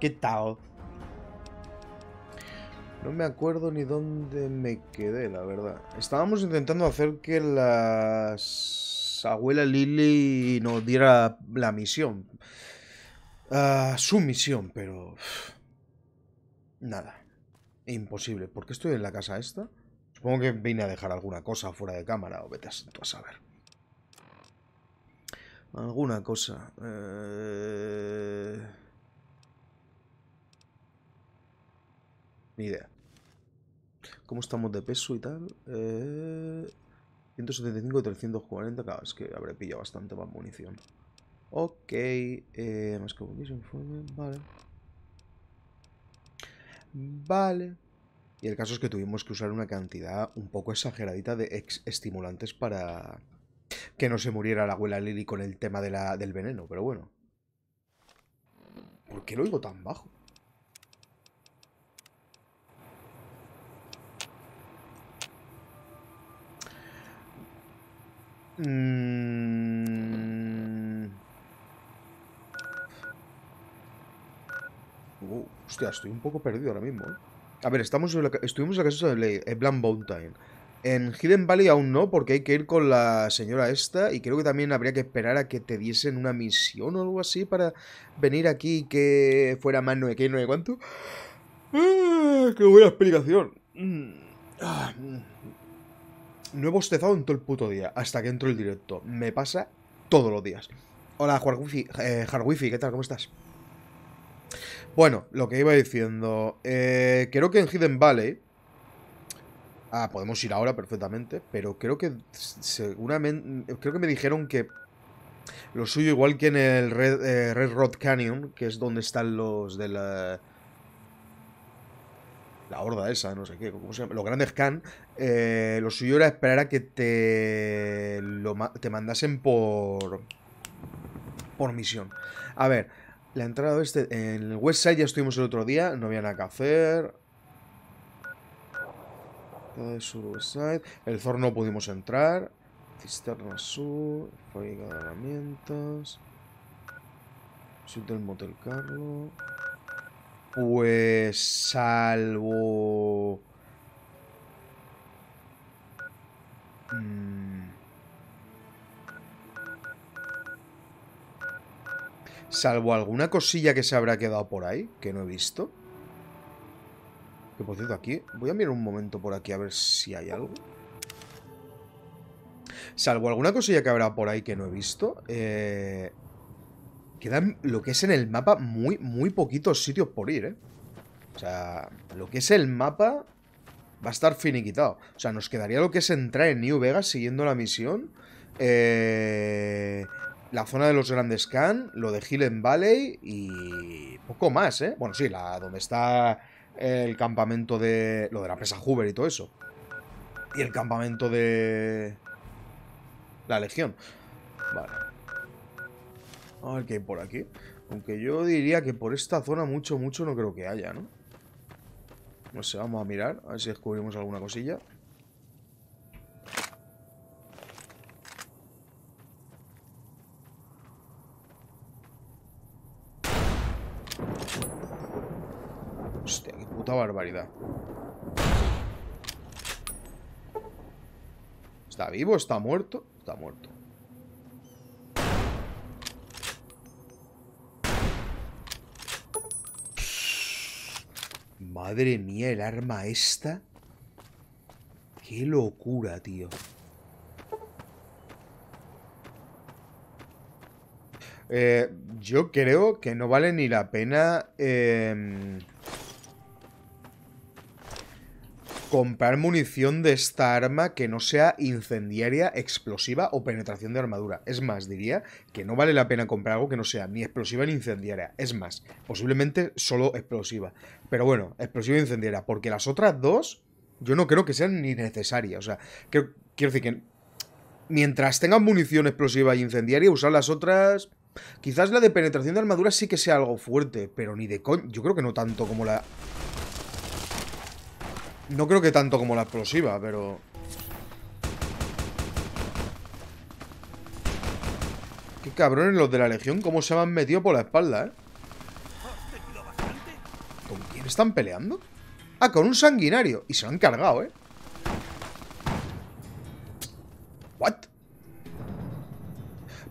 ¿Qué tal? No me acuerdo ni dónde me quedé, la verdad. Estábamos intentando hacer que la abuela Lily nos diera la misión. Ah, su misión, pero... Nada. Imposible. ¿Por qué estoy en la casa esta? Supongo que vine a dejar alguna cosa fuera de cámara o vete a, a saber. Alguna cosa. Eh... Ni idea. ¿Cómo estamos de peso y tal? Eh... 175, 340. Claro, es que habré pillado bastante más munición. Ok. Eh, más que Vale. Vale. Y el caso es que tuvimos que usar una cantidad un poco exageradita de ex estimulantes para que no se muriera la abuela Lily con el tema de la, del veneno, pero bueno. ¿Por qué lo oigo tan bajo? Mmm... Uh, hostia, estoy un poco perdido ahora mismo, ¿eh? A ver, estamos en la, estuvimos en la casa de Blanc Mountain. En Hidden Valley aún no, porque hay que ir con la señora esta. Y creo que también habría que esperar a que te diesen una misión o algo así para venir aquí y que fuera más no de qué, no de cuánto. Ah, ¡Qué buena explicación! Mm. Ah, mm. No he bostezado en todo el puto día hasta que entro el directo. Me pasa todos los días. Hola, Harwifi, eh, ¿qué tal? ¿Cómo estás? Bueno, lo que iba diciendo. Eh, creo que en Hidden Valley. Ah, podemos ir ahora perfectamente. Pero creo que. Seguramente. Creo que me dijeron que. Lo suyo, igual que en el Red, eh, Red Rod Canyon, que es donde están los de la. La horda esa, no sé qué, ¿cómo se llama? Los grandes Khan. Eh, lo suyo era esperar a que te. Lo, te mandasen por. Por misión. A ver, la entrada este En el Westside ya estuvimos el otro día. No había nada que hacer. El Thor no pudimos entrar. Cisterna Sur. Fábrica de herramientas. Suite del Motel Carlo. Pues salvo... Mmm... Salvo alguna cosilla que se habrá quedado por ahí, que no he visto. Que por cierto, aquí... Voy a mirar un momento por aquí a ver si hay algo. Salvo alguna cosilla que habrá por ahí que no he visto. Eh... Quedan lo que es en el mapa muy, muy poquitos sitios por ir, ¿eh? O sea, lo que es el mapa va a estar finiquitado. O sea, nos quedaría lo que es entrar en New Vegas siguiendo la misión. Eh la zona de los grandes Can, lo de Hillen Valley y poco más, ¿eh? Bueno, sí, la donde está el campamento de... lo de la presa Hoover y todo eso. Y el campamento de... la Legión. Vale. A ver qué hay por aquí. Aunque yo diría que por esta zona mucho, mucho no creo que haya, ¿no? No sé, vamos a mirar, a ver si descubrimos alguna cosilla. barbaridad. ¿Está vivo? ¿Está muerto? Está muerto. Madre mía, el arma esta. Qué locura, tío. Eh, yo creo que no vale ni la pena... Eh, comprar munición de esta arma que no sea incendiaria, explosiva o penetración de armadura. Es más, diría que no vale la pena comprar algo que no sea ni explosiva ni incendiaria. Es más, posiblemente solo explosiva. Pero bueno, explosiva e incendiaria, porque las otras dos yo no creo que sean ni necesarias. O sea, quiero decir que mientras tengan munición explosiva e incendiaria, usar las otras... Quizás la de penetración de armadura sí que sea algo fuerte, pero ni de coño. Yo creo que no tanto como la no creo que tanto como la explosiva, pero... Qué cabrones los de la Legión, cómo se me han metido por la espalda, ¿eh? ¿Con quién están peleando? Ah, con un sanguinario. Y se lo han cargado, ¿eh?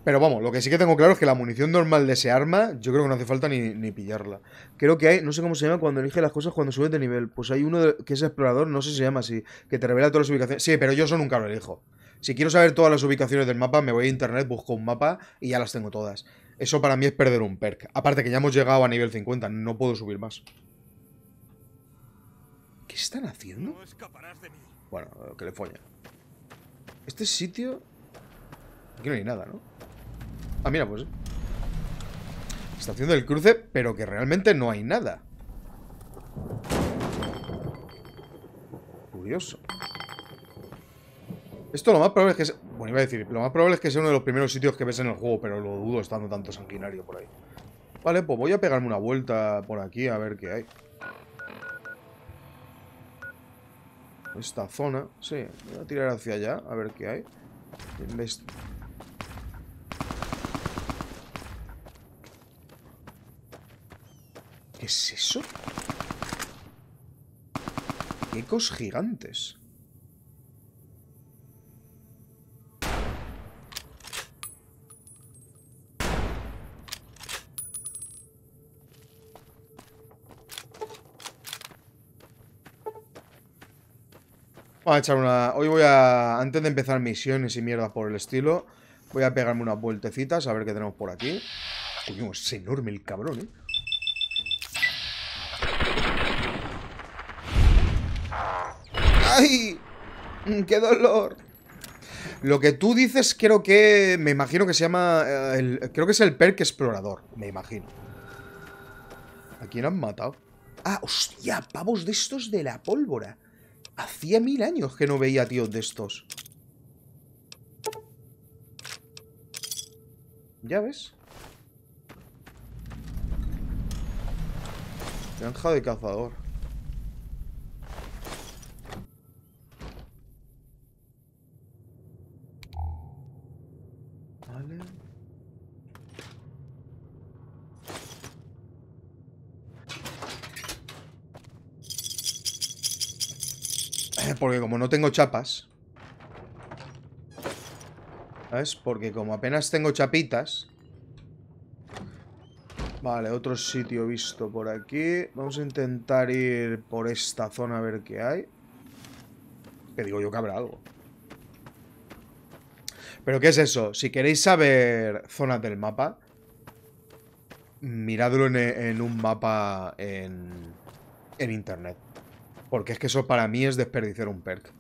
Pero vamos, lo que sí que tengo claro es que la munición normal de ese arma, yo creo que no hace falta ni, pillarla. Creo que hay, no sé cómo se llama cuando elige las cosas cuando subes de nivel. Pues hay uno que es explorador, no sé si se llama así, que te revela todas las ubicaciones. Sí, pero yo eso nunca lo elijo. Si quiero saber todas las ubicaciones del mapa, me voy a internet, busco un mapa y ya las tengo todas. Eso para mí es perder un perk. Aparte que ya hemos llegado a nivel 50, no puedo subir más. ¿Qué están haciendo? Bueno, que le follen. Este sitio... Aquí no hay nada, ¿no? Ah, mira, pues... Estación del cruce, pero que realmente no hay nada. Curioso. Esto lo más probable es que sea... Bueno, iba a decir, lo más probable es que sea uno de los primeros sitios que ves en el juego, pero lo dudo estando tanto sanguinario por ahí. Vale, pues voy a pegarme una vuelta por aquí a ver qué hay. Esta zona, sí, voy a tirar hacia allá a ver qué hay. ¿Qué es eso? Ecos gigantes. Vamos a echar una... Hoy voy a... Antes de empezar misiones y mierda por el estilo, voy a pegarme unas vueltecitas a ver qué tenemos por aquí. Coño, es enorme el cabrón, ¿eh? ¡Ay! ¡Qué dolor! Lo que tú dices creo que... Me imagino que se llama... Eh, creo que es el perk explorador, me imagino. ¿A quién han matado? Ah, hostia, pavos de estos de la pólvora. Hacía mil años que no veía tíos de estos. ¿Ya ves? Granja de cazador. Porque como no tengo chapas... ¿Sabes? Porque como apenas tengo chapitas... Vale, otro sitio visto por aquí. Vamos a intentar ir por esta zona a ver qué hay. Que digo yo que habrá algo. ¿Pero qué es eso? Si queréis saber zonas del mapa, miradlo en, un mapa en, en internet. Porque es que eso para mí es desperdiciar un perk.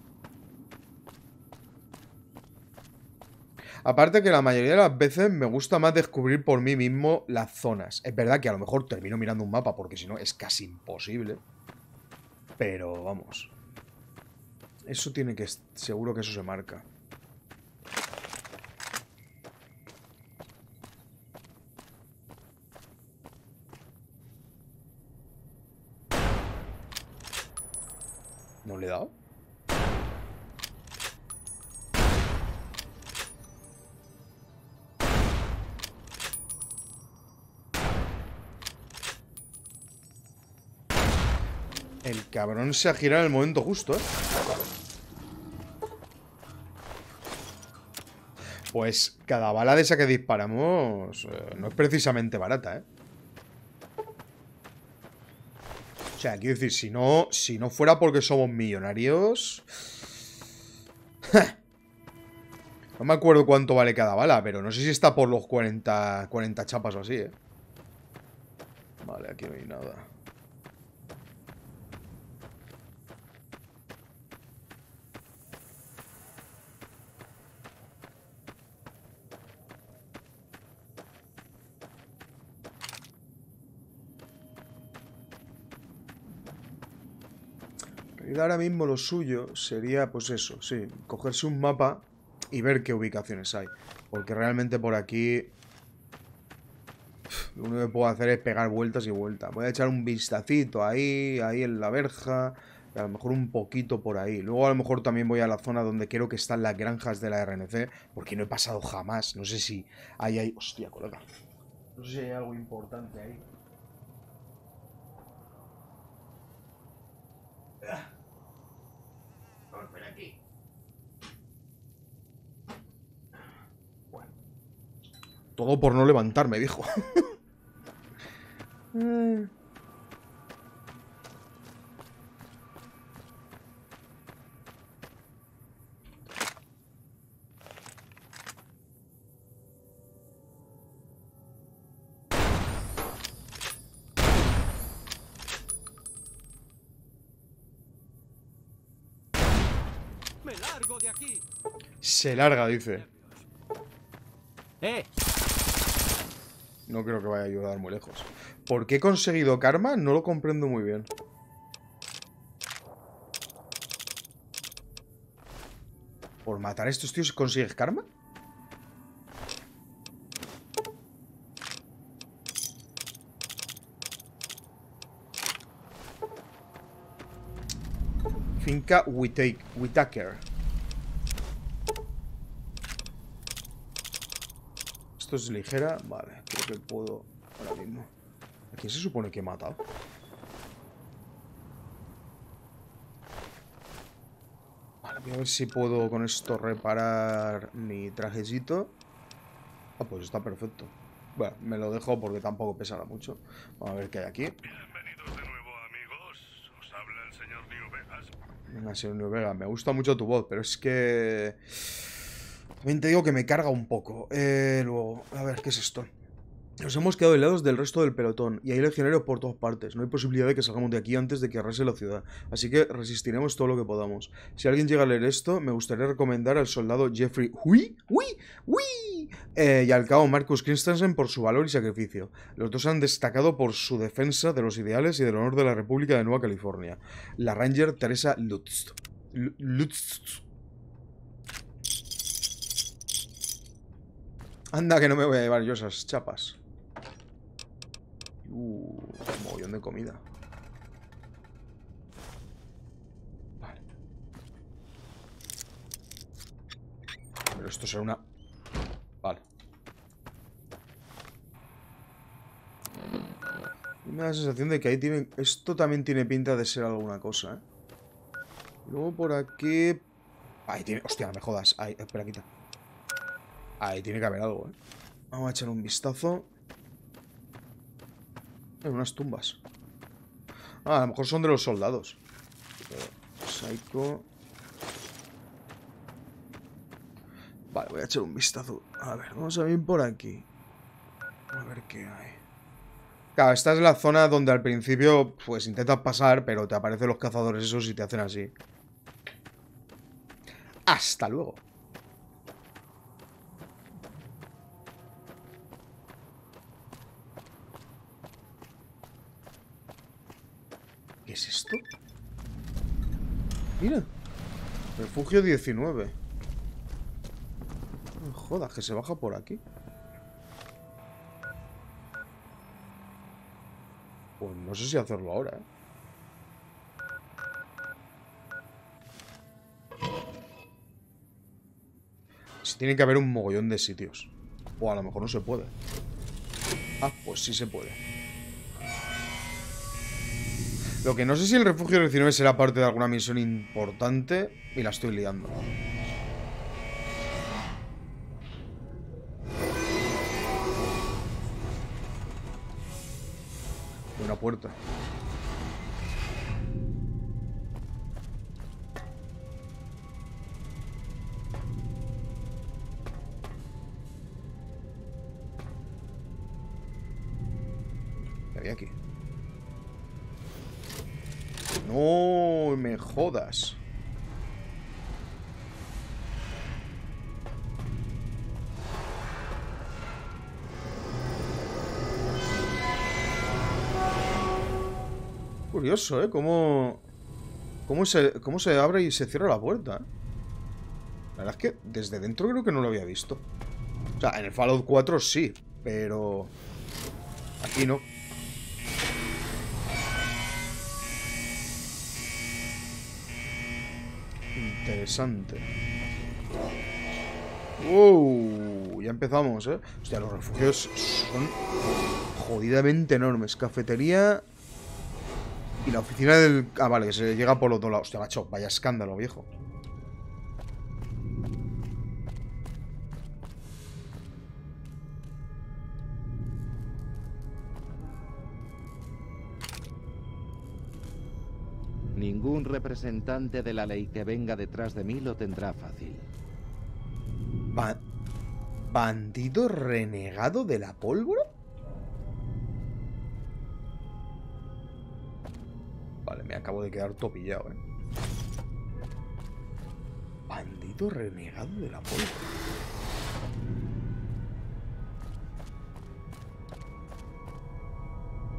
Aparte que la mayoría de las veces me gusta más descubrir por mí mismo las zonas. Es verdad que a lo mejor termino mirando un mapa porque si no es casi imposible. Pero vamos. Eso tiene que... Seguro que eso se marca. ¿No le he dado? El cabrón se ha girado en el momento justo, ¿eh? Pues cada bala de esa que disparamos eh, no es precisamente barata, ¿eh? O sea, quiero decir, si no, si no fuera porque somos millonarios... no me acuerdo cuánto vale cada bala, pero no sé si está por los 40, 40 chapas o así, ¿eh? Vale, aquí no hay nada. Ahora mismo lo suyo sería, pues eso, sí, cogerse un mapa y ver qué ubicaciones hay. Porque realmente por aquí... Lo único que puedo hacer es pegar vueltas y vueltas. Voy a echar un vistacito ahí, ahí en la verja. A lo mejor un poquito por ahí. Luego a lo mejor también voy a la zona donde creo que están las granjas de la RNC. Porque no he pasado jamás. No sé si hay ahí... Hostia, colega. No sé si hay algo importante ahí. Todo por no levantarme, dijo. Eh. Se larga, dice. ¡Eh! No creo que vaya a ayudar muy lejos. ¿Por qué he conseguido karma? No lo comprendo muy bien. ¿Por matar a estos tíos consigues karma? Finca Whitaker. Esto es ligera. Vale, que puedo ahora mismo. ¿A quién se supone que he matado? Vale, voy a ver si puedo con esto reparar mi trajecito. Ah, pues está perfecto. Bueno, me lo dejo porque tampoco pesará mucho. Vamos a ver qué hay aquí. Bienvenidos de nuevo, amigos. Os habla el señor New Vegas. Venga, señor New Vegas, me gusta mucho tu voz, pero es que... También te digo que me carga un poco. Eh, luego, a ver, ¿qué es esto? Nos hemos quedado helados del resto del pelotón y hay legionarios por todas partes. No hay posibilidad de que salgamos de aquí antes de que arrase la ciudad. Así que resistiremos todo lo que podamos. Si alguien llega a leer esto, me gustaría recomendar al soldado Jeffrey Hui, Hui, Hui eh, y al cabo Marcus Christensen por su valor y sacrificio. Los dos han destacado por su defensa de los ideales y del honor de la República de Nueva California. La Ranger Teresa Lutz. Lutz. Anda, que no me voy a llevar yo esas chapas. Uh, mogollón de comida. Vale. Pero esto será una... Vale. Me da la sensación de que ahí tiene... Esto también tiene pinta de ser alguna cosa, ¿eh? Luego por aquí... Ahí tiene... Hostia, no me jodas. Ahí, espera, quita. Ahí tiene que haber algo, ¿eh? Vamos a echar un vistazo. Hay unas tumbas. Ah, a lo mejor son de los soldados. Psycho. Vale, voy a echar un vistazo. A ver, vamos a ver por aquí. A ver qué hay. Claro, esta es la zona donde al principio pues intentas pasar, pero te aparecen los cazadores esos y te hacen así. Hasta luego. Mira. Refugio 19. Joda, que se baja por aquí. Pues no sé si hacerlo ahora, ¿eh? Si tiene que haber un mogollón de sitios. O a lo mejor no se puede. Ah, pues sí se puede. Lo que no sé si el refugio 19 será parte de alguna misión importante y la estoy liando. Una puerta. Curioso, ¿eh? Cómo, cómo, se, cómo se abre y se cierra la puerta. La verdad es que desde dentro creo que no lo había visto. O sea, en el Fallout 4 sí, pero... Aquí no. Interesante. ¡Wow! Ya empezamos, ¿eh? Hostia, los refugios son jodidamente enormes. Cafetería... Y la oficina del... Ah, vale, se llega por los dos lados. Hostia, macho, vaya escándalo, viejo. Ningún representante de la ley que venga detrás de mí lo tendrá fácil. Ba- ¿Bandido renegado de la pólvora? Me acabo de quedar topillado, eh. Bandido renegado de la pólvora.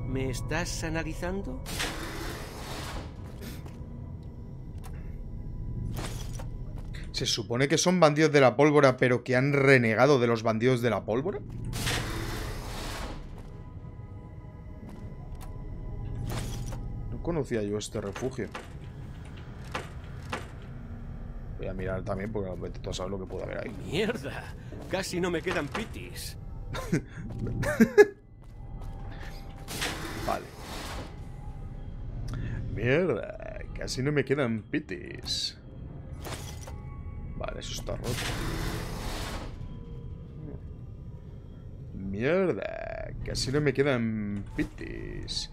¿Me estás analizando? ¿Se supone que son bandidos de la pólvora, pero que han renegado de los bandidos de la pólvora? Conocía yo este refugio. Voy a mirar también porque vete tú a saber lo que puede haber ahí. ¡Mierda! Casi no me quedan pitis. Vale. Mierda, casi no me quedan pitis. Vale, eso está roto. Mierda, casi no me quedan pitis.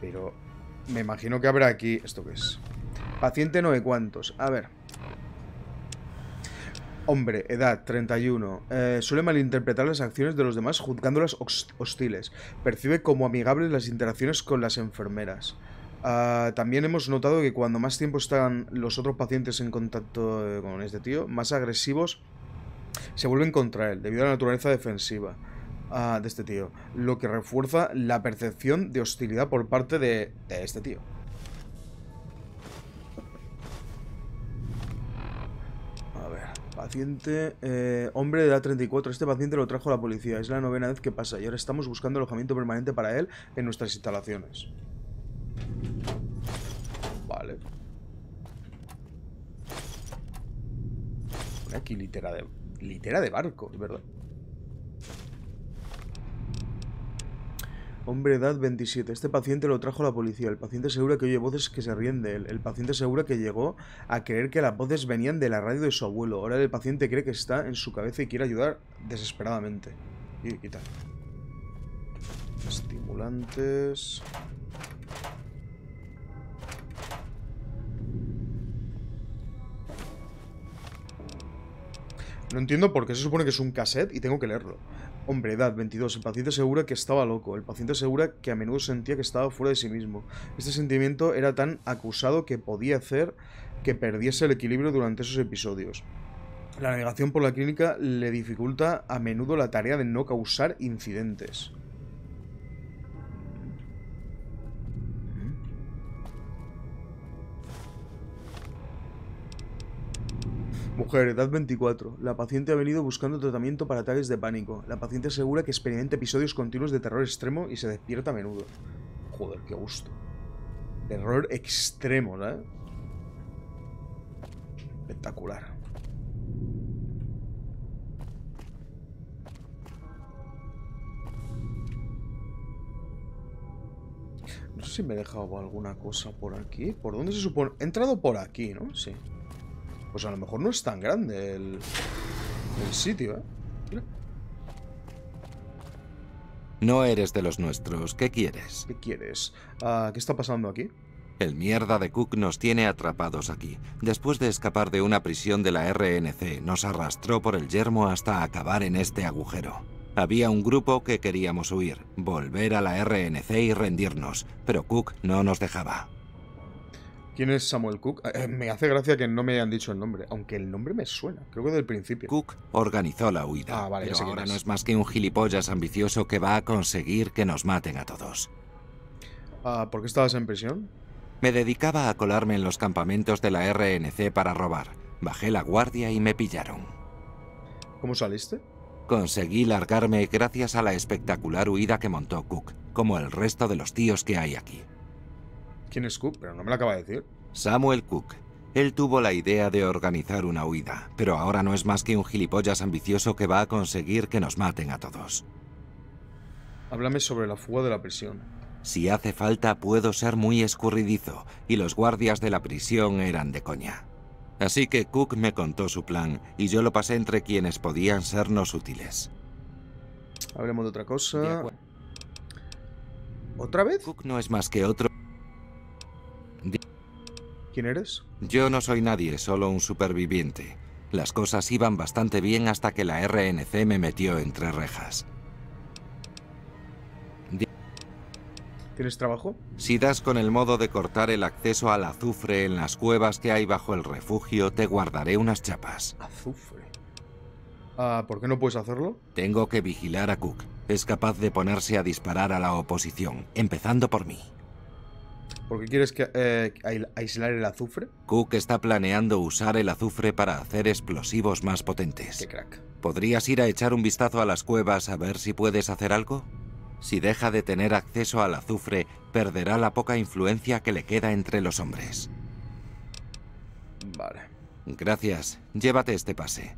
Pero me imagino que habrá aquí... ¿Esto qué es? Paciente no de cuántos. A ver. Hombre, edad 31. Eh, suele malinterpretar las acciones de los demás juzgándolas hos- hostiles. Percibe como amigables las interacciones con las enfermeras. Ah, también hemos notado que cuando más tiempo están los otros pacientes en contacto eh, con este tío, más agresivos se vuelven contra él, debido a la naturaleza defensiva ah, de este tío. Lo que refuerza la percepción de hostilidad por parte de, este tío. A ver, paciente, eh, hombre de edad 34. Este paciente lo trajo la policía. Es la novena vez que pasa y ahora estamos buscando alojamiento permanente para él en nuestras instalaciones. Vale. Aquí litera de, litera de barco, verdad. Hombre edad 27. Este paciente lo trajo la policía. El paciente asegura que oye voces que se ríen de él. El paciente asegura que llegó a creer que las voces venían de la radio de su abuelo. Ahora el paciente cree que está en su cabeza y quiere ayudar desesperadamente. Y quita. Estimulantes. No entiendo por qué se supone que es un cassette y tengo que leerlo. Hombre, edad 22. El paciente asegura que estaba loco. El paciente asegura que a menudo sentía que estaba fuera de sí mismo. Este sentimiento era tan acusado que podía hacer que perdiese el equilibrio durante esos episodios. La navegación por la clínica le dificulta a menudo la tarea de no causar incidentes. Mujer, edad 24. La paciente ha venido buscando tratamiento para ataques de pánico. La paciente asegura que experimenta episodios continuos de terror extremo y se despierta a menudo. Joder, qué gusto. Terror extremo, ¿eh? Espectacular. No sé si me he dejado alguna cosa por aquí. ¿Por dónde se supone? He entrado por aquí, ¿no? Sí. Pues a lo mejor no es tan grande el, el sitio, ¿eh? Mira, No eres de los nuestros. ¿Qué quieres? ¿qué quieres? Ah, ¿Qué está pasando aquí? El mierda de Cook nos tiene atrapados aquí. Después de escapar de una prisión de la RNC, nos arrastró por el yermo hasta acabar en este agujero. Había un grupo que queríamos huir, volver a la RNC y rendirnos, pero Cook no nos dejaba. ¿Quién es Samuel Cook? Eh, me hace gracia que no me hayan dicho el nombre, aunque el nombre me suena, creo que del principio. Cook organizó la huida, Ah, vale, pero ahora es. no es más que un gilipollas ambicioso que va a conseguir que nos maten a todos. Ah, ¿Por qué estabas en prisión? Me dedicaba a colarme en los campamentos de la RNC para robar. Bajé la guardia y me pillaron. ¿Cómo saliste? Conseguí largarme gracias a la espectacular huida que montó Cook, como el resto de los tíos que hay aquí. ¿Quién es Cook? Pero no me lo acaba de decir. Samuel Cook, Él tuvo la idea de organizar una huida, pero ahora no es más que un gilipollas ambicioso que va a conseguir que nos maten a todos. Háblame sobre la fuga de la prisión. Si hace falta, puedo ser muy escurridizo, y los guardias de la prisión eran de coña. Así que Cook me contó su plan, y yo lo pasé entre quienes podían sernos útiles. Hablemos de otra cosa. ¿Otra vez? Cook no es más que otro... ¿Quién eres? Yo no soy nadie, solo un superviviente. Las cosas iban bastante bien hasta que la RNC me metió entre rejas. ¿Tienes trabajo? Si das con el modo de cortar el acceso al azufre en las cuevas que hay bajo el refugio, te guardaré unas chapas. Azufre. Ah, ¿por qué no puedes hacerlo? Tengo que vigilar a Cook. Es capaz de ponerse a disparar a la oposición, empezando por mí. ¿Por qué quieres que, eh, aisl- aislar el azufre? Cook está planeando usar el azufre para hacer explosivos más potentes. Qué crack. ¿Podrías ir a echar un vistazo a las cuevas a ver si puedes hacer algo? Si deja de tener acceso al azufre, perderá la poca influencia que le queda entre los hombres. Vale. Gracias. Llévate este pase.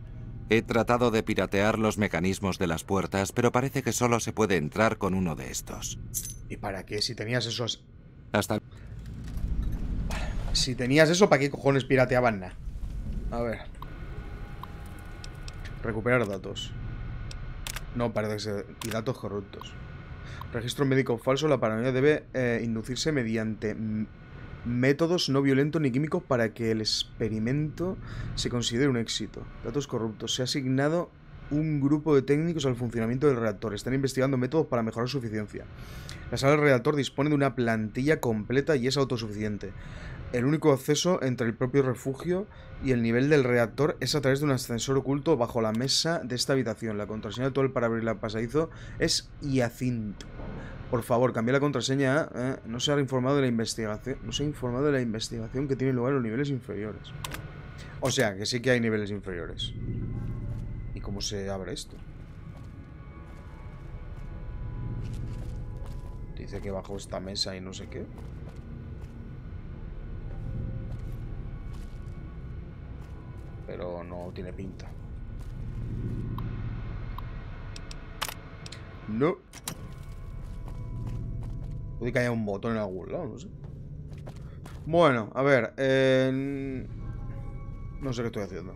He tratado de piratear los mecanismos de las puertas, pero parece que solo se puede entrar con uno de estos. ¿Y para qué? Si tenías esos... Hasta Si tenías eso, ¿para qué cojones pirateaban nada? A ver. Recuperar datos. No, parece ser. Y datos corruptos. Registro médico falso. La paranoia debe eh, inducirse mediante métodos no violentos ni químicos para que el experimento se considere un éxito. Datos corruptos. Se ha asignado un grupo de técnicos al funcionamiento del reactor. Están investigando métodos para mejorar su eficiencia. La sala del reactor dispone de una plantilla completa y es autosuficiente. El único acceso entre el propio refugio y el nivel del reactor es a través de un ascensor oculto bajo la mesa de esta habitación. La contraseña actual para abrir el pasadizo es Iacinto. Por favor, cambie la contraseña. eh, no se ha informado de la investigación. No se ha informado de la investigación que tiene lugar en los niveles inferiores. O sea, que sí que hay niveles inferiores. ¿Y cómo se abre esto? Dice que bajo esta mesa y no sé qué. Pero no tiene pinta. No. Puede que haya un botón en algún lado, no sé. Bueno, a ver. eh, No sé qué estoy haciendo.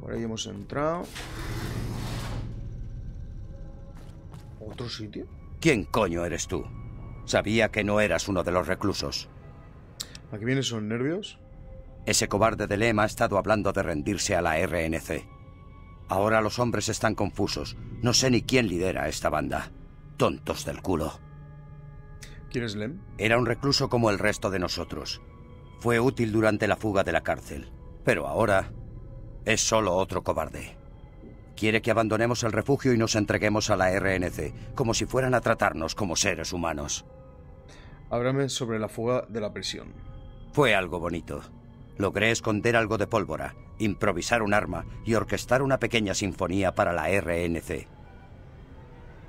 Por ahí hemos entrado. ¿Otro sitio? ¿Quién coño eres tú? Sabía que no eras uno de los reclusos. Aquí vienen son nervios. Ese cobarde de Lem ha estado hablando de rendirse a la RNC. Ahora los hombres están confusos. No sé ni quién lidera esta banda. Tontos del culo. ¿Quién es Lem? Era un recluso como el resto de nosotros. Fue útil durante la fuga de la cárcel. Pero ahora es solo otro cobarde. Quiere que abandonemos el refugio y nos entreguemos a la RNC, como si fueran a tratarnos como seres humanos. Háblame sobre la fuga de la prisión. Fue algo bonito. Logré esconder algo de pólvora, improvisar un arma y orquestar una pequeña sinfonía para la RNC.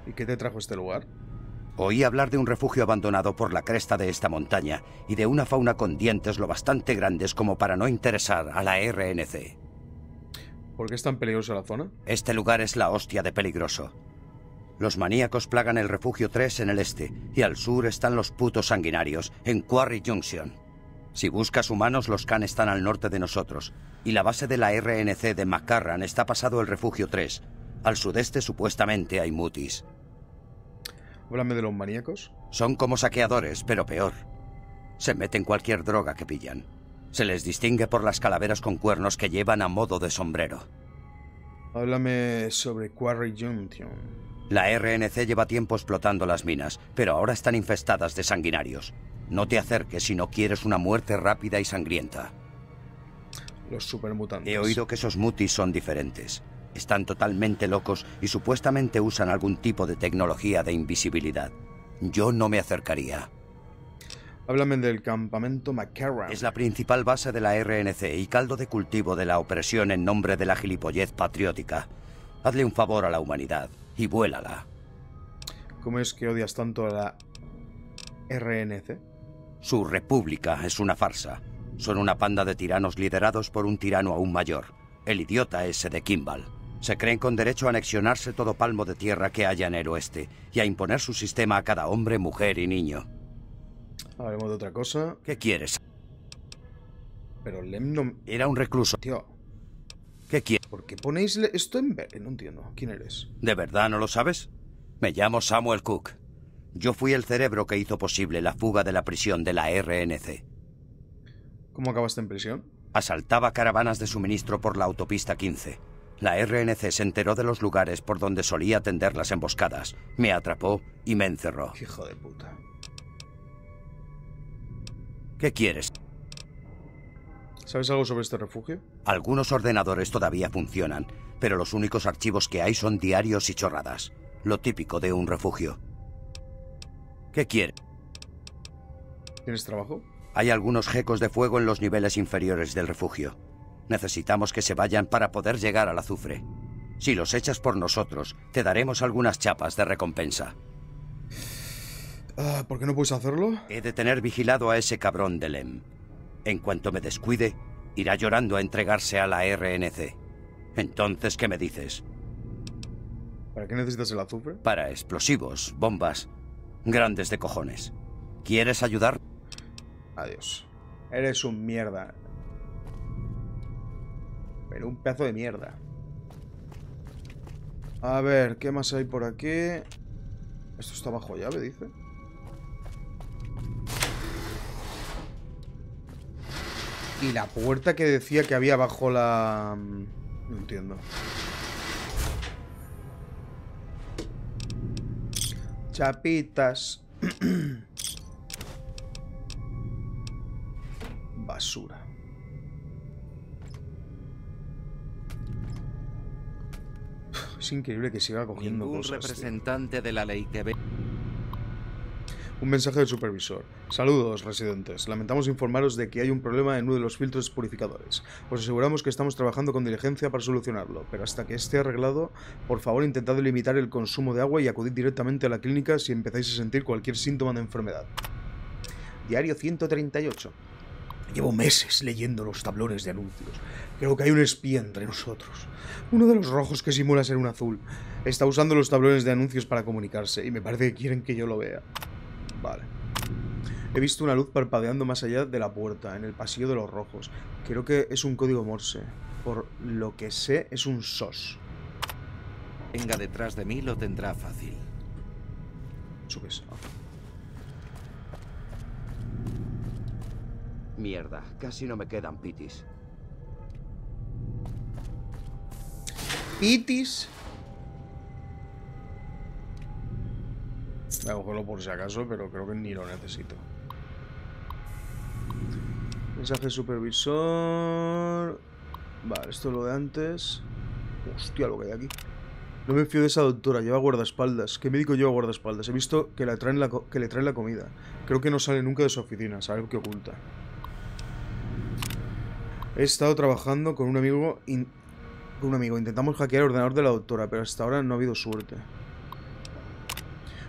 ¿Y qué te trajo este lugar? Oí hablar de un refugio abandonado por la cresta de esta montaña y de una fauna con dientes lo bastante grandes como para no interesar a la RNC. ¿Por qué es tan peligrosa la zona? Este lugar es la hostia de peligroso. Los maníacos plagan el refugio 3 en el este y al sur están los putos sanguinarios, en Quarry Junction. Si buscas humanos, los Khan están al norte de nosotros y la base de la RNC de McCarran está pasado el refugio 3. Al sudeste supuestamente hay mutis. Háblame de los maníacos. Son como saqueadores, pero peor. Se meten cualquier droga que pillan. Se les distingue por las calaveras con cuernos que llevan a modo de sombrero. Háblame sobre Quarry Junction. La RNC lleva tiempo explotando las minas, pero ahora están infestadas de sanguinarios. No te acerques si no quieres una muerte rápida y sangrienta. Los supermutantes. He oído que esos mutis son diferentes. Están totalmente locos y supuestamente usan algún tipo de tecnología de invisibilidad. Yo no me acercaría. Háblame del campamento McCarran. Es la principal base de la RNC y caldo de cultivo de la opresión en nombre de la gilipollez patriótica. Hazle un favor a la humanidad y vuélala. ¿Cómo es que odias tanto a la RNC? Su república es una farsa. Son una panda de tiranos liderados por un tirano aún mayor, el idiota ese de Kimball. Se creen con derecho a anexionarse todo palmo de tierra que haya en el oeste y a imponer su sistema a cada hombre, mujer y niño. Hablemos de otra cosa. ¿Qué quieres? Pero Lem no... Era un recluso. Tío, ¿Qué quieres? ¿por qué ponéis esto en verde? No entiendo. ¿Quién eres? ¿De verdad no lo sabes? Me llamo Samuel Cook. Yo fui el cerebro que hizo posible la fuga de la prisión de la RNC. ¿Cómo acabaste en prisión? Asaltaba caravanas de suministro por la autopista 15. La RNC se enteró de los lugares por donde solía tender las emboscadas. Me atrapó y me encerró. Hijo de puta. ¿Qué quieres? ¿Sabes algo sobre este refugio? Algunos ordenadores todavía funcionan, pero los únicos archivos que hay son diarios y chorradas. Lo típico de un refugio. ¿Qué quieres? ¿Tienes trabajo? Hay algunos gecos de fuego en los niveles inferiores del refugio. Necesitamos que se vayan para poder llegar al azufre. Si los echas por nosotros, te daremos algunas chapas de recompensa. Ah, ¿Por qué no puedes hacerlo? He de tener vigilado a ese cabrón de Lem. En cuanto me descuide, irá llorando a entregarse a la RNC. Entonces, ¿qué me dices? ¿Para qué necesitas el azufre? Para explosivos, bombas, grandes de cojones. ¿Quieres ayudar? Adiós. Eres un mierda. Pero un pedazo de mierda. A ver, ¿qué más hay por aquí? Esto está bajo llave, dice. Y la puerta que decía que había bajo la... mm, No entiendo. Chapitas. Basura. Es increíble que siga cogiendo Ningún cosas. tío. representante de la ley que ve. Un mensaje del supervisor. Saludos, residentes. Lamentamos informaros de que hay un problema en uno de los filtros purificadores. Os aseguramos que estamos trabajando con diligencia para solucionarlo, pero hasta que esté arreglado, por favor intentad limitar el consumo de agua y acudid directamente a la clínica si empezáis a sentir cualquier síntoma de enfermedad. Diario 138. Llevo meses leyendo los tablones de anuncios. Creo que hay un espía entre nosotros. Uno de los rojos que simula ser un azul. Está usando los tablones de anuncios para comunicarse y me parece que quieren que yo lo vea. Vale. He visto una luz parpadeando más allá de la puerta, en el pasillo de los rojos. Creo que es un código Morse. Por lo que sé, es un SOS. Venga detrás de mí lo tendrá fácil. ¿Eso qué es? Ah. Mierda, casi no me quedan pitis. Itis. Voy a cogerlo por si acaso, pero creo que ni lo necesito. Mensaje supervisor. Vale, esto es lo de antes. Hostia, lo que hay aquí. No me fío de esa doctora, lleva guardaespaldas. ¿Qué médico lleva guardaespaldas? He visto que, la traen la que le traen la comida. Creo que no sale nunca de su oficina, sabe qué oculta. He estado trabajando con un amigo con un amigo. Intentamos hackear el ordenador de la doctora, pero hasta ahora no ha habido suerte.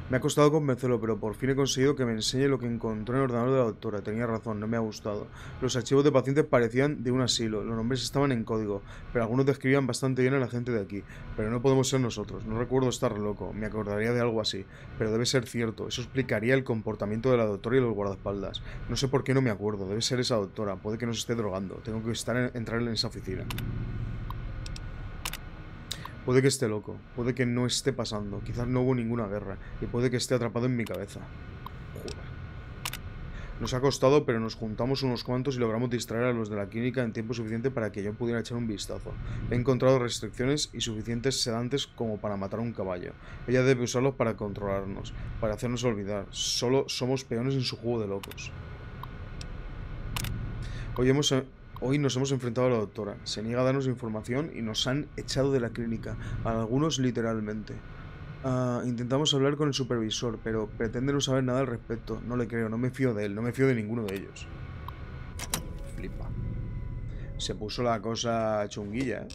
Me ha costado convencerlo, pero por fin he conseguido que me enseñe lo que encontró en el ordenador de la doctora. Tenía razón, no me ha gustado. Los archivos de pacientes parecían de un asilo. Los nombres estaban en código, pero algunos describían bastante bien a la gente de aquí. Pero no podemos ser nosotros. No recuerdo estar loco. Me acordaría de algo así. Pero debe ser cierto. Eso explicaría el comportamiento de la doctora y los guardaespaldas. No sé por qué no me acuerdo. Debe ser esa doctora. Puede que nos esté drogando. Tengo que estar en- entrar en esa oficina. Puede que esté loco, puede que no esté pasando, quizás no hubo ninguna guerra, y puede que esté atrapado en mi cabeza. Joder. Nos ha costado, pero nos juntamos unos cuantos y logramos distraer a los de la clínica en tiempo suficiente para que yo pudiera echar un vistazo. He encontrado restricciones y suficientes sedantes como para matar a un caballo. Ella debe usarlos para controlarnos, para hacernos olvidar. Solo somos peones en su juego de locos. Hoy, hemos, hoy nos hemos enfrentado a la doctora. Se niega a darnos información y nos han echado de la clínica. A algunos literalmente. Ah, intentamos hablar con el supervisor, pero pretende no saber nada al respecto. No le creo, no me fío de él, no me fío de ninguno de ellos. Flipa. Se puso la cosa chunguilla, ¿eh?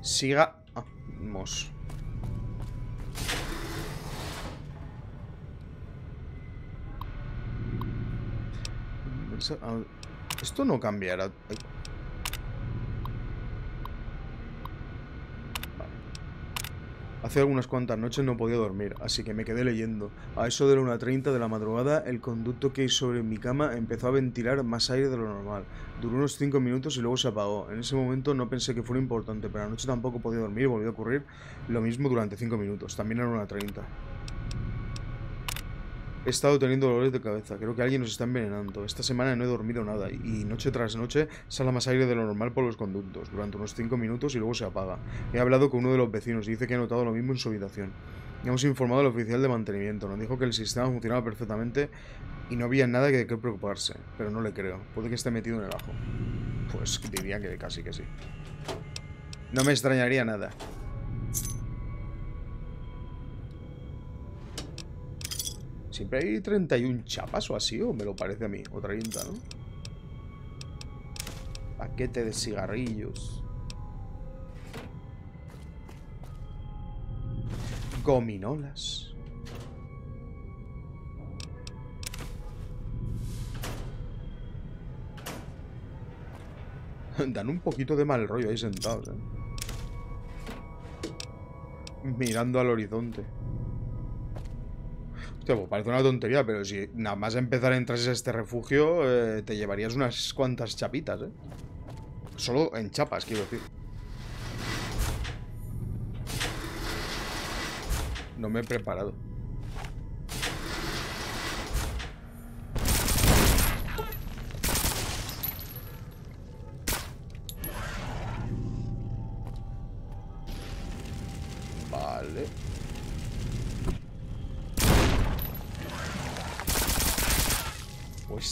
Siga Esto no cambiará. Hace algunas cuantas noches no podía dormir, así que me quedé leyendo. A eso de la 1.30 de la madrugada, el conducto que hay sobre mi cama empezó a ventilar más aire de lo normal. Duró unos 5 minutos y luego se apagó. En ese momento no pensé que fuera importante, pero anoche tampoco podía dormir y volvió a ocurrir lo mismo durante 5 minutos. También era 1.30. He estado teniendo dolores de cabeza. Creo que alguien nos está envenenando. Esta semana no he dormido nada y noche tras noche sale más aire de lo normal por los conductos durante unos 5 minutos y luego se apaga. He hablado con uno de los vecinos y dice que ha notado lo mismo en su habitación. Hemos informado al oficial de mantenimiento. Nos dijo que el sistema funcionaba perfectamente y no había nada de qué preocuparse. Pero no le creo. Puede que esté metido en el ajo. Pues diría que casi que sí. No me extrañaría nada. Siempre hay 31 chapas o así, o me lo parece a mí. O 30, ¿no? Paquete de cigarrillos. Gominolas. Dan un poquito de mal rollo ahí sentados, ¿eh? Mirando al horizonte. Hostia, pues parece una tontería, pero si nada más empezar a entrar en este refugio, eh, te llevarías unas cuantas chapitas, ¿eh? Solo en chapas, quiero decir. No me he preparado.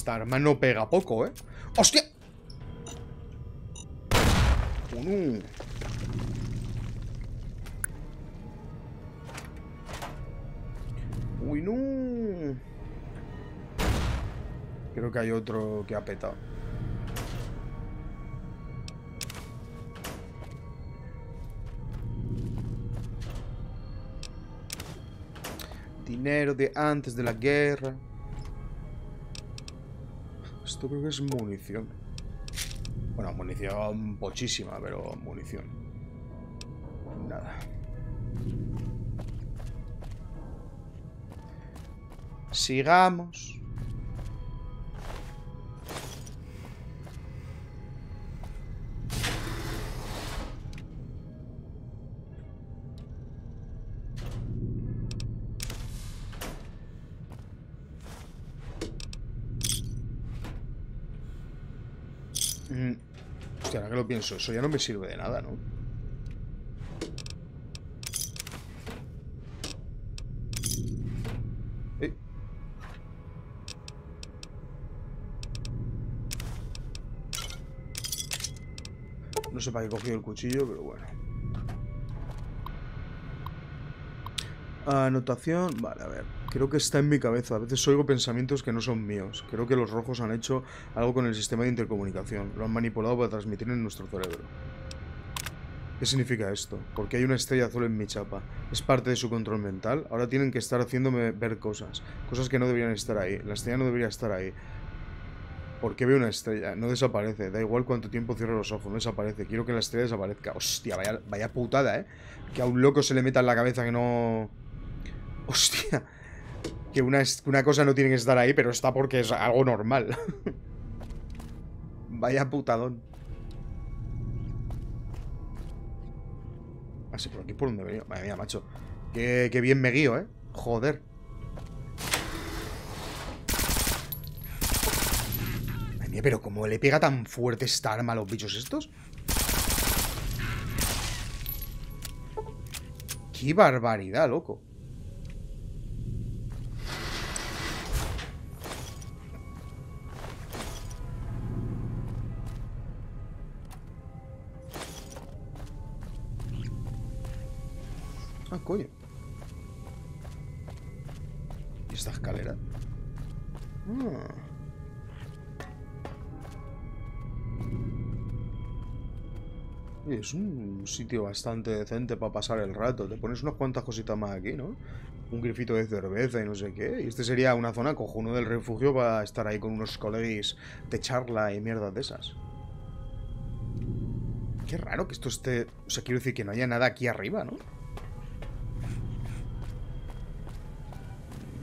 Esta arma no pega poco, ¿eh? ¡Hostia! Uy, no. Creo que hay otro que ha petado. Dinero de antes de la guerra. Esto creo que es munición. Bueno, munición pochísima, pero munición. Nada. Sigamos. Pienso, eso ya no me sirve de nada, ¿no? Eh. No sé para qué he cogido el cuchillo, pero bueno. Anotación. Vale, a ver. Creo que está en mi cabeza. A veces oigo pensamientos que no son míos. Creo que los rojos han hecho algo con el sistema de intercomunicación. Lo han manipulado para transmitir en nuestro cerebro. ¿Qué significa esto? Porque hay una estrella azul en mi chapa. ¿Es parte de su control mental? Ahora tienen que estar haciéndome ver cosas. Cosas que no deberían estar ahí. La estrella no debería estar ahí. ¿Por qué veo una estrella? No desaparece. Da igual cuánto tiempo cierro los ojos. No desaparece. Quiero que la estrella desaparezca. Hostia, vaya, vaya putada, ¿eh? Que a un loco se le meta en la cabeza que no... Hostia. Que una, cosa no tiene que estar ahí, pero está porque es algo normal. Vaya putadón. Así por aquí por donde venía. Madre mía, macho. Qué, qué bien me guío, ¿eh? Joder. Madre mía, pero ¿cómo le pega tan fuerte esta arma a los bichos estos? Qué barbaridad, loco. Coño. ¿Y esta escalera? Oye, es un sitio bastante decente para pasar el rato. Te pones unas cuantas cositas más aquí, ¿no? Un grifito de cerveza y no sé qué. Y este sería una zona cojonuda del refugio para estar ahí con unos colegis de charla y mierdas de esas. Qué raro que esto esté... O sea, quiero decir que no haya nada aquí arriba, ¿no?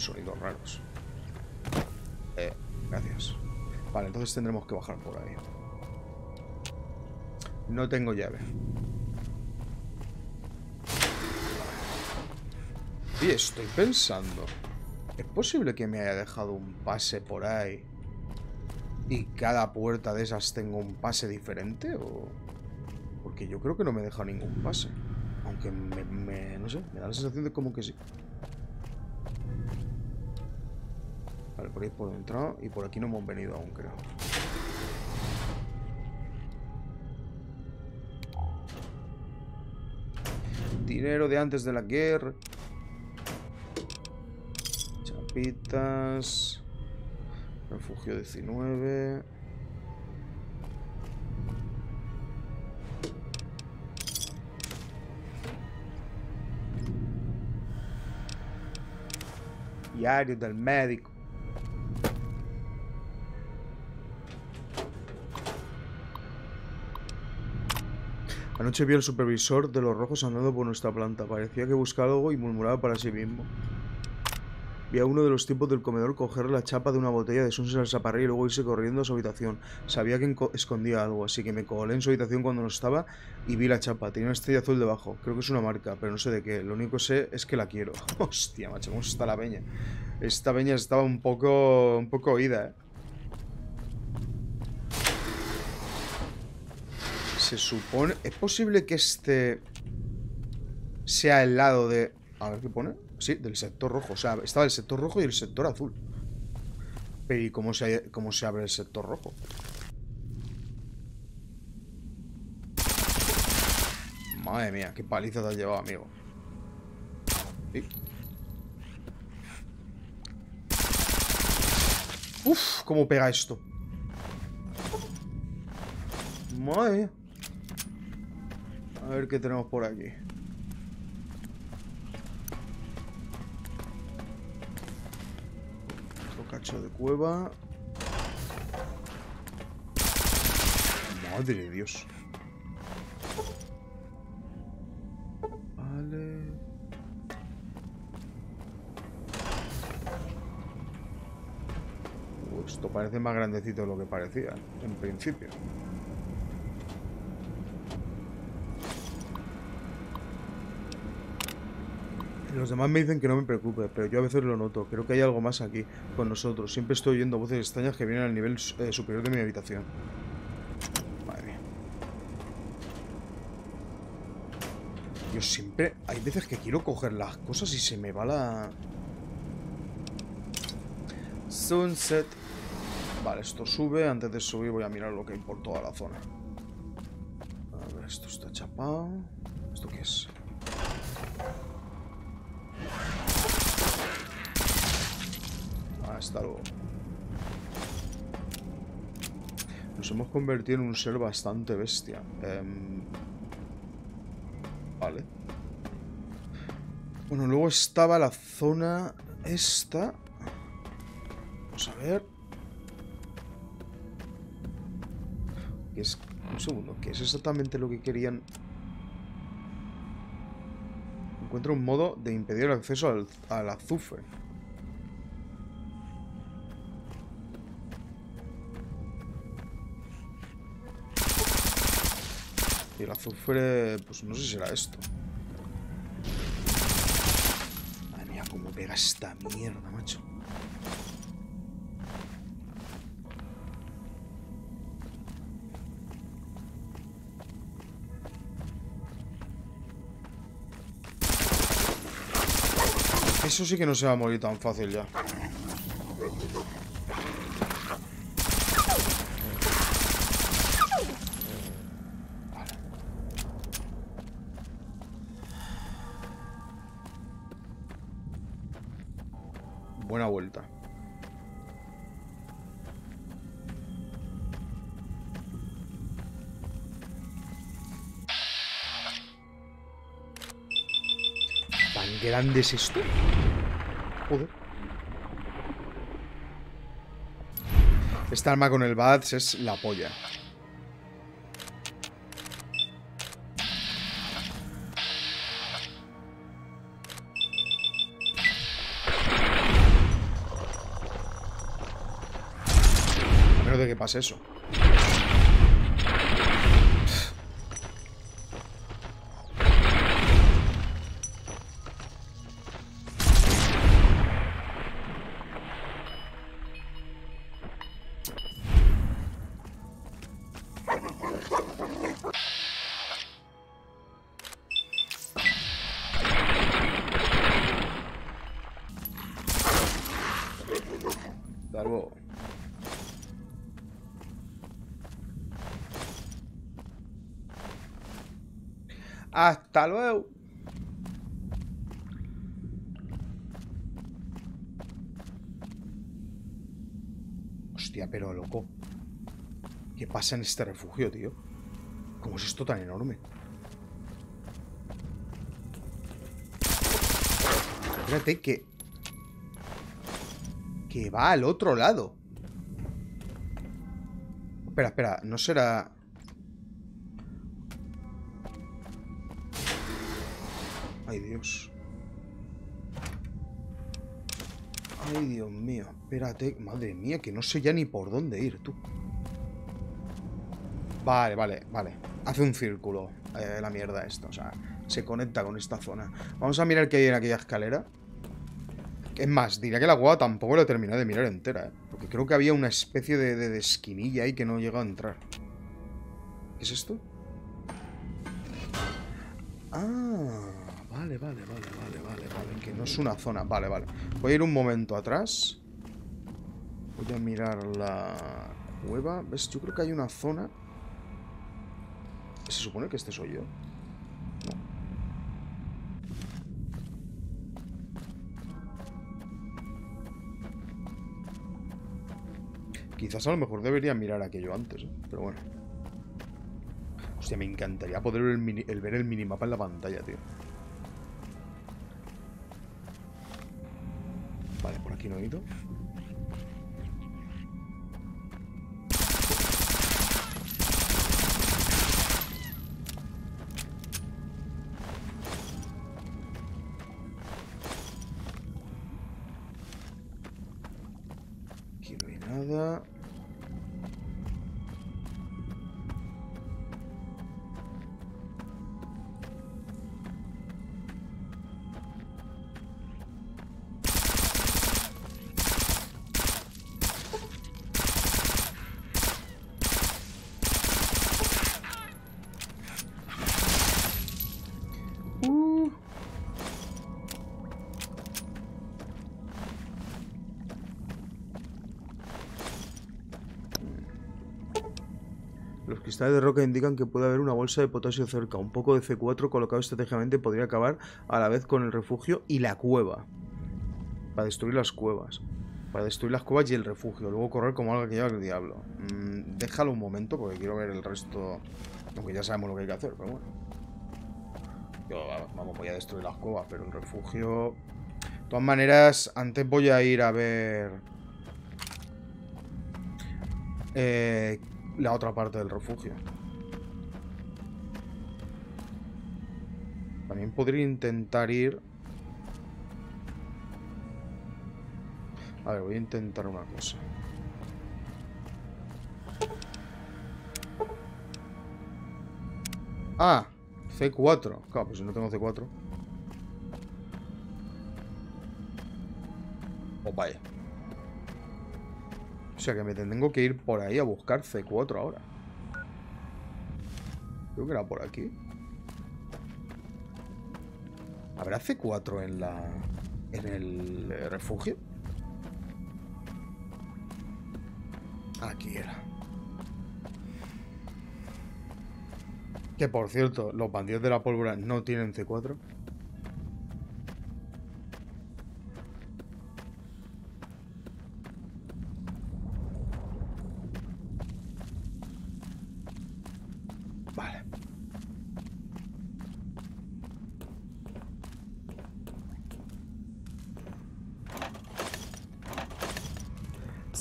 Sonidos raros. Eh, gracias. Vale, entonces tendremos que bajar por ahí. No tengo llave. Y estoy pensando. ¿Es posible que me haya dejado un pase por ahí? ¿Y cada puerta de esas tengo un pase diferente? ¿O...? Porque yo creo que no me deja ningún pase. Aunque me, me da la sensación de como que sí. Vale, por ahí por dentro. Y por aquí no hemos venido aún, creo. Dinero de antes de la guerra. Chapitas. Refugio 19. Diario del médico. Anoche vi al supervisor de los rojos andando por nuestra planta. Parecía que buscaba algo y murmuraba para sí mismo. Vi a uno de los tipos del comedor coger la chapa de una botella de Sunset al zaparril y luego irse corriendo a su habitación. Sabía que escondía algo, así que me colé en su habitación cuando no estaba y vi la chapa. Tenía una estrella azul debajo. Creo que es una marca, pero no sé de qué. Lo único que sé es que la quiero. Hostia, macho, ¿cómo está la peña? Esta peña estaba un poco, un poco oída, ¿eh? Se supone... ¿Es posible que este sea el lado de... A ver qué pone. Sí, del sector rojo. O sea, estaba el sector rojo y el sector azul. Pero ¿y cómo se, cómo se abre el sector rojo? Madre mía, qué paliza te has llevado, amigo. Sí. Uf, cómo pega esto. Madre mía. A ver qué tenemos por aquí. Otro cacho de cueva. Madre de Dios. Vale. Uh, esto parece más grandecito de lo que parecía, en principio. Los demás me dicen que no me preocupe, pero yo a veces lo noto. Creo que hay algo más aquí con nosotros. Siempre estoy oyendo voces extrañas que vienen al nivel eh, superior de mi habitación. Madre mía. Yo siempre... Hay veces que quiero coger las cosas y se me va la... Sunset. Vale, esto sube. Antes de subir voy a mirar lo que hay por toda la zona. A ver, esto está chapado. ¿Esto qué es? Nos hemos convertido en un ser bastante bestia. Em, Vale. Bueno, luego estaba la zona esta. Vamos a ver. ¿Qué es? Un segundo. ¿Qué es exactamente lo que querían? Encuentra un modo de impedir el acceso al, al azufre. Y el azufre, pues no sé si será esto. Madre mía, cómo pega esta mierda, macho. Eso sí que no se va a morir tan fácil ya. Grande es. Joder. Esta arma con el Bats es la polla. A menos de que pase eso. Hasta. Hostia, pero loco. ¿Qué pasa en este refugio, tío? ¿Cómo es esto tan enorme? Espérate que... Que va al otro lado. Espera, espera, no será... Dios. Ay, Dios mío. Espérate. Madre mía, que no sé ya ni por dónde ir, tú. Vale, vale, vale. Hace un círculo eh, la mierda esto. O sea, se conecta con esta zona. Vamos a mirar qué hay en aquella escalera. Es más, diría que la guava tampoco la he terminado de mirar entera, ¿eh? Porque creo que había una especie de, de, de esquinilla ahí que no llega a entrar. ¿Qué es esto? Ah, vale, vale, vale, vale, vale, vale. Que no es una zona. Vale, vale. Voy a ir un momento atrás. Voy a mirar la cueva. ¿Ves? Yo creo que hay una zona. Se supone que este soy yo. No. Quizás a lo mejor debería mirar aquello antes, ¿eh? pero bueno. Hostia, me encantaría poder el ver el minimapa en la pantalla, tío. Aquí no cristales de roca indican que puede haber una bolsa de potasio cerca. Un poco de C4 colocado estratégicamente podría acabar a la vez con el refugio y la cueva. Para destruir las cuevas. Para destruir las cuevas y el refugio. Luego correr como algo que lleva el diablo. Mm, déjalo un momento porque quiero ver el resto. Aunque ya sabemos lo que hay que hacer, pero bueno. Yo, vamos, voy a destruir las cuevas, pero el refugio... De todas maneras, antes voy a ir a ver... eh, la otra parte del refugio. También podría intentar ir... A ver, voy a intentar una cosa. Ah, C4. Claro, pues si no tengo C4. Pues vaya. O sea que me tengo que ir por ahí a buscar C4 ahora. Creo que era por aquí. ¿Habrá C4 en la... en el refugio? Aquí era. Que por cierto, los bandidos de la pólvora no tienen C4.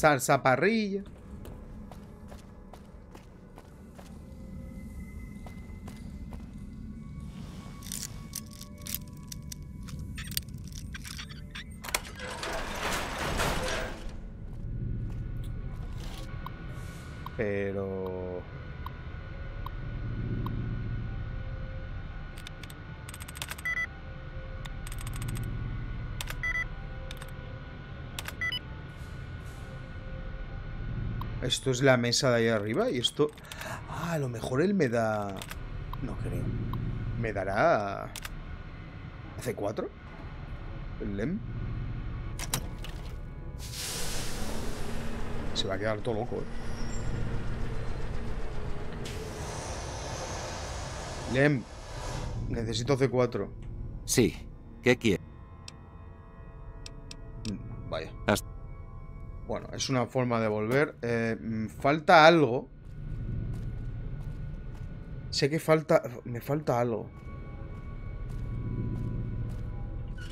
Salsa parrilla. Esto es la mesa de ahí arriba y esto... Ah, a lo mejor él me da... No creo. ¿Me dará... C4? ¿El LEM? Se va a quedar todo loco, eh. Lem, necesito C4. Sí. ¿Qué quieres? Es una forma de volver. Eh, mm, falta algo. Sé que falta... Me falta algo.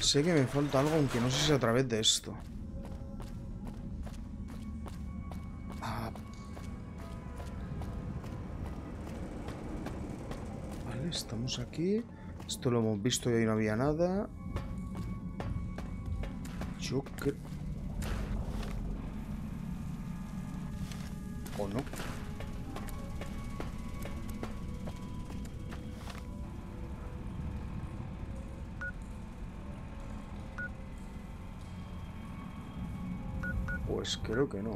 Sé que me falta algo, aunque no sé si a través de esto. Ah. Vale, estamos aquí. Esto lo hemos visto y ahí no había nada. Yo creo... Pues creo que no.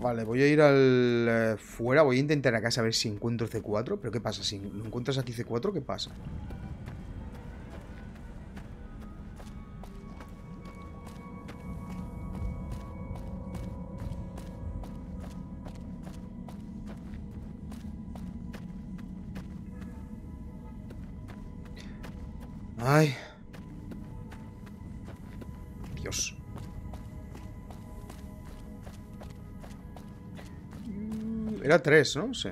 Vale, voy a ir al eh, fuera, voy a intentar acá saber si encuentro C4, pero ¿qué pasa? Si lo encuentras aquí C4, ¿qué pasa? Ay. Dios. Mm, Era 3, ¿no? Sí.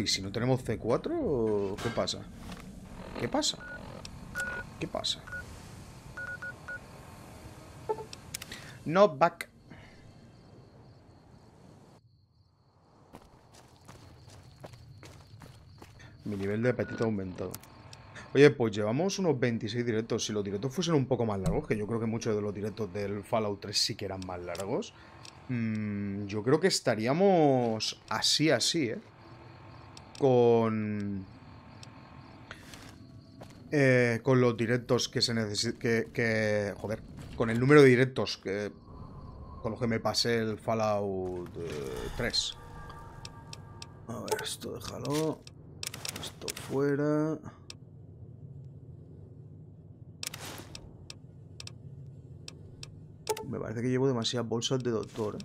¿y si no tenemos C4? ¿Qué pasa? ¿Qué pasa? ¿Qué pasa? Not back. Mi nivel de apetito ha aumentado. Oye, pues llevamos unos 26 directos. Si los directos fuesen un poco más largos, que yo creo que muchos de los directos del Fallout 3 sí que eran más largos, mm, yo creo que estaríamos así, así, ¿eh? Con... eh, con los directos que se necesitan... Que, Joder, con el número de directos que... Con los que me pasé el Fallout eh, 3. A ver, esto déjalo. Esto fuera... Me parece que llevo demasiadas bolsas de doctor.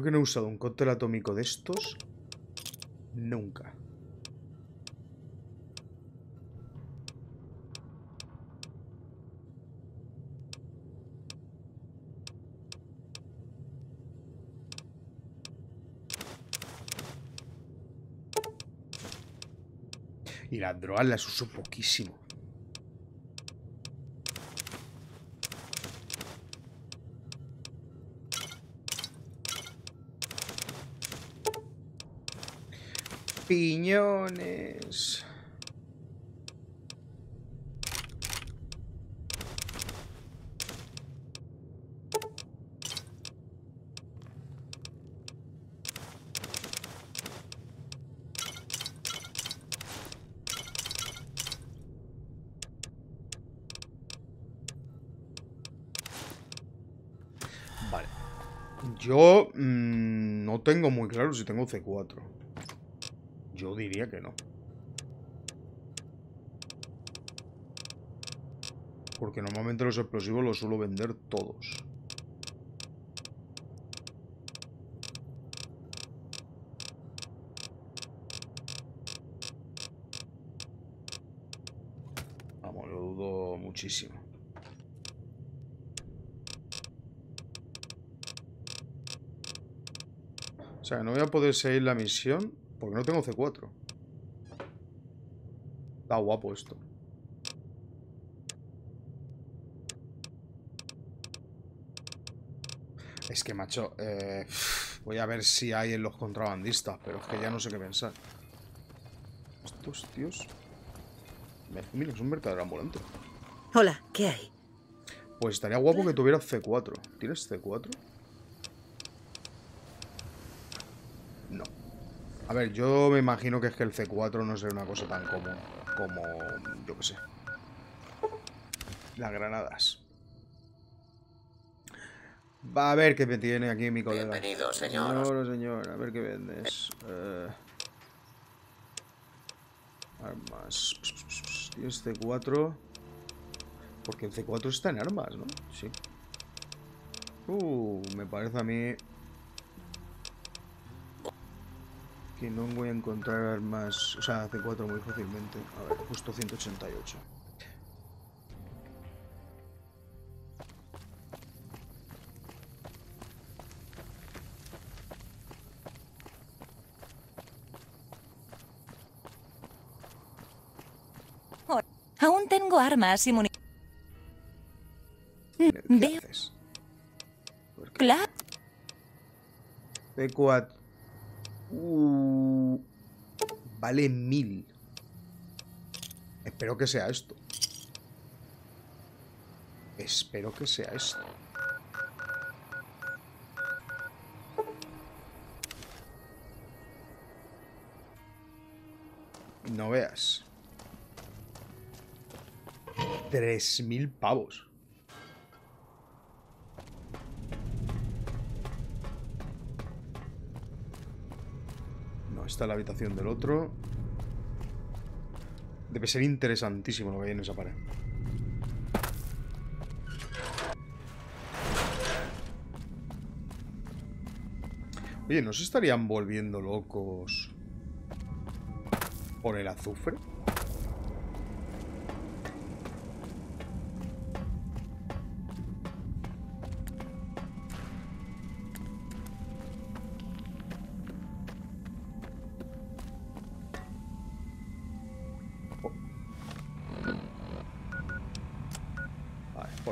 Creo que no he usado un cóctel atómico de estos. Nunca. Y las drogas las uso poquísimo. Piñones. Yo mm, no tengo muy claro si tengo C4. Yo diría que no. Porque normalmente los explosivos los suelo vender todos. Vamos, lo dudo muchísimo. O sea, no voy a poder seguir la misión porque no tengo C4. Está guapo esto. Es que, macho, eh, voy a ver si hay en los contrabandistas, pero es que ya no sé qué pensar. Estos tíos... Mira, es un mercader ambulante. Hola, ¿qué hay? Pues estaría guapo que tuviera C4. ¿Tienes C4? No. A ver, yo me imagino que es que el C4 no será una cosa tan común como, yo qué sé, las granadas. Va a ver qué me tiene aquí mi colega. Bienvenido, señor. Señor, señor, a ver qué vendes. Eh, armas. Tienes C4. Porque el C4 está en armas, ¿no? Sí. Uh, me parece a mí... Que no voy a encontrar armas... O sea, C4 muy fácilmente. A ver, justo 188. Aún tengo armas y municiones. ¿Qué Veo. Claro. C4... Uh, vale mil. Espero que sea esto. Espero que sea esto. No veas. Tres mil pavos. Está la habitación del otro. Debe ser interesantísimo lo que hay en esa pared. Oye, ¿no se estarían volviendo locos por el azufre?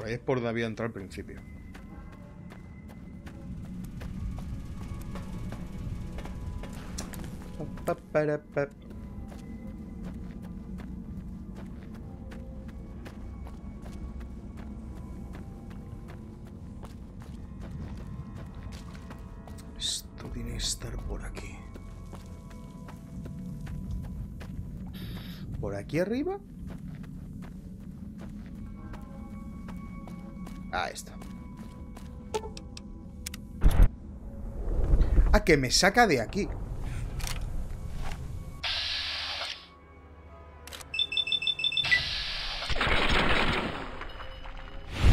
Es por donde había entrado al principio. Pa, pa, para, pa. Esto tiene que estar por aquí. ¿Por aquí arriba? Que me saca de aquí.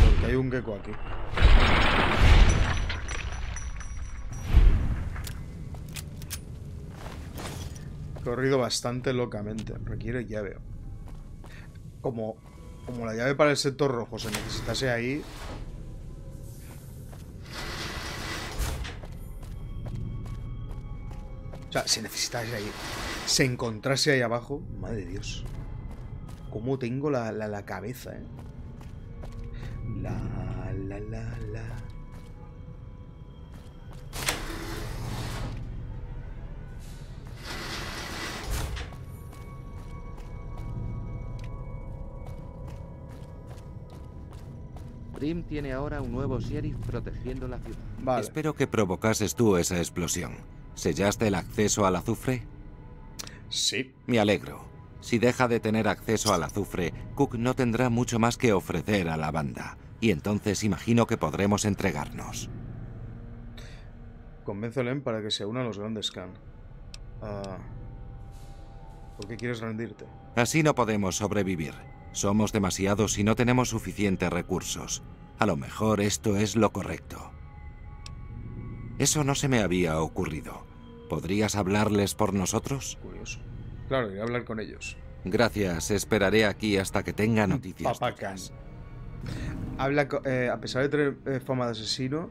Porque hay un gecko aquí. Corrido bastante locamente. Requiere llave. Como, como la llave para el sector rojo se necesitase ahí. Se necesitase ahí. Se encontrase ahí abajo. Madre de Dios. Cómo tengo la, la, la cabeza, eh. La, la, la, la. Brim tiene ahora un nuevo sheriff protegiendo la ciudad. Vale. Espero que provocases tú esa explosión. ¿Sellaste el acceso al azufre? Sí. Me alegro. Si deja de tener acceso al azufre, Cook no tendrá mucho más que ofrecer a la banda. Y entonces imagino que podremos entregarnos. Convéncelen para que se una a los grandes Khan. Ah, ¿Por qué quieres rendirte? Así no podemos sobrevivir. Somos demasiados y no tenemos suficientes recursos. A lo mejor esto es lo correcto. Eso no se me había ocurrido. ¿Podrías hablarles por nosotros? Curioso. Claro, iré a hablar con ellos. Gracias, esperaré aquí hasta que tenga noticias. Papá Khan. tuyas. Habla, eh, a pesar de tener eh, fama de asesino,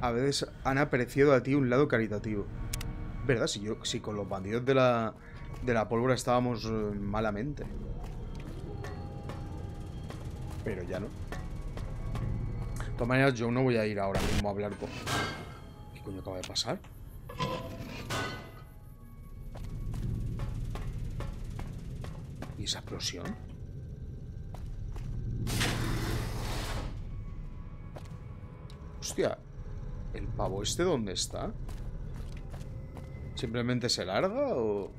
a veces han apreciado a ti un lado caritativo. ¿Verdad? Si, yo, si con los bandidos de la, de la pólvora estábamos eh, malamente. Pero ya no. De todas maneras, yo no voy a ir ahora mismo a hablar con... ¿Qué coño acaba de pasar? ¿Y esa explosión? Hostia, ¿el pavo este dónde está? ¿Simplemente se larga o...?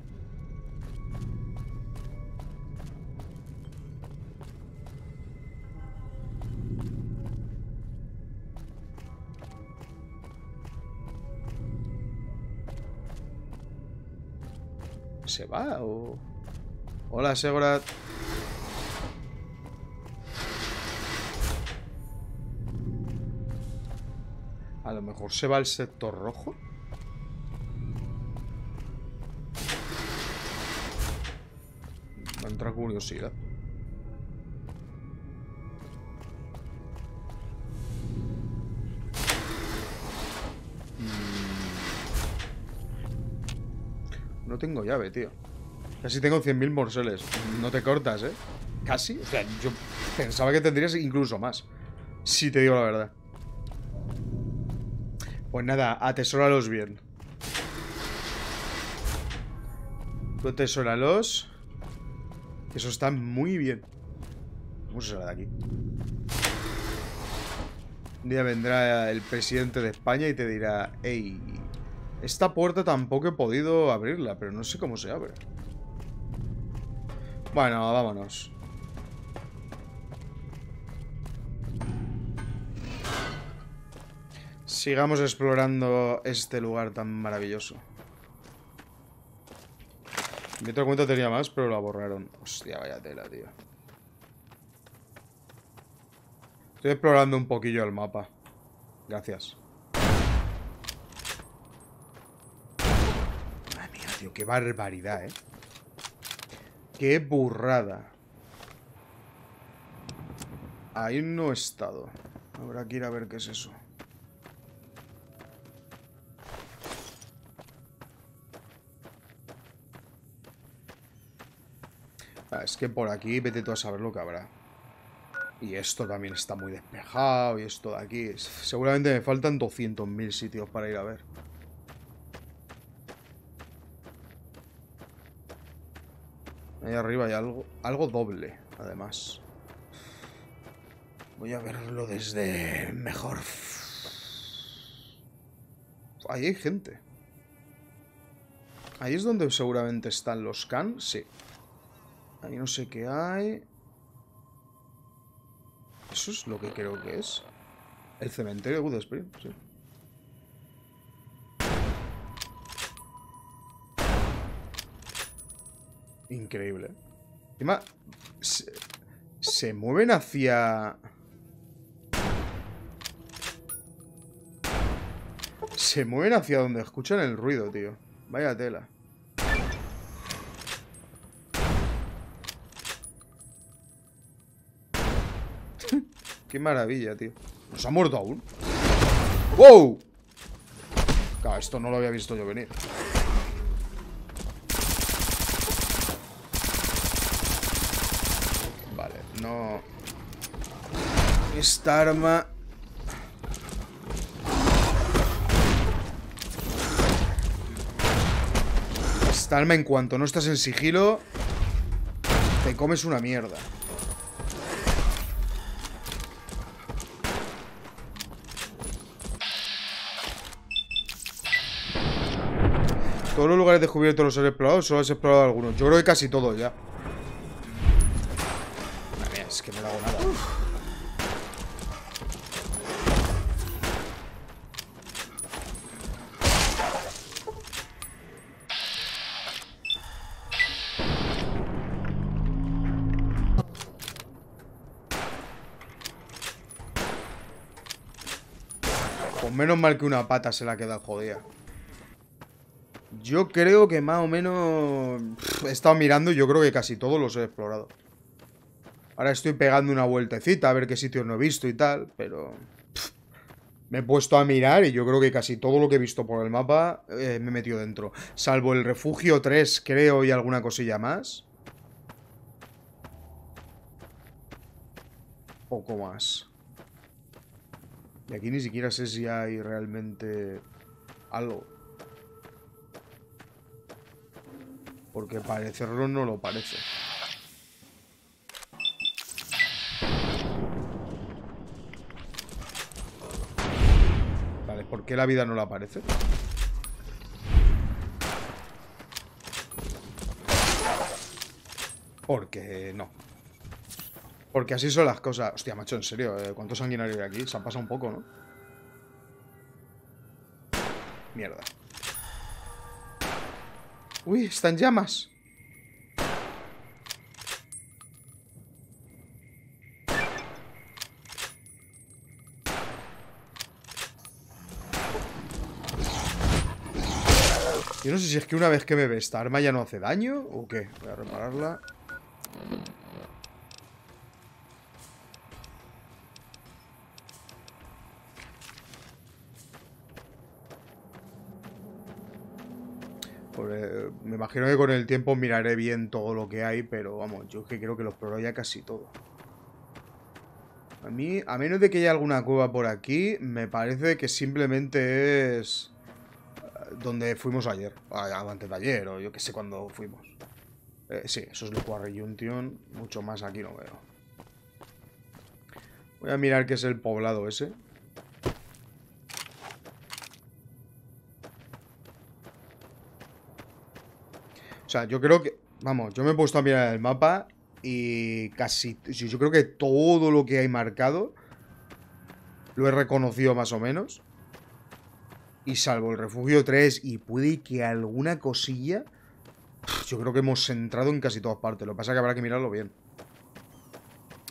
¿Se va o...? Hola, Segrat. A lo mejor se va al sector rojo. Me entra curiosidad. No tengo llave, tío. Casi tengo 100.000 morseles. No te cortas, ¿eh? Casi. O sea, yo pensaba que tendrías incluso más. Si te digo la verdad. Pues nada, atesóralos bien. Tú atesóralos. Eso está muy bien. Vamos a salir de aquí. Un día vendrá el presidente de España y te dirá, hey, esta puerta tampoco he podido abrirla, pero no sé cómo se abre. Bueno, vámonos. Sigamos explorando este lugar tan maravilloso. Mi otra cuenta tenía más, pero la borraron. Hostia, vaya tela, tío. Estoy explorando un poquillo el mapa. Gracias. Madre mía, qué barbaridad, eh. Qué burrada. Ahí no he estado. Habrá que ir a ver qué es eso. Ah, es que por aquí vete tú a saber lo que habrá. Y esto también está muy despejado. Y esto de aquí. Seguramente me faltan 200.000 sitios para ir a ver. Ahí arriba hay algo. Algo doble, además. Voy a verlo desde mejor. Ahí hay gente. Ahí es donde seguramente están los can. Sí. Ahí no sé qué hay. Eso es lo que creo que es. El cementerio de Good Spring, sí. Increíble. Encima, se, mueven hacia... Se mueven hacia donde escuchan el ruido, tío. Vaya tela. Qué maravilla, tío. ¿Nos ha muerto aún? ¡Wow! Claro, esto no lo había visto yo venir. Vale, no... Esta arma... Esta arma en cuanto no estás en sigilo... Te comes una mierda. Todos los lugares descubiertos los he explorado, solo has explorado algunos. Yo creo que casi todos ya. Que una pata se la queda jodida. Yo creo que más o menos... He estado mirando y yo creo que casi todos los he explorado. Ahora estoy pegando una vueltecita a ver qué sitios no he visto y tal, pero... me he puesto a mirar y yo creo que casi todo lo que he visto por el mapa eh, me he metido dentro. Salvo el refugio 3, creo, y alguna cosilla más. Poco más. Y aquí ni siquiera sé si hay realmente algo. Porque parecerlo no lo parece. Vale, ¿por qué la vida no la aparece? Porque no. Porque así son las cosas. Hostia, macho, en serio, ¿eh? ¿cuánto sanguinario hay aquí? Se ha pasado un poco, ¿no? Mierda. Uy, están llamas. Yo no sé si es que una vez que me ve esta arma ya no hace daño o qué. Voy a repararla. Eh, me imagino que con el tiempo miraré bien todo lo que hay, pero vamos, yo que creo que los probé ya casi todo. A mí, a menos de que haya alguna cueva por aquí, me parece que simplemente es eh, donde fuimos ayer, a- antes de ayer, o yo que sé cuándo fuimos. Eh, sí, eso es Quarry Junction, mucho más aquí no veo. Voy a mirar qué es el poblado ese. O sea, yo creo que. Vamos, yo me he puesto a mirar el mapa y casi. Yo creo que todo lo que hay marcado lo he reconocido más o menos. Y salvo el refugio 3 y puede que alguna cosilla. Yo creo que hemos entrado en casi todas partes. Lo que pasa es que habrá que mirarlo bien.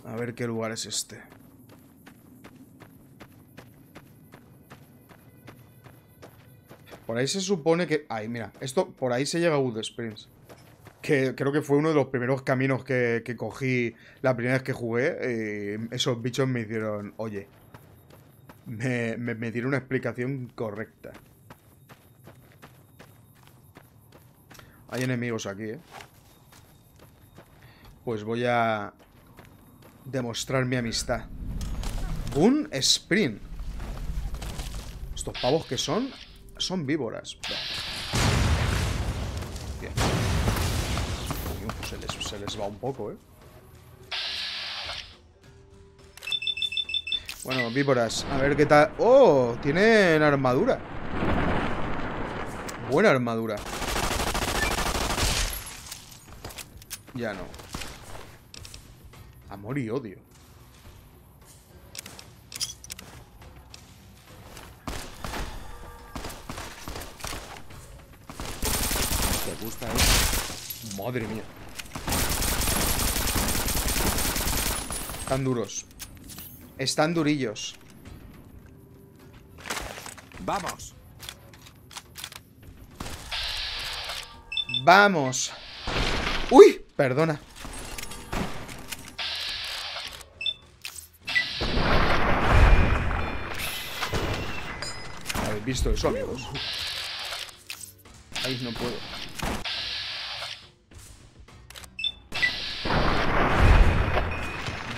A ver qué lugar es este. Por ahí se supone que... Ahí, mira. Esto, por ahí se llega a Wood Springs. Que creo que fue uno de los primeros caminos que, que cogí la primera vez que jugué. eh, esos bichos me hicieron... Oye. Me, me, me dieron una explicación correcta. Hay enemigos aquí, ¿eh? Pues voy a... Demostrar mi amistad. Un sprint. ¿Estos pavos que son? Son víboras. Bien. Les, se les va un poco, ¿eh? Bueno, víboras. A ver qué tal... ¡Oh! Tienen armadura. Buena armadura. Ya no. Amor y odio. Madre mía. Están duros. Están durillos. ¡Vamos! Vamos. ¡Uy! Perdona. ¿Habéis visto eso, amigos? Ahí no puedo.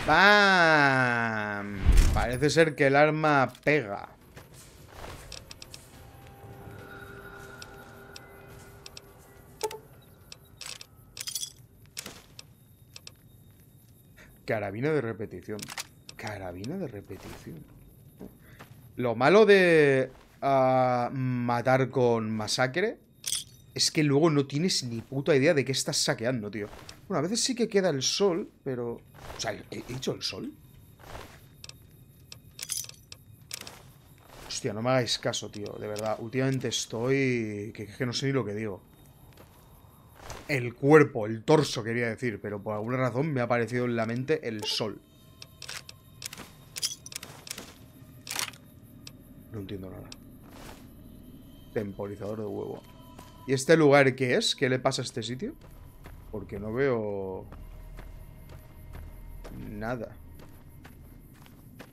¡Bam! Parece ser que el arma pega. Carabina de repetición. Carabina de repetición. Lo malo de ah, matar con masacre es que luego no tienes ni puta idea de qué estás saqueando, tío. Bueno, a veces sí que queda el sol, pero... O sea, ¿he hecho el sol? Hostia, no me hagáis caso, tío. De verdad, últimamente estoy... Que, que no sé ni lo que digo. El cuerpo, el torso quería decir, pero por alguna razón me ha aparecido en la mente el sol. No entiendo nada. Temporizador de huevo. ¿Y este lugar qué es? ¿Qué le pasa a este sitio? Porque no veo... nada.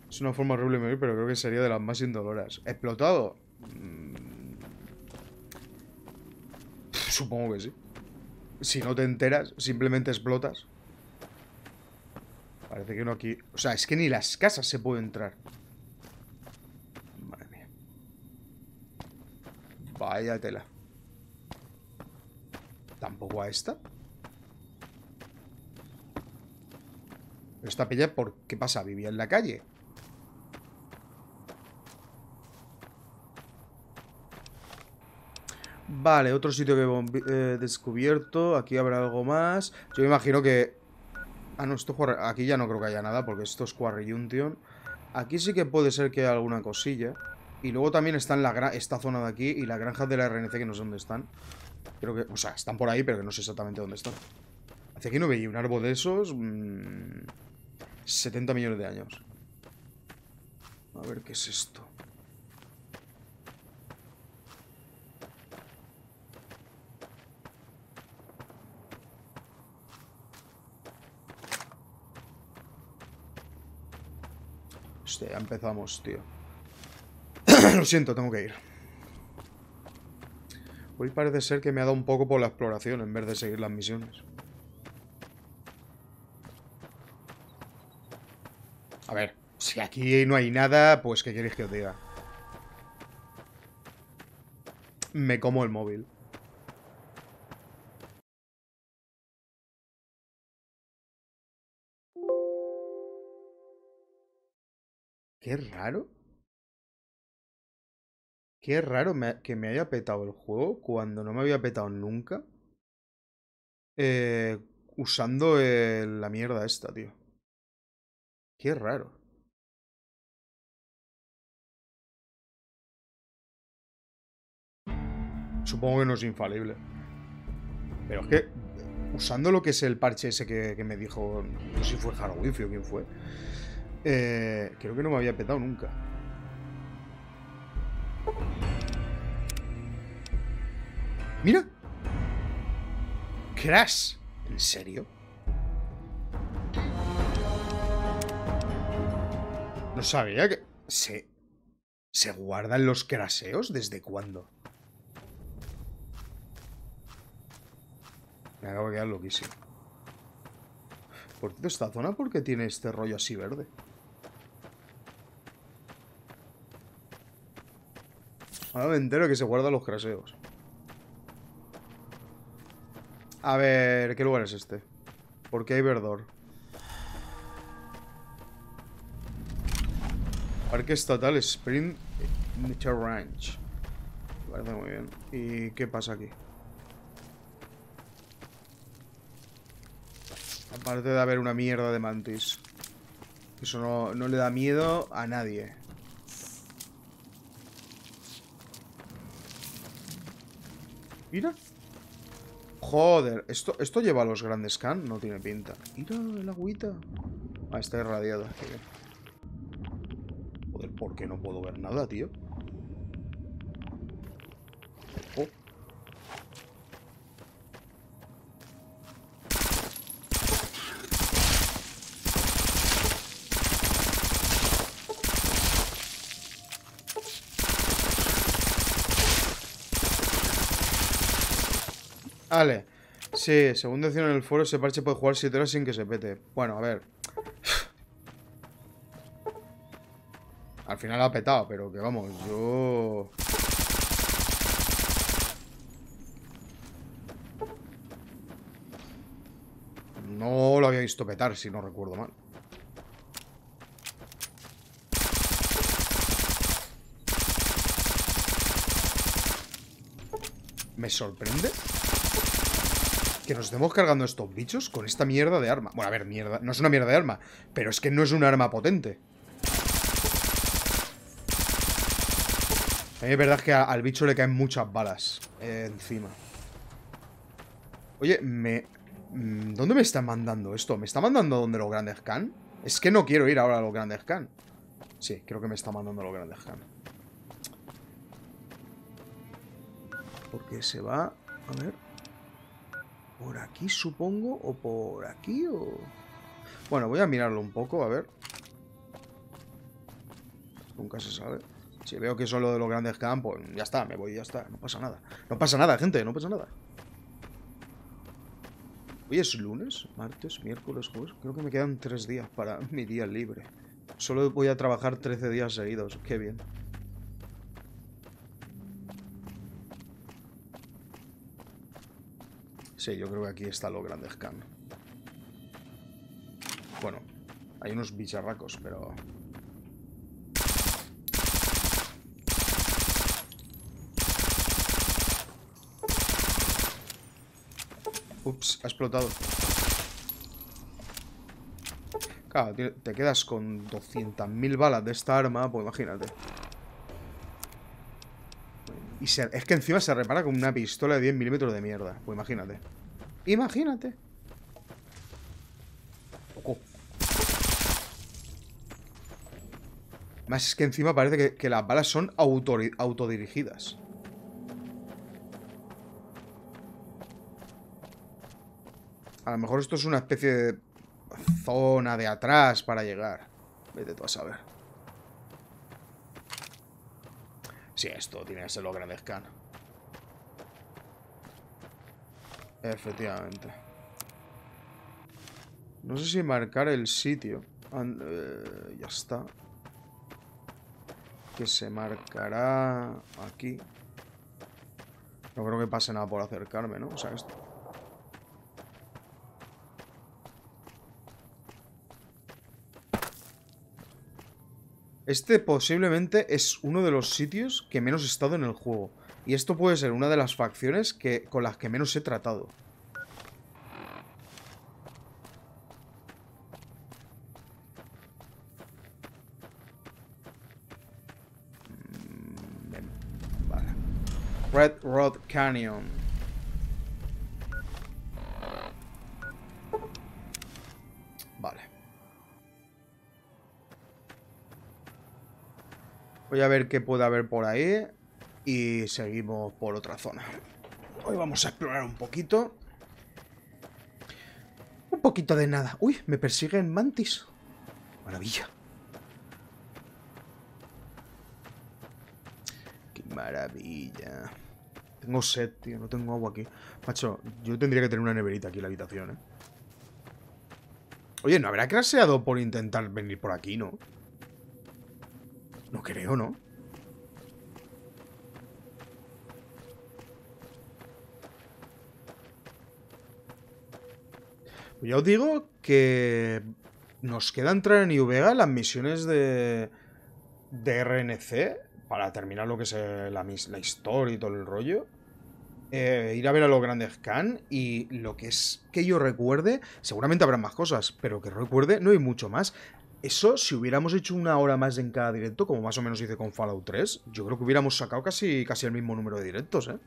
Es una forma horrible de morir, pero creo que sería de las más indoloras. ¿Explotado? Mm. Supongo que sí. Si no te enteras, simplemente explotas. Parece que no aquí... O sea, es que ni las casas se puede entrar. Madre mía. Vaya tela. ¿Tampoco a esta? Esta pilla, ¿por qué pasa? ¿Vivía en la calle? Vale, otro sitio que vi- eh, descubierto. Aquí habrá algo más. Yo me imagino que... Ah, no, esto Aquí ya no creo que haya nada porque esto es Quarry Junction. Aquí sí que puede ser que haya alguna cosilla. Y luego también está en la esta zona de aquí y las granjas de la RNC que no sé dónde están. Creo que... O sea, están por ahí, pero que no sé exactamente dónde están. Hacia aquí no veía un árbol de esos... mm, 70 millones de años. A ver, ¿qué es esto? Hostia, ya empezamos, tío. Lo siento, tengo que ir. Hoy parece ser que me ha dado un poco por la exploración en vez de seguir las misiones. A ver, si aquí no hay nada, pues ¿qué queréis que os diga? Me como el móvil. Qué raro. Qué raro que me haya petado el juego cuando no me había petado nunca. Eh, usando la mierda esta, tío. Qué raro. Supongo que no es infalible. Pero es que, usando lo que es el parche ese que, me dijo, no sé si fue Halloween o quién fue, eh, creo que no me había petado nunca. Mira. Crash. ¿En serio? No sabía que... ¿Se... ¿Se guardan los craseos? ¿Desde cuándo? Me acabo de quedar loquísimo. Por cierto, esta zona, ¿por qué tiene este rollo así verde? Ahora me entero que se guardan los craseos. A ver, ¿qué lugar es este? ¿Por qué hay verdor? Parque Estatal Spring Nature Ranch. Parece muy bien. ¿Y qué pasa aquí? Aparte de haber una mierda de mantis. Eso no, no le da miedo a nadie. Mira. Joder, ¿esto, ¿esto lleva a los grandes can? No tiene pinta. Mira el agüita. Ah, está bien. Joder, ¿por qué no puedo ver nada, tío? Vale. Sí, según decían en el foro, ese parche puede jugar 7 horas sin que se pete. Bueno, a ver. Al final ha petado, pero que vamos, yo... No lo había visto petar, si no recuerdo mal. Me sorprende que nos estemos cargando estos bichos con esta mierda de arma. Bueno, a ver, mierda. No es una mierda de arma, pero es que no es un arma potente. A mí es verdad que al bicho le caen muchas balas eh, encima. Oye, me... mm, ¿Dónde me está mandando esto? ¿Me está mandando a donde los grandes can? Es que no quiero ir ahora a los grandes can. Sí, creo que me está mandando los grandes can. Porque se va... A ver... ¿Por aquí supongo? ¿O por aquí? ¿O...? Bueno, voy a mirarlo un poco, a ver. Nunca se sabe. Si veo que son lo de los grandes campos, ya está, me voy, ya está. No pasa nada. No pasa nada, gente, no pasa nada. Hoy es lunes, martes, miércoles, jueves. Creo que me quedan tres días para mi día libre. Solo voy a trabajar 13 días seguidos. Qué bien. Sí, yo creo que aquí está lo grande scan. Bueno, hay unos bicharracos, pero... Ups, ha explotado. Claro, te quedas con 200.000 balas de esta arma, pues imagínate. Es que encima se repara con una pistola de 10 milímetros de mierda. Pues imagínate. Imagínate. Más es que encima parece que, que las balas son autodirigidas. A lo mejor esto es una especie de zona de atrás para llegar. Vete tú a saber. Sí, esto tiene que ser lo grande scan. Efectivamente. No sé si marcar el sitio. Eh, ya está. Que se marcará aquí. No creo que pase nada por acercarme, ¿no? O sea, esto. Este posiblemente es uno de los sitios que menos he estado en el juego. Y esto puede ser una de las facciones que, con las que menos he tratado. Mm. Red Rod Canyon. Voy a ver qué puede haber por ahí. Y seguimos por otra zona. Hoy vamos a explorar un poquito. Un poquito de nada. Uy, me persiguen mantis. Maravilla. Qué maravilla. Tengo sed, tío. No tengo agua aquí. Macho, yo tendría que tener una neverita aquí en la habitación, ¿eh? Oye, ¿no habrá craseado por intentar venir por aquí, no? No creo, ¿no? Pues ya os digo que nos queda entrar en Iuvega las misiones de, de RNC para terminar lo que es eh, la, la historia y todo el rollo. Eh, ir a ver a los grandes Khan y lo que es que yo recuerde, seguramente habrá más cosas, pero que recuerde no hay mucho más. Eso, si hubiéramos hecho una hora más en cada directo, como más o menos hice con Fallout 3, yo creo que hubiéramos sacado casi, casi el mismo número de directos, ¿eh?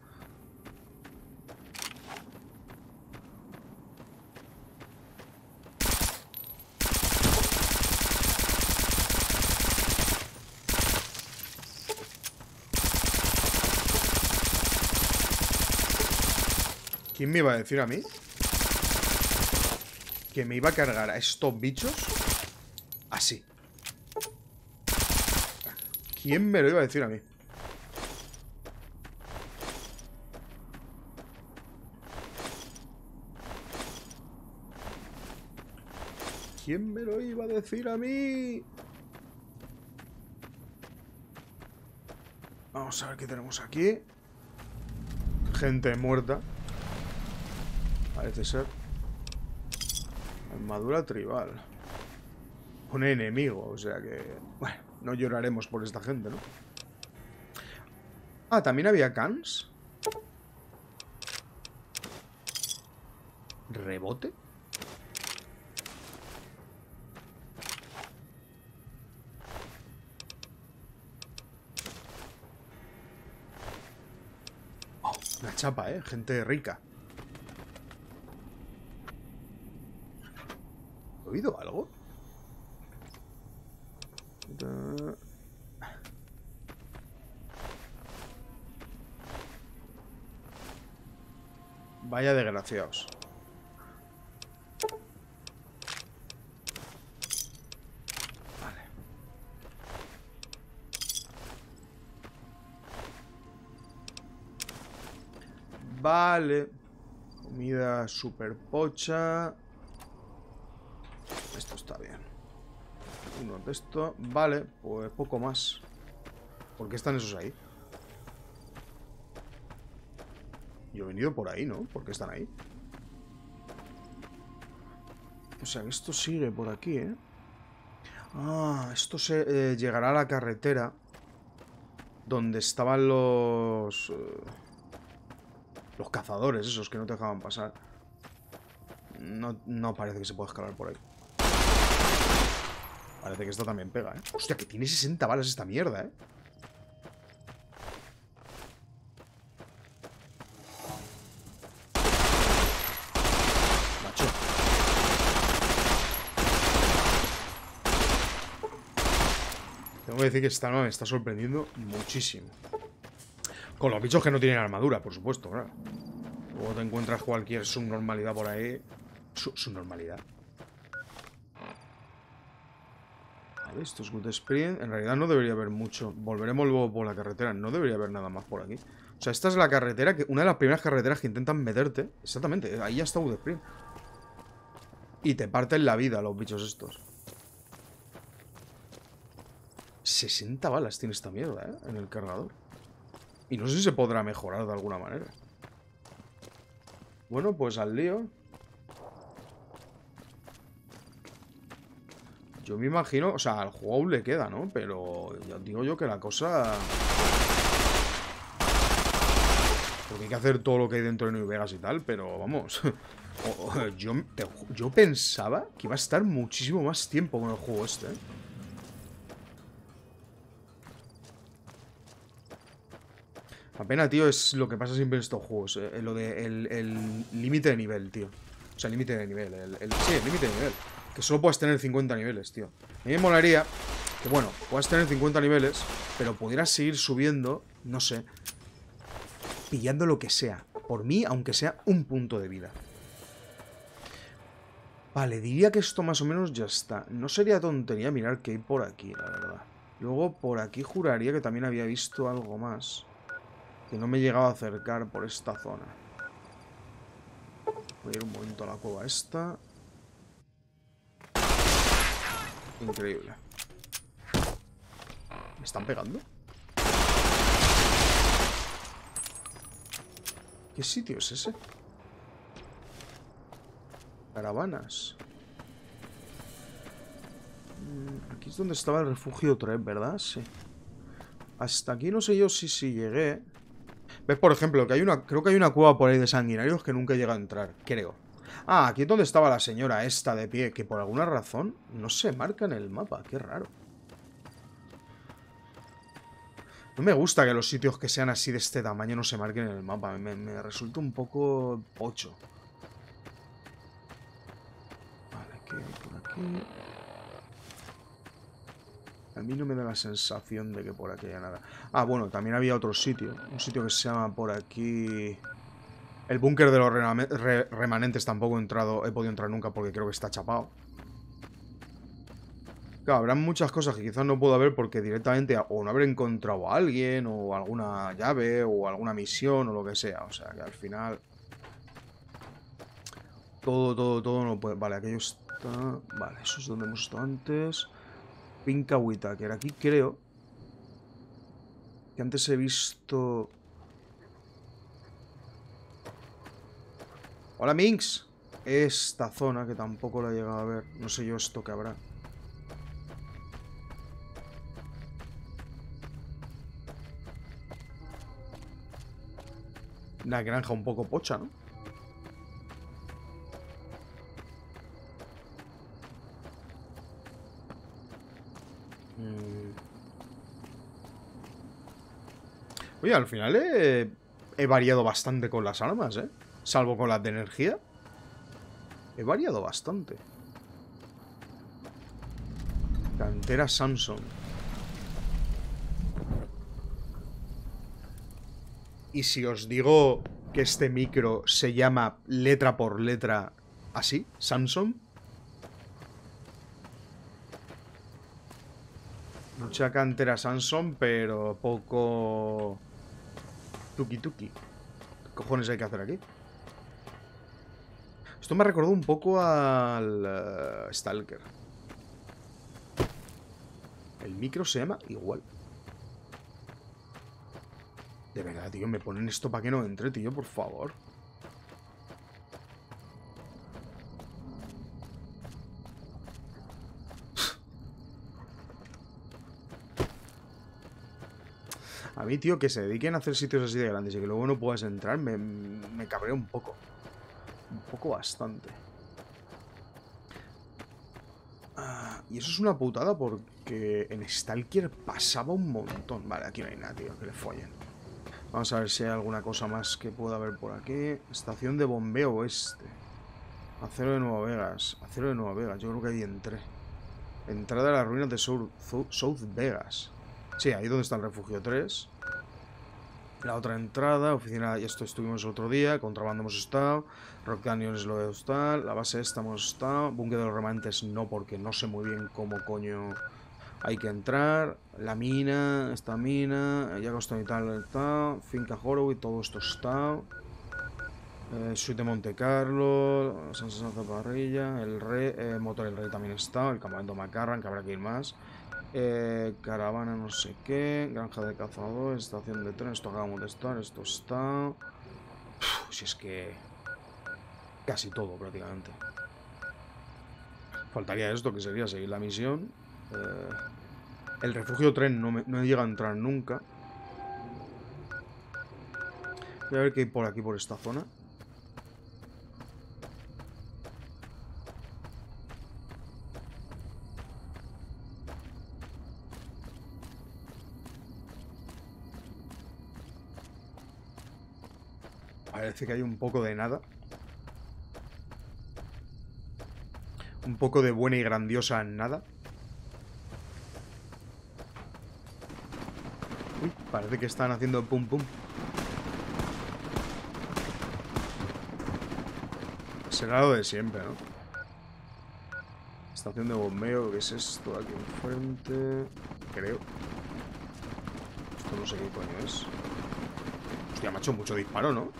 ¿Quién me iba a decir a mí? Que me iba a cargar a estos bichos así. ¿Quién me lo iba a decir a mí? ¿Quién me lo iba a decir a mí? Vamos a ver qué tenemos aquí. Gente muerta. Parece ser. Armadura tribal. Un enemigo, o sea que... Bueno, no lloraremos por esta gente, ¿no? Ah, también había cans. ¿Rebote? Oh, una chapa, ¿eh? Gente rica. ¿He oído algo? Vaya desgraciados. Vale. Vale. Comida super pocha. Esto está bien. Uno esto. Vale, pues poco más. ¿Por qué están esos ahí? Yo he venido por ahí, ¿no? ¿Por qué están ahí? O sea, que esto sigue por aquí, ¿eh? Ah, esto se eh, llegará a la carretera donde estaban los... eh, los cazadores, esos que no te dejaban pasar. No, no parece que se pueda escalar por ahí. Parece que esto también pega, ¿eh? Hostia, que tiene 60 balas esta mierda, ¿eh? Macho. Tengo que decir que esta arma me está sorprendiendo muchísimo. Con los bichos que no tienen armadura, por supuesto, claro. Luego te encuentras cualquier subnormalidad por ahí. Su- subnormalidad. Esto es Good Sprint. En realidad no debería haber mucho. Volveremos luego por la carretera. No debería haber nada más por aquí. O sea, esta es la carretera que. Una de las primeras carreteras que intentan meterte. Exactamente. Ahí ya está Good Sprint. Y te parten la vida los bichos estos. 60 balas tiene esta mierda, ¿eh? En el cargador. Y no sé si se podrá mejorar de alguna manera. Bueno, pues al lío. Yo me imagino, o sea, al juego aún le queda, ¿no? Pero ya digo yo que la cosa... Porque hay que hacer todo lo que hay dentro de New Vegas y tal, pero vamos... yo, yo pensaba que iba a estar muchísimo más tiempo con el juego este, ¿eh? La tío, es lo que pasa siempre en estos juegos. eh, lo de el límite de nivel, tío. O sea, límite de nivel. El, el- sí, el límite de nivel. Que solo puedas tener 50 niveles, tío. A mí me molaría que, bueno, puedas tener 50 niveles, pero pudieras seguir subiendo, no sé, pillando lo que sea. Por mí, aunque sea un punto de vida. Vale, diría que esto más o menos ya está. No sería tontería mirar qué hay por aquí, la verdad. Luego, por aquí juraría que también había visto algo más. Que no me he llegado a acercar por esta zona. Voy a ir un momento a la cueva esta. Increíble. ¿Me están pegando? ¿Qué sitio es ese? Caravanas. Mm, Aquí es donde estaba el refugio 3, ¿verdad? Sí. Hasta aquí no sé yo si, si llegué. ¿Ves, por ejemplo, que hay una. Creo que hay una cueva por ahí de sanguinarios que nunca llega a entrar. Creo. Ah, aquí es donde estaba la señora esta de pie, que por alguna razón no se marca en el mapa. Qué raro. No me gusta que los sitios que sean así de este tamaño no se marquen en el mapa. Me, resulta un poco pocho. Vale, ¿qué hay por aquí? A mí no me da la sensación de que por aquí haya nada. Ah, bueno, también había otro sitio. Un sitio que se llama por aquí... El búnker de los remanentes tampoco he entrado, he podido entrar nunca porque creo que está chapado. Claro, habrán muchas cosas que quizás no puedo ver porque directamente o no habré encontrado a alguien o alguna llave o alguna misión o lo que sea. O sea, que al final... Todo, todo, todo no puede... Vale, aquello está... Vale, eso es donde hemos estado antes. Pinka Whitaker. Aquí creo que antes he visto... Hola, Minx. Esta zona que tampoco la he llegado a ver. No sé yo esto que habrá. Una granja un poco pocha, ¿no? Mm. Oye, al final he, he variado bastante con las armas, ¿eh? Salvo con las de energía. He variado bastante. Cantera Samsung. Y si os digo que este micro se llama letra por letra así, Samsung. Mucha cantera Samsung, pero poco... Tuki tuki. ¿Qué cojones hay que hacer aquí? Esto me recordó un poco al eh, Stalker. El micro se llama igual. De verdad, tío, me ponen esto para que no entre, tío, por favor. A mí, tío, que se dediquen a hacer sitios así de grandes y que luego no puedas entrar, me, me cabrea un poco. Un poco bastante. Ah, y eso es una putada porque en Stalker pasaba un montón. Vale, aquí no hay nada, tío, que le follen. Vamos a ver si hay alguna cosa más que pueda haber por aquí. Estación de bombeo oeste. Acero de Nueva Vegas. Acero de Nueva Vegas. Yo creo que ahí entré. Entrada a las ruinas de South, South Vegas. Sí, ahí donde está el refugio 3. La otra entrada, oficina, y esto estuvimos el otro día, contrabando hemos estado, Rock Canyon es lo de estar, la base esta hemos estado, búnker de los remanentes no, porque no sé muy bien cómo coño hay que entrar, la mina, esta mina, Yagoston y tal, está, Finca Horowitz, todo esto está, eh, Suite Monte Carlo, San Sanza Parrilla, el Rey, eh, Motor el Rey también está, el campamento Macarran, que habrá que ir más. Eh, caravana no sé qué, granja de cazadores, estación de tren, esto acabamos de estar, esto está... Uf, si es que... Casi todo prácticamente. Faltaría esto, que sería seguir la misión. Eh, el refugio tren no, me, no llega a entrar nunca. Voy a ver qué hay por aquí, por esta zona. Parece que hay un poco de nada. Un poco de buena y grandiosa nada. Uy, parece que están haciendo pum pum. Será lo de siempre, ¿no? Estación de bombeo, ¿qué es esto? Aquí enfrente. Creo. Esto no sé qué coño es. Hostia, hecho mucho disparo, ¿no?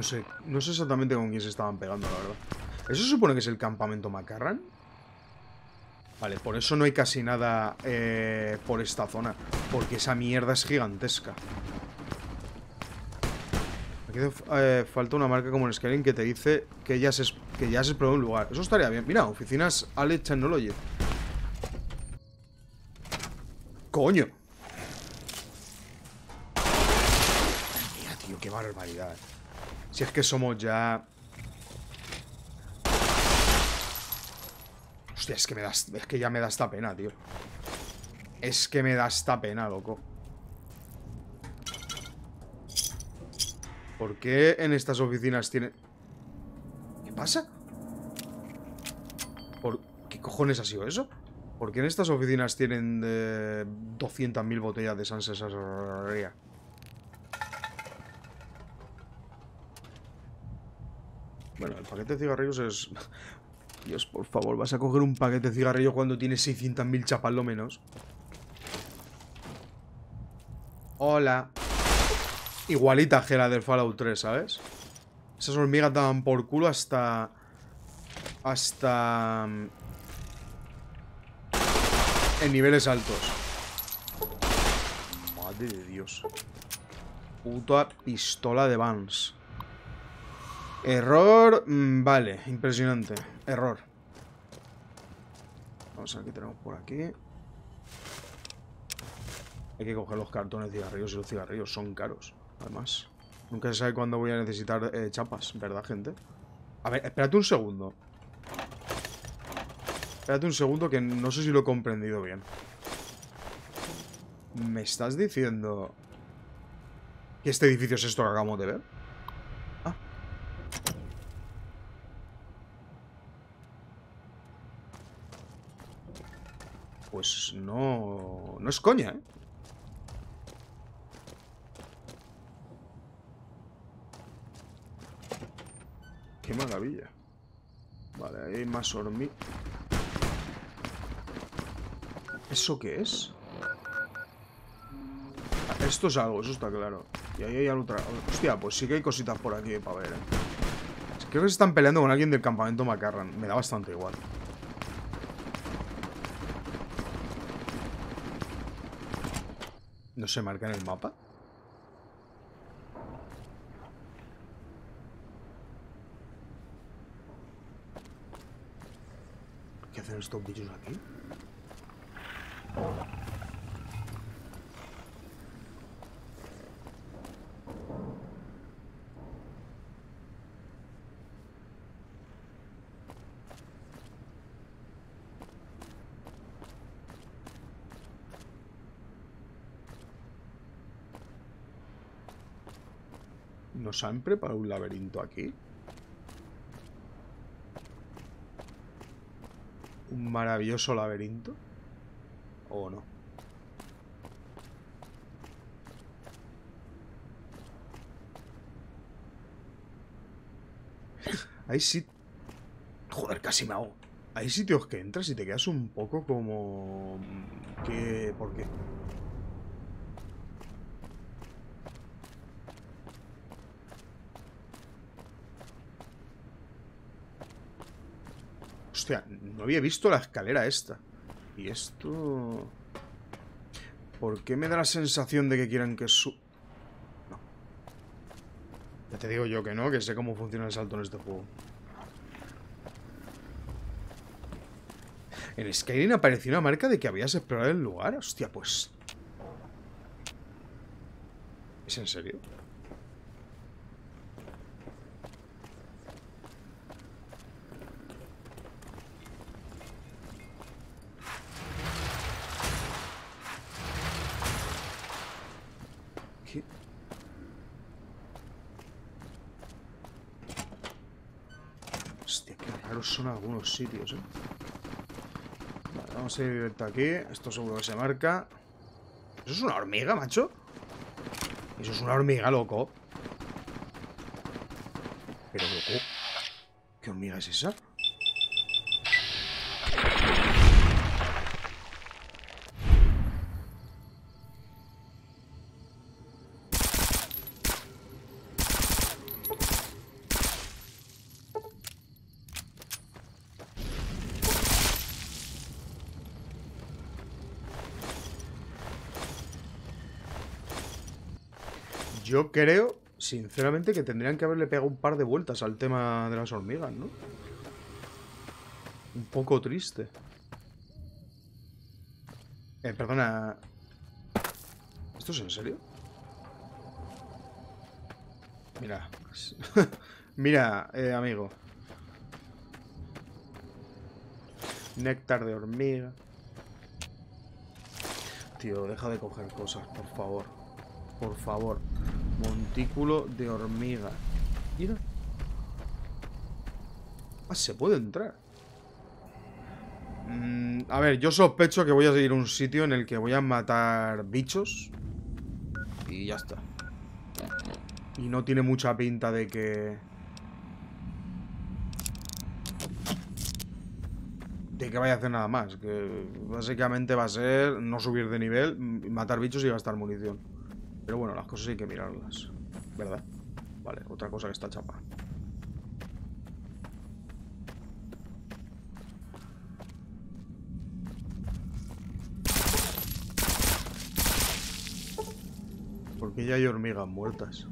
No sé, no sé exactamente con quién se estaban pegando, la verdad. ¿Eso supone que es el campamento Macarran? Vale, por eso no hay casi nada eh, por esta zona. Porque esa mierda es gigantesca. Aquí eh, falta una marca como en Skyrim que te dice que ya se, que ya exploró un lugar. Eso estaría bien. Mira, oficinas Ale Technology. ¡Coño! Mira, tío, qué barbaridad. Si es que somos ya... Hostia, es que me da... Es que ya me da esta pena, tío. Es que me da esta pena, loco. ¿Por qué en estas oficinas tiene... ¿Qué pasa? ¿Por qué cojones ha sido eso? ¿Por qué en estas oficinas tienen de 200.000 botellas de San Cesaria? Bueno, el paquete de cigarrillos es... Dios, por favor, ¿vas a coger un paquete de cigarrillos cuando tienes 600.000 chapas lo menos? Hola. Igualita que la del Fallout 3, ¿sabes? Esas hormigas daban por culo hasta... Hasta... mm, En niveles altos. Madre de Dios. Puta pistola de Vans. Error, mm, vale, impresionante. Error. Vamos a ver qué tenemos por aquí. Hay que coger los cartones de cigarrillos y los cigarrillos son caros, además. Nunca se sabe cuándo voy a necesitar eh, chapas, ¿verdad, gente? A ver, espérate un segundo. Espérate un segundo que no sé si lo he comprendido bien. ¿Me estás diciendo que este edificio es esto que acabamos de ver? Pues no... No es coña, ¿eh? Qué maravilla. Vale, ahí hay más hormigas. ¿Eso qué es? Esto es algo, eso está claro. Y ahí hay otra... Hostia, pues sí que hay cositas por aquí para ver, ¿eh? Creo que se están peleando con alguien del campamento Macarran. Me da bastante igual. Se marca en el mapa? ¿Qué hacen estos bichos aquí? ¿Nos preparado un laberinto aquí? ¿Un maravilloso laberinto? ¿O no? Hay sí... Joder, casi me hago. Hay sitios que entras y te quedas un poco como... ¿Qué? ¿Por qué? Hostia, no había visto la escalera esta. Y esto... ¿Por qué me da la sensación de que quieran que su... No. Ya te digo yo que no, que sé cómo funciona el salto en este juego. En Skyrim apareció una marca de que habías explorado el lugar. Hostia, pues... ¿Es en serio? ¿Qué? Hostia, qué raros son algunos sitios, eh. Vale, vamos a ir directo aquí. Esto seguro que se marca. ¿Eso es una hormiga, macho? Eso es una hormiga, loco. Pero, loco. ¿Qué hormiga es esa? Creo, sinceramente, que tendrían que haberle pegado un par de vueltas al tema de las hormigas, ¿no? Un poco triste. Eh, perdona. ¿Esto es en serio? Mira. Mira, eh, amigo. Néctar de hormiga. Tío, deja de coger cosas, por favor. Por favor. Montículo de hormiga. Mira. Ah, se puede entrar. Mm, a ver, yo sospecho que voy a seguir un sitio en el que voy a matar bichos. Y ya está. Y no tiene mucha pinta de que... De que vaya a hacer nada más. Básicamente va a ser no subir de nivel, matar bichos y gastar munición. Pero bueno, las cosas hay que mirarlas. ¿Verdad? Vale, otra cosa que está chapa. Porque ya hay hormigas muertas.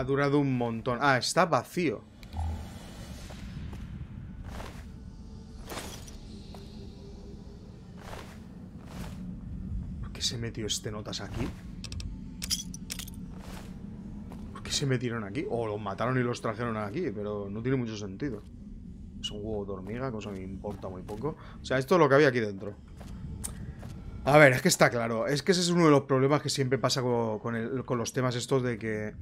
Ha durado un montón. Ah, está vacío. ¿Por qué se metió este notas aquí? ¿Por qué se metieron aquí? O los mataron y los trajeron aquí, pero no tiene mucho sentido. Es un huevo de hormiga, cosa que me importa muy poco. O sea, esto es lo que había aquí dentro. A ver, es que está claro. Es que ese es uno de los problemas que siempre pasa con, con los temas estos de que.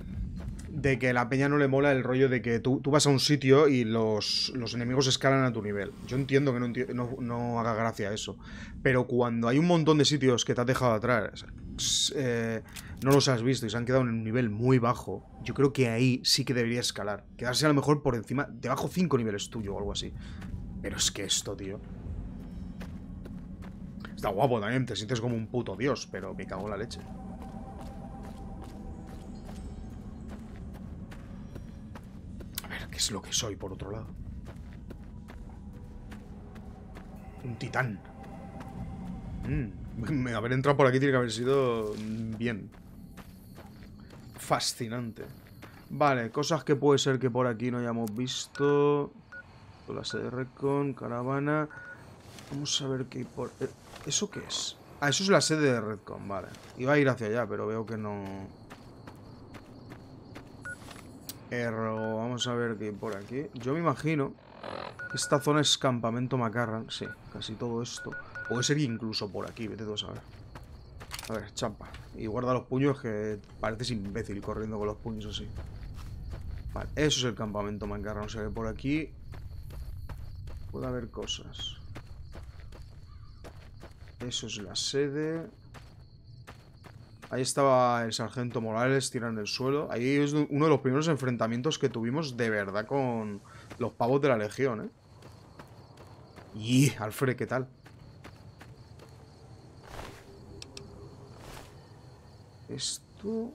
De que a la peña no le mola el rollo de que tú, tú vas a un sitio y los, los enemigos escalan a tu nivel. Yo entiendo que no, no, haga gracia eso. Pero cuando hay un montón de sitios que te has dejado atrás, eh, no los has visto y se han quedado en un nivel muy bajo, yo creo que ahí sí que debería escalar. Quedarse a lo mejor por encima, debajo 5 niveles tuyo o algo así. Pero es que esto, tío. Está guapo también, te sientes como un puto dios, pero me cago en la leche. A ver, ¿qué es lo que soy por otro lado? Un titán. Mm, haber entrado por aquí tiene que haber sido mm, bien. Fascinante. Vale, cosas que puede ser que por aquí no hayamos visto. La sede de Redcon, caravana. Vamos a ver qué hay por... ¿Eso qué es? Ah, eso es la sede de Redcon, vale. Iba a ir hacia allá, pero veo que no... Erro, vamos a ver qué por aquí. Yo me imagino que esta zona es campamento Macarran. Sí, casi todo esto. Puede ser incluso por aquí, vete tú a saber. A ver, champa. Y guarda los puños que pareces imbécil corriendo con los puños así. Vale, eso es el campamento Macarran. O sea que por aquí puede haber cosas. Eso es la sede. Ahí estaba el sargento Morales tirando el suelo. Ahí es uno de los primeros enfrentamientos que tuvimos de verdad con los pavos de la legión, ¿eh? Y Alfred, ¿qué tal? Esto...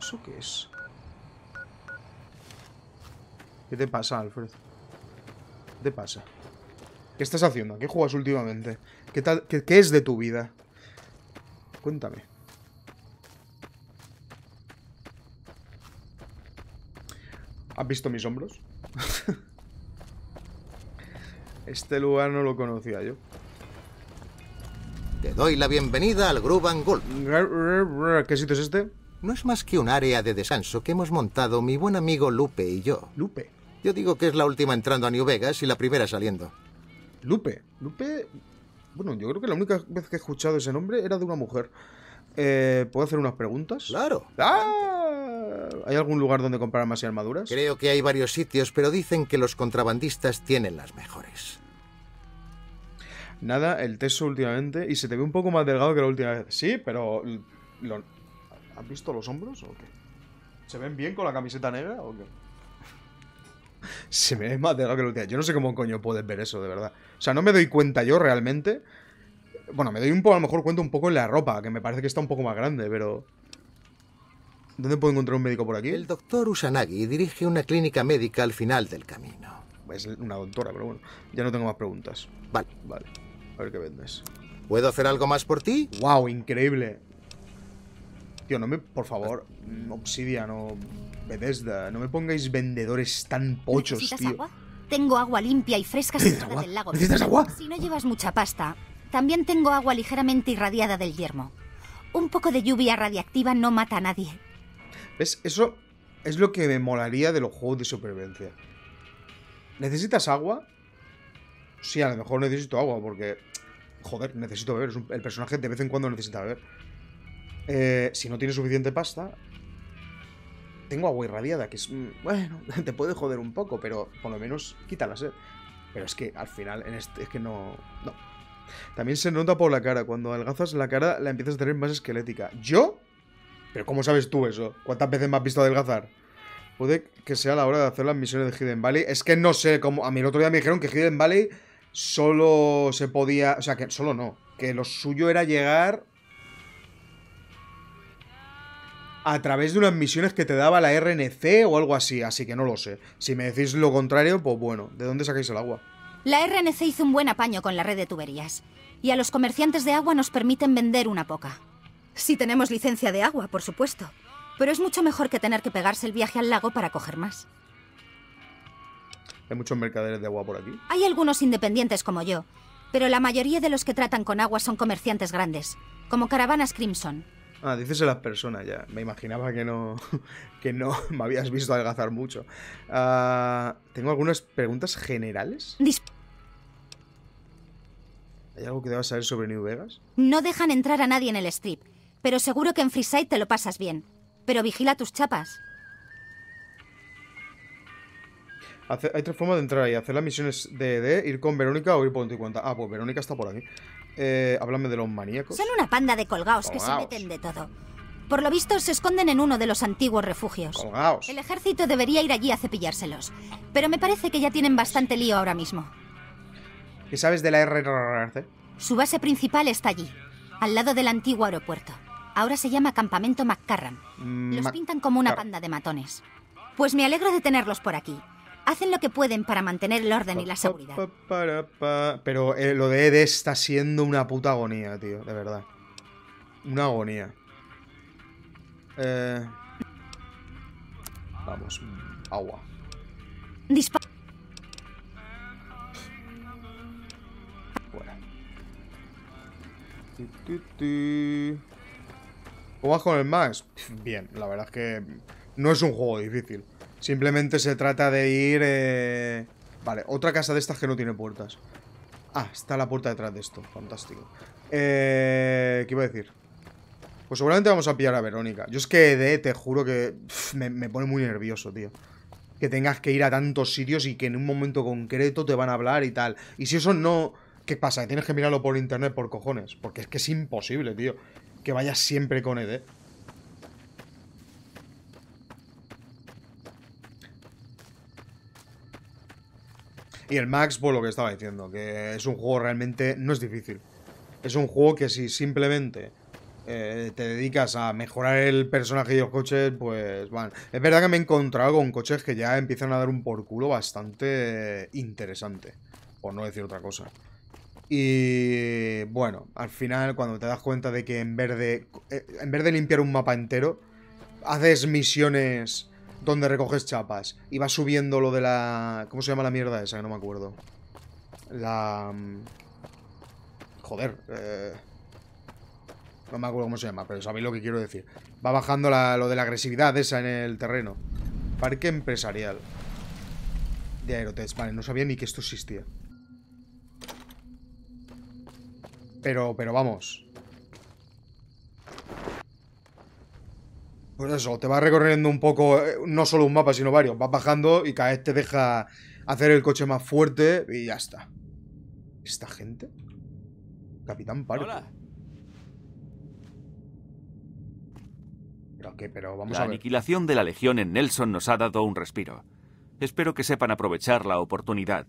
¿Eso qué es? ¿Qué te pasa, Alfred? ¿Qué te pasa? ¿Qué estás haciendo? ¿A qué juegas últimamente? ¿Qué, tal, qué, qué es de tu vida? Cuéntame. ¿Has visto mis hombros? este lugar no lo conocía yo. Te doy la bienvenida al Gruban Gulf. ¿Qué sitio es este? No es más que un área de descanso que hemos montado mi buen amigo Lupe y yo. Lupe. Yo digo que es la última entrando a New Vegas y la primera saliendo. Lupe. Lupe. Bueno, yo creo que la única vez que he escuchado ese nombre era de una mujer. Eh, ¿Puedo hacer unas preguntas? Claro. ¡Ah! ¿Hay algún lugar donde comprar más y armaduras? Creo que hay varios sitios, pero dicen que los contrabandistas tienen las mejores. Nada, el teso últimamente. Y se te ve un poco más delgado que la última vez. Sí, pero. lo- ¿Has visto los hombros o qué? ¿Se ven bien con la camiseta negra o qué? Se me más delgado que la última. Yo no sé cómo coño puedes ver eso, de verdad. O sea, no me doy cuenta yo realmente. Bueno, me doy un poco, a lo mejor cuenta un poco en la ropa, que me parece que está un poco más grande, pero. ¿Dónde puedo encontrar un médico por aquí? El doctor Usanagi dirige una clínica médica al final del camino. Es una doctora, pero bueno. Ya no tengo más preguntas. Vale. Vale. A ver qué vendes. ¿Puedo hacer algo más por ti? ¡Wow! Increíble. Tío, no me. Por favor, mm, Obsidian o Bethesda, no me pongáis vendedores tan pochos, ¿Necesitas tío. agua? Tengo agua limpia y fresca ¿Necesitas sacada agua? del lago. ¿Necesitas agua? Si no llevas mucha pasta, también tengo agua ligeramente irradiada del yermo. Un poco de lluvia radiactiva no mata a nadie. ¿Ves? Eso es lo que me molaría de los juegos de supervivencia. ¿Necesitas agua? Sí, a lo mejor necesito agua, porque. Joder, necesito beber. Un- el personaje de vez en cuando necesita beber. Eh, si no tienes suficiente pasta. Tengo agua irradiada, que es. mm, Bueno, te puede joder un poco, pero por lo menos quita la sed. Pero es que al final, en este, es que no. No. También se nota por la cara. Cuando adelgazas la cara, la empiezas a tener más esquelética. ¿Yo? ¿Pero cómo sabes tú eso? ¿Cuántas veces me has visto adelgazar? Puede que sea la hora de hacer las misiones de Hidden Valley. Es que no sé cómo. A mí el otro día me dijeron que Hidden Valley solo se podía. O sea, que solo no. Que lo suyo era llegar. A través de unas misiones que te daba la RNC o algo así. Así que no lo sé. Si me decís lo contrario, pues bueno. ¿De dónde sacáis el agua? La RNC hizo un buen apaño con la red de tuberías. Y a los comerciantes de agua nos permiten vender una poca. Si tenemos licencia de agua, por supuesto. Pero es mucho mejor que tener que pegarse el viaje al lago para coger más. Hay muchos mercaderes de agua por aquí. Hay algunos independientes como yo, Pero la mayoría de los que tratan con agua son comerciantes grandes, como Caravanas Crimson. Ah, dices a las personas ya. Me imaginaba que no, que no me habías visto adelgazar mucho. Ah, Tengo algunas preguntas generales. Dis- ¿Hay algo que debas saber sobre New Vegas? no dejan entrar a nadie en el strip, pero seguro que en Freeside te lo pasas bien. Pero vigila tus chapas. Hace- hay tres formas de entrar ahí. Hacer las misiones de ED, ir con Verónica o ir por tu cuenta. Ah, pues Verónica está por aquí. Eh, háblame de los maníacos. Son una panda de colgaos que se meten de todo. Por lo visto, se esconden en uno de los antiguos refugios. Colgaos. El ejército debería ir allí a cepillárselos. Pero me parece que ya tienen bastante lío ahora mismo. ¿Qué sabes de la RRC? Su base principal está allí, al lado del antiguo aeropuerto. Ahora se llama Campamento McCarran. Los Mac- pintan como una panda de matones. Pues me alegro de tenerlos por aquí. Hacen lo que pueden para mantener el orden y la seguridad. Pero eh, lo de ED está siendo una puta agonía, tío, de verdad. Una agonía. Eh... Vamos, agua. Dispa- tu. ¿Cómo vas con el Max? Bien, la verdad es que no es un juego difícil. Simplemente se trata de ir... eh, Vale, otra casa de estas que no tiene puertas. Ah, está la puerta detrás de esto. Fantástico. Eh... ¿Qué iba a decir? Pues seguramente vamos a pillar a Verónica. Yo es que de, te juro que me, me pone muy nervioso, tío. Que tengas que ir a tantos sitios y que en un momento concreto te van a hablar y tal. Y si eso no... ¿Qué pasa? Que tienes que mirarlo por internet por cojones. Porque es que es imposible, tío. Que vayas siempre con ED. Y el Max, pues lo que estaba diciendo, que es un juego realmente no es difícil. Es un juego que si simplemente eh, te dedicas a mejorar el personaje y los coches, pues van. Es verdad que me he encontrado con coches que ya empiezan a dar un por culo bastante interesante, por no decir otra cosa. Y bueno, al final cuando te das cuenta de que en vez de eh, en vez de limpiar un mapa entero, haces misiones donde recoges chapas y vas subiendo lo de la ¿cómo se llama la mierda esa? Que no me acuerdo. La mm, joder, eh, no me acuerdo cómo se llama, pero sabéis lo que quiero decir. Va bajando lo de la agresividad esa en el terreno. Parque empresarial de Aerotech. Vale, no sabía ni que esto existía. Pero, pero vamos. Pues eso, te vas recorriendo un poco, eh, no solo un mapa, sino varios. Vas bajando y cada vez te deja hacer el coche más fuerte y ya está. ¿Esta gente? Capitán Parque. Hola. Pero qué, pero vamos La a ver. aniquilación de la Legión en Nelson nos ha dado un respiro. Espero que sepan aprovechar la oportunidad.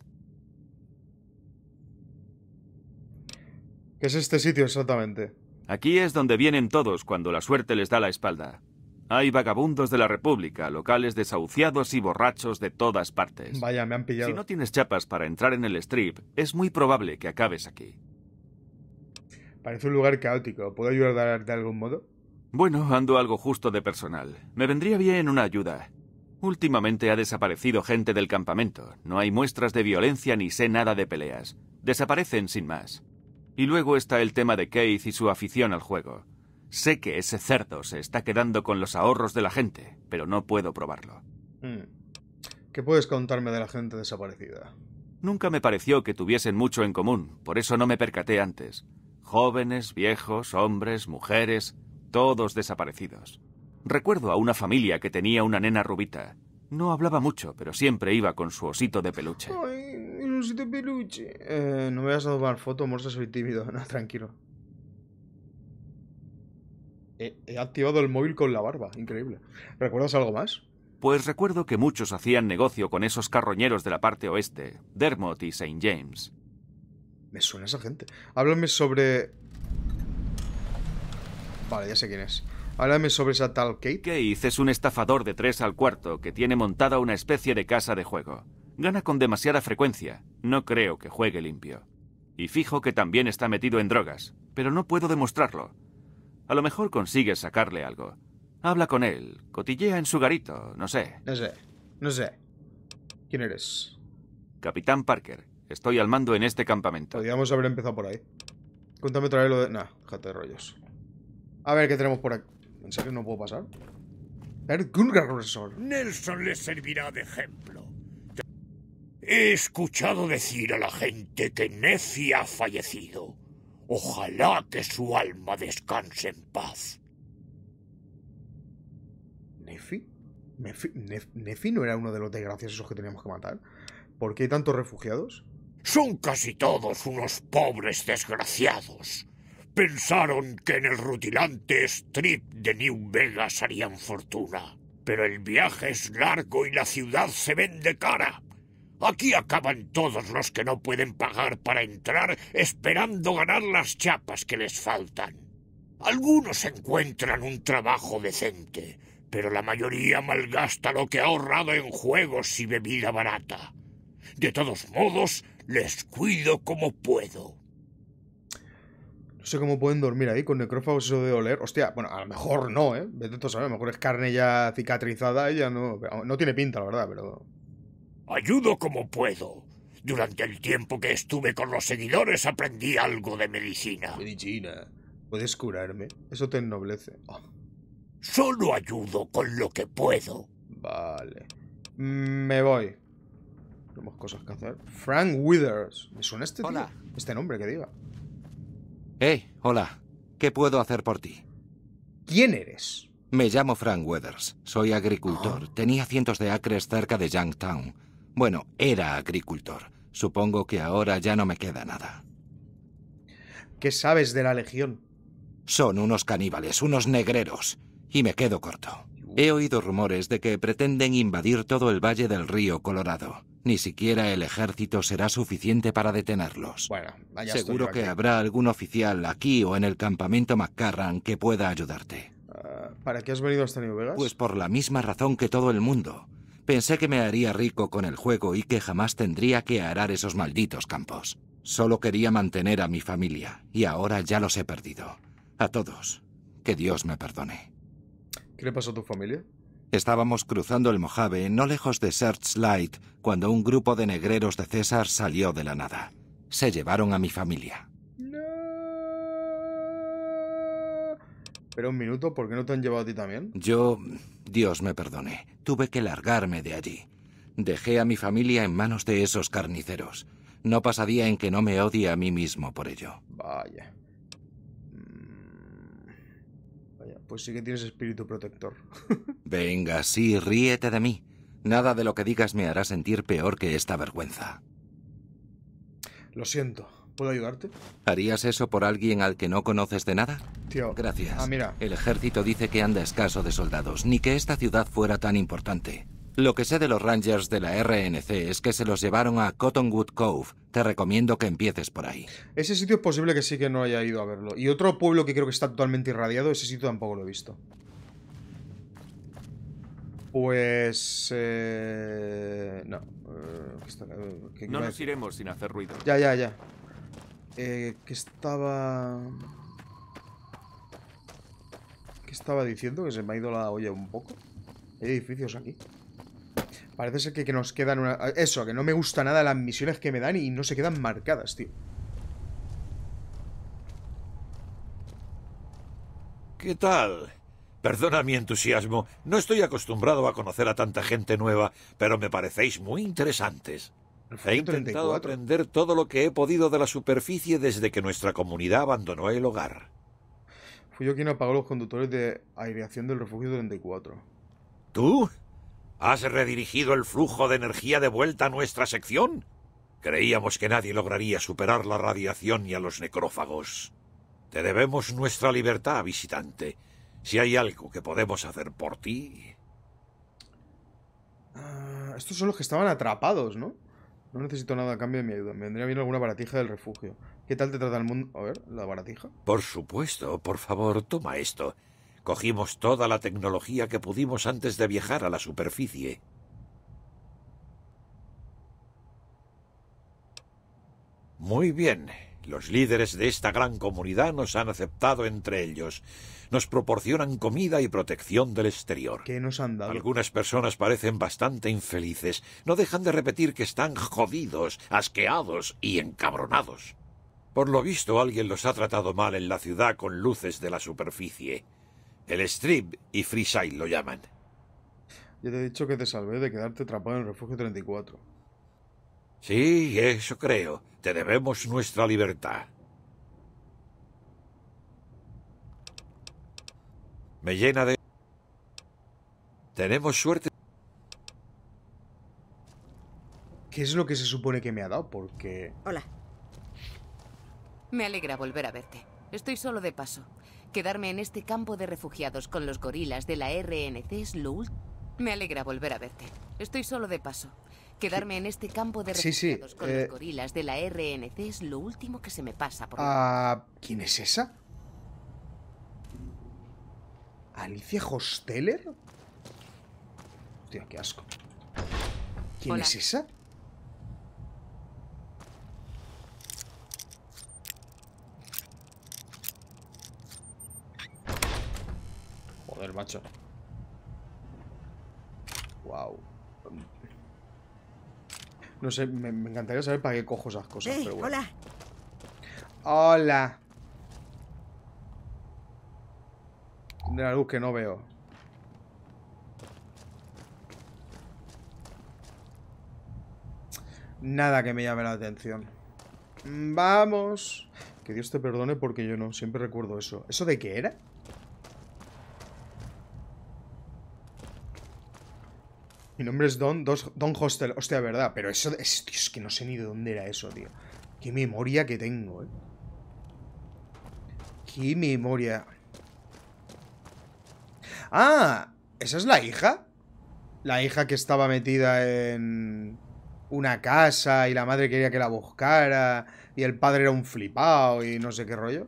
¿Qué es este sitio exactamente? Aquí es donde vienen todos cuando la suerte les da la espalda. Hay vagabundos de la República, locales desahuciados y borrachos de todas partes. Vaya, me han pillado. Si no tienes chapas para entrar en el strip, es muy probable que acabes aquí. Parece un lugar caótico. ¿Puedo ayudar de algún modo? Bueno, ando algo justo de personal. Me vendría bien una ayuda. Últimamente ha desaparecido gente del campamento. No hay muestras de violencia ni sé nada de peleas. Desaparecen sin más. Y luego está el tema de Keith y su afición al juego. Sé que ese cerdo se está quedando con los ahorros de la gente, pero no puedo probarlo. Hmm. ¿Qué puedes contarme de la gente desaparecida? Nunca me pareció que tuviesen mucho en común, por eso no me percaté antes. Jóvenes, viejos, hombres, mujeres, todos desaparecidos. Recuerdo a una familia que tenía una nena rubita. No hablaba mucho, pero siempre iba con su osito de peluche. Ay, un osito de peluche. Eh, no me vas a tomar foto, morsa, soy tímido. No, tranquilo. He, he activado el móvil con la barba, increíble. ¿Recuerdas algo más? Pues recuerdo que muchos hacían negocio con esos carroñeros de la parte oeste, Dermot y St. James. Me suena esa gente. Háblame sobre... Vale, ya sé quién es. Háblame sobre esa tal Kate. Keith es un estafador de tres al cuarto que tiene montada una especie de casa de juego. Gana con demasiada frecuencia. No creo que juegue limpio. Y fijo que también está metido en drogas, pero no puedo demostrarlo. A lo mejor consigues sacarle algo. Habla con él, cotillea en su garito, no sé. No sé, no sé. ¿Quién eres? Capitán Parker, Estoy al mando en este campamento. Podríamos haber empezado por ahí. Cuéntame otra vez lo de... Nah, déjate de rollos. A ver qué tenemos por aquí. ¿En serio no puedo pasar? Nelson les servirá de ejemplo. He escuchado decir a la gente que Nefi ha fallecido. Ojalá que su alma descanse en paz. ¿Nefi? ¿Nefi, Nef- Nefi no era uno de los desgraciados esos que teníamos que matar? ¿Por qué hay tantos refugiados? Son casi todos unos pobres desgraciados. Pensaron que en el rutilante strip de New Vegas harían fortuna. Pero el viaje es largo y la ciudad se vende cara. Aquí acaban todos los que no pueden pagar para entrar esperando ganar las chapas que les faltan. Algunos encuentran un trabajo decente, pero la mayoría malgasta lo que ha ahorrado en juegos y bebida barata. De todos modos, les cuido como puedo. No sé cómo pueden dormir ahí con necrófagos eso de oler. Hostia, bueno, a lo mejor no, ¿eh? Vete a saber, a lo mejor es carne ya cicatrizada y ya no... No tiene pinta, la verdad, pero... Ayudo como puedo. Durante el tiempo que estuve con los seguidores aprendí algo de medicina. Medicina. ¿Puedes curarme? Eso te ennoblece. Ah, Solo ayudo con lo que puedo. vale. Me voy. Tenemos cosas que hacer. Frank Withers. ¿Me suena este tío? Hola. Este nombre que diga. Hey, hola. ¿Qué puedo hacer por ti? ¿Quién eres? Me llamo Frank Weathers. Soy agricultor. Tenía cientos de acres cerca de Youngtown. Bueno, era agricultor. Supongo que ahora ya no me queda nada. ¿Qué sabes de la Legión? Son unos caníbales, unos negreros. Y me quedo corto. He oído rumores de que pretenden invadir todo el valle del río Colorado. Ni siquiera el ejército será suficiente para detenerlos. Bueno, vaya Seguro que aquí. habrá algún oficial aquí o en el campamento McCarran que pueda ayudarte. Ah, ¿Para qué has venido hasta New Vegas? Pues por la misma razón que todo el mundo. Pensé que me haría rico con el juego y que jamás tendría que arar esos malditos campos. Solo quería mantener a mi familia, y ahora ya los he perdido. A todos. Que Dios me perdone. ¿Qué le pasó a tu familia? Estábamos cruzando el Mojave, no lejos de Searchlight, cuando un grupo de negreros de César salió de la nada. Se llevaron a mi familia. Pero un minuto, ¿por qué no te han llevado a ti también? Yo, Dios me perdone, tuve que largarme de allí. Dejé a mi familia en manos de esos carniceros. No pasa día en que no me odie a mí mismo por ello. Vaya. Mm. Vaya, pues sí que tienes espíritu protector. Venga, sí, ríete de mí. Nada de lo que digas me hará sentir peor que esta vergüenza. Lo siento. ¿Puedo ayudarte? ¿Harías eso por alguien al que no conoces de nada? Tío. Gracias. Ah, mira. El ejército dice que anda escaso de soldados, ni que esta ciudad fuera tan importante. Lo que sé de los Rangers de la RNC es que se los llevaron a Cottonwood Cove. Te recomiendo que empieces por ahí. Ese sitio es posible que sí que no haya ido a verlo. Y otro pueblo que creo que está totalmente irradiado, ese sitio tampoco lo he visto. Pues... Eh... No. Eh, ¿qué está- eh, ¿qué- qué No nos iremos sin hacer ruido. Ya, ya, ya. Eh, ¿Qué estaba...? ¿Qué estaba diciendo? Que se me ha ido la olla un poco. Hay edificios aquí. Parece ser que, que nos quedan una... Eso, que no me gusta nada las misiones que me dan y no se quedan marcadas, tío. ¿Qué tal? Perdona mi entusiasmo. No estoy acostumbrado a conocer a tanta gente nueva, pero me parecéis muy interesantes. He intentado 34. aprender todo lo que he podido de la superficie desde que nuestra comunidad abandonó el hogar. Fui yo quien apagó los conductores de aireación del refugio 34. ¿Tú? ¿Has redirigido el flujo de energía de vuelta a nuestra sección? Creíamos que nadie lograría superar la radiación y a los necrófagos. Te debemos nuestra libertad, visitante. Si hay algo que podemos hacer por ti... Ah, estos son los que estaban atrapados, ¿no? No necesito nada a cambio de mi ayuda. Me vendría bien alguna baratija del refugio. ¿Qué tal te trata el mundo? A ver, la baratija. Por supuesto, por favor, toma esto. Cogimos toda la tecnología que pudimos antes de viajar a la superficie. Muy bien. Los líderes de esta gran comunidad nos han aceptado entre ellos. Nos proporcionan comida y protección del exterior. ¿Qué nos han dado? Algunas personas parecen bastante infelices. No dejan de repetir que están jodidos, asqueados y encabronados. Por lo visto, alguien los ha tratado mal en la ciudad con luces de la superficie. El Strip y Freeside lo llaman. Ya te he dicho que te salvé de quedarte atrapado en el refugio 34. Sí, eso creo. Te debemos nuestra libertad. Me llena de... Tenemos suerte. ¿Qué es lo que se supone que me ha dado? Porque... Hola. Me alegra volver a verte. Estoy solo de paso. Quedarme en este campo de refugiados con los gorilas de la RNC es lo último. Me alegra volver a verte. Estoy solo de paso. Quedarme en este campo de Sí, sí, refugiados con eh. los gorilas de la RNC es lo último que se me pasa por Ah, ¿Quién es esa? ¿Alicia Hosteller? Hostia, qué asco. ¿Quién Hola. es esa? Joder, macho. Wow. No sé, me, me encantaría saber para qué cojo esas cosas, Eh, pero bueno. hola. Hola. De la luz que no veo. Nada que me llame la atención. Mm, Vamos. Que Dios te perdone porque yo no. Siempre recuerdo eso. ¿Eso de qué era? Mi nombre es Don, Don Hostel. Hostia, verdad. Pero eso es, que no sé ni de dónde era eso, tío. Qué memoria que tengo, eh. Qué memoria. Ah, ¿esa es la hija? La hija que estaba metida en una casa y la madre quería que la buscara y el padre era un flipado y no sé qué rollo.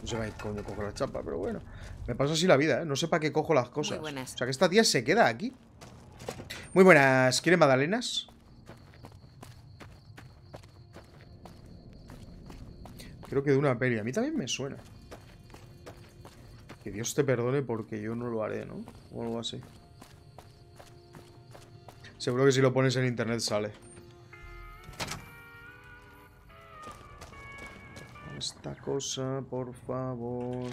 No sé qué coño cojo la chapa, pero bueno. Me pasa así la vida, ¿eh? No sé para qué cojo las cosas. buenas. O sea que esta tía se queda aquí. Muy buenas. ¿Quiere magdalenas? Creo que de una peli. A mí también me suena. Que Dios te perdone porque yo no lo haré, ¿no? O algo así. Seguro que si lo pones en internet sale. Esta cosa, por favor.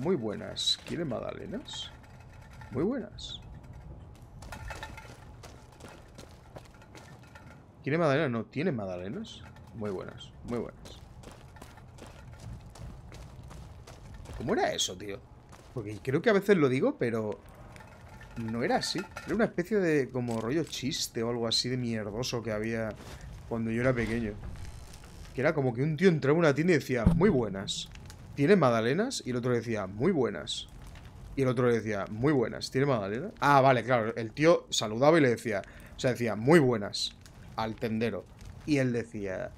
Muy buenas. ¿Quiere magdalenas? Muy buenas. ¿Quiere magdalenas? No, ¿tiene magdalenas? Muy buenas, muy buenas. ¿Cómo era eso, tío? Porque creo que a veces lo digo, pero... No era así. Era una especie de como rollo chiste o algo así de mierdoso que había cuando yo era pequeño. Que era como que un tío entraba a una tienda y decía, muy buenas. ¿Tiene magdalenas? Y el otro decía, muy buenas. Y el otro le decía, muy buenas. ¿Tiene magdalenas? Ah, vale, claro. El tío saludaba y le decía, o sea, decía, muy buenas al tendero. Y él decía,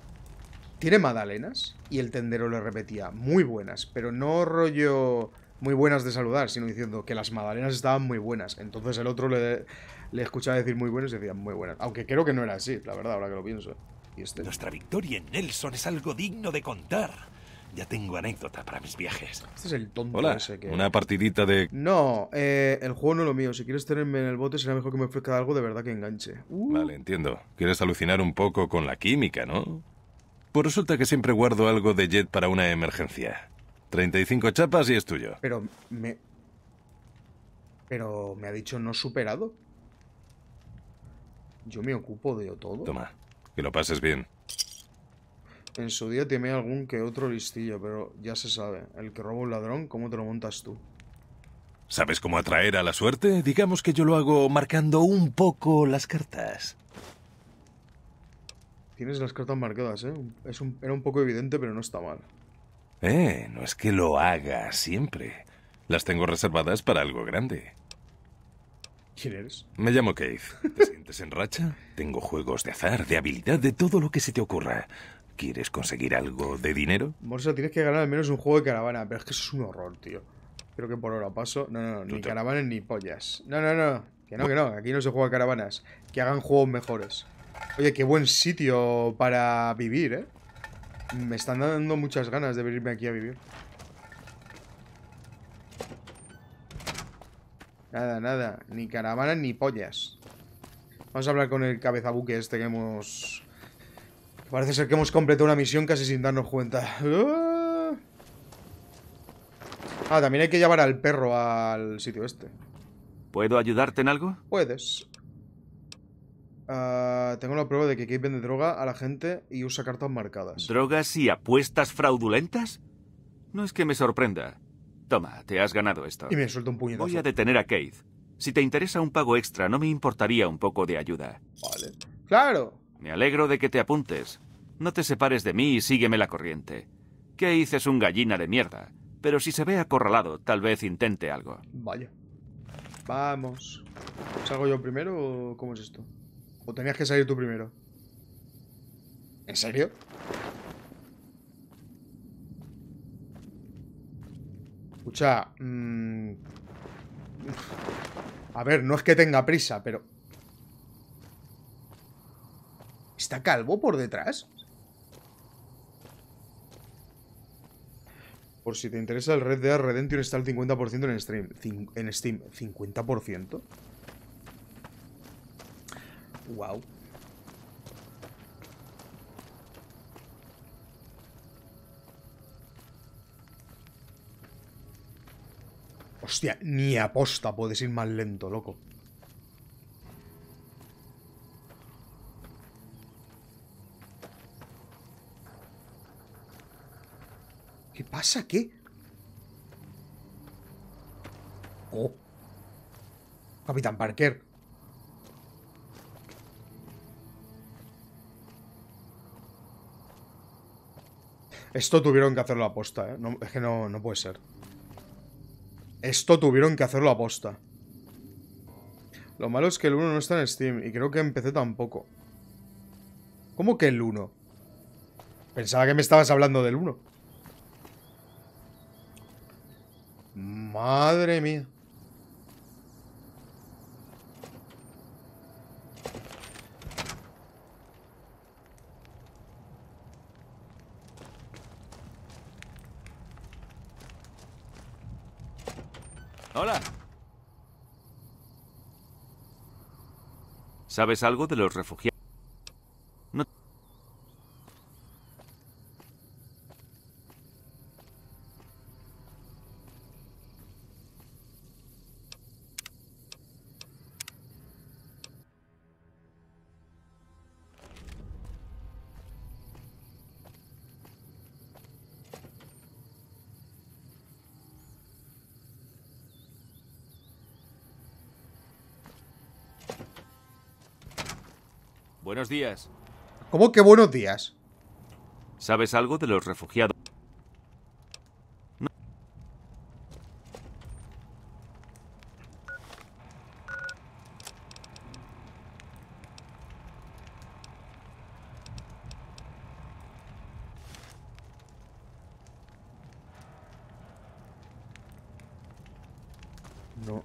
¿tiene magdalenas? Y el tendero le repetía, muy buenas. Pero no rollo muy buenas de saludar, sino diciendo que las magdalenas estaban muy buenas. Entonces el otro le, le escuchaba decir muy buenas y decía muy buenas. Aunque creo que no era así, la verdad, ahora que lo pienso. ¿Y este? Nuestra victoria en Nelson es algo digno de contar. Ya tengo anécdota para mis viajes. Este es el tonto Hola, ese que... una partidita de... No, eh, el juego no es lo mío. Si quieres tenerme en el bote, será mejor que me ofrezca algo de verdad que enganche. Uh, Vale, entiendo. Quieres alucinar un poco con la química, ¿no? Pues resulta que siempre guardo algo de Jet para una emergencia. 35 chapas y es tuyo. Pero me... Pero me ha dicho no superado. Yo me ocupo de todo. Toma, que lo pases bien. En su día tiene algún que otro listillo, pero ya se sabe. El que roba un ladrón, ¿cómo te lo montas tú? ¿Sabes cómo atraer a la suerte? Digamos que yo lo hago marcando un poco las cartas. Tienes las cartas marcadas, ¿eh? Es un- era un poco evidente, pero no está mal. Eh, no es que lo haga siempre. Las tengo reservadas para algo grande. ¿Quién eres? Me llamo Keith. ¿Te sientes en racha? Tengo juegos de azar, de habilidad, de todo lo que se te ocurra. ¿Quieres conseguir algo de dinero? Morsa, tienes que ganar al menos un juego de caravana, pero es que eso es un horror, tío. Creo que por ahora paso. No, no, no, ni caravanas ni pollas. No, no, no. Que no, que no. Aquí no se juega caravanas. Que hagan juegos mejores. Oye, qué buen sitio para vivir, ¿eh? Me están dando muchas ganas de venirme aquí a vivir. Nada, nada. Ni caravanas ni pollas. Vamos a hablar con el cabezabuque este que hemos... Parece ser que hemos completado una misión casi sin darnos cuenta. Ah, también hay que llevar al perro al sitio este. ¿Puedo ayudarte en algo? Puedes. Ah, tengo la prueba de que Kate vende droga a la gente y usa cartas marcadas. ¿Drogas y apuestas fraudulentas? No es que me sorprenda. Toma, te has ganado esto. Y me suelta un puñetazo. Voy a detener a Keith. Si te interesa un pago extra, no me importaría un poco de ayuda. Vale. ¡Claro! Me alegro de que te apuntes. No te separes de mí y sígueme la corriente. Keith es un gallina de mierda, pero si se ve acorralado, tal vez intente algo. Vaya. Vamos. ¿Salgo yo primero o cómo es esto? ¿O tenías que salir tú primero? ¿En serio? Escucha, mmm... A ver, no es que tenga prisa, pero... ¿Está calvo por detrás? Por si te interesa, el Red Dead Redemption está al 50% en Steam. En Steam. ¿50%? Wow. Hostia, ni aposta puedes ir más lento, loco. ¿Qué pasa? ¿Qué? Oh. Capitán Parker. Esto tuvieron que hacerlo a posta, ¿eh? No, es que no, no puede ser. Esto tuvieron que hacerlo a posta. Lo malo es que el 1 no está en Steam y creo que en PC tampoco. ¿Cómo que el 1? Pensaba que me estabas hablando del 1. Madre mía. Hola. ¿Sabes algo de los refugiados? Buenos días. ¿Cómo que buenos días? ¿Sabes algo de los refugiados? No.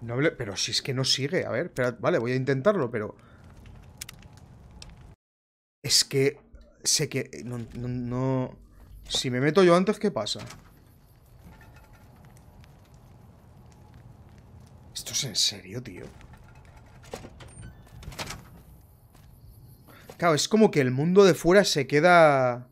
No hable... Si es que no sigue. A ver, espera, vale, voy a intentarlo, pero... Es que... Sé que... No, no, no- Si me meto yo antes, ¿qué pasa? ¿Esto es en serio, tío? Claro, es como que el mundo de fuera se queda...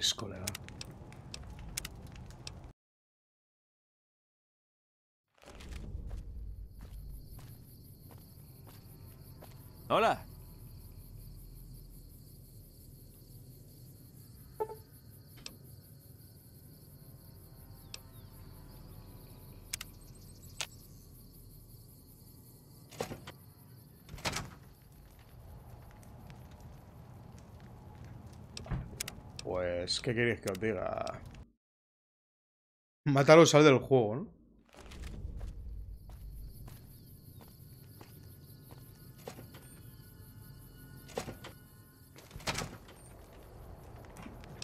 es, colega? Hola. Pues, ¿qué queréis que os diga? Mátalo, sal del juego, ¿no?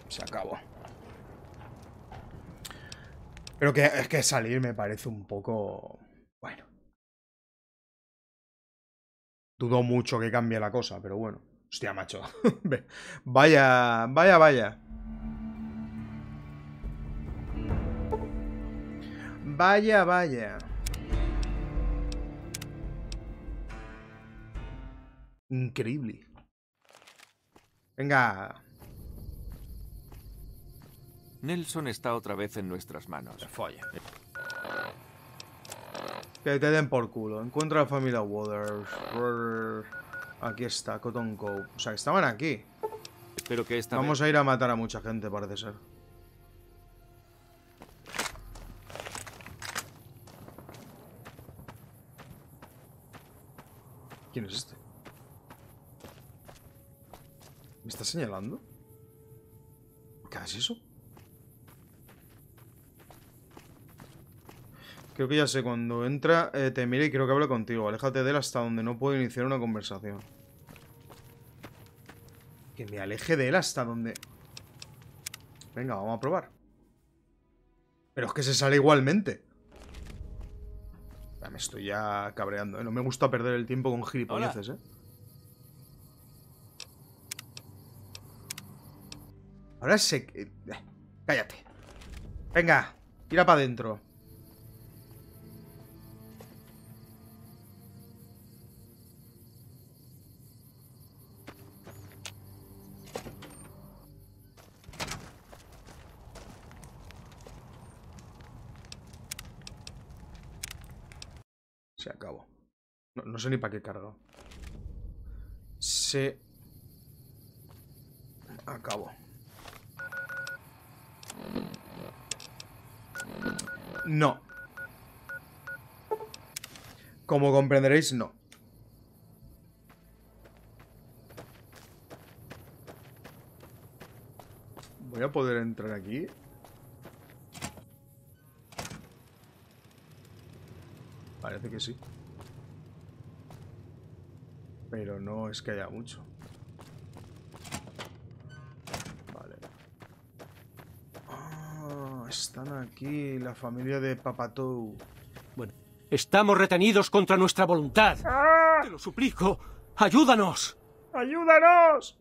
Se acabó. Pero que es que salir me parece un poco... Bueno. Dudo mucho que cambie la cosa, pero bueno. Hostia, macho. Vaya, vaya, vaya. Vaya, vaya. Increíble. Venga. Nelson está otra vez en nuestras manos. Folla. Que te den por culo. Encuentra a la familia Waters. Aquí está, Cotton Cove. O sea, que estaban aquí. Espero que esta Vamos vez- a ir a matar a mucha gente, parece ser. ¿Me está señalando? ¿Qué es eso? Creo que ya sé, cuando entra eh, te mira y creo que habla contigo. Aléjate de él hasta donde no puedo iniciar una conversación. Que me aleje de él hasta donde... Venga, vamos a probar. Pero es que se sale igualmente. Ya me estoy ya cabreando, ¿eh? No me gusta perder el tiempo con gilipolleces, ¿eh? Ahora que... eh, Cállate. Venga, tira para adentro. Se acabó. No, no sé ni para qué cargo. Se acabó. No. Como comprenderéis, no. Voy a poder entrar aquí. Parece que sí. Pero no es que haya mucho. Aquí la familia de Papatou. Bueno, estamos retenidos contra nuestra voluntad. Te lo suplico, ayúdanos. ¡Ayúdanos!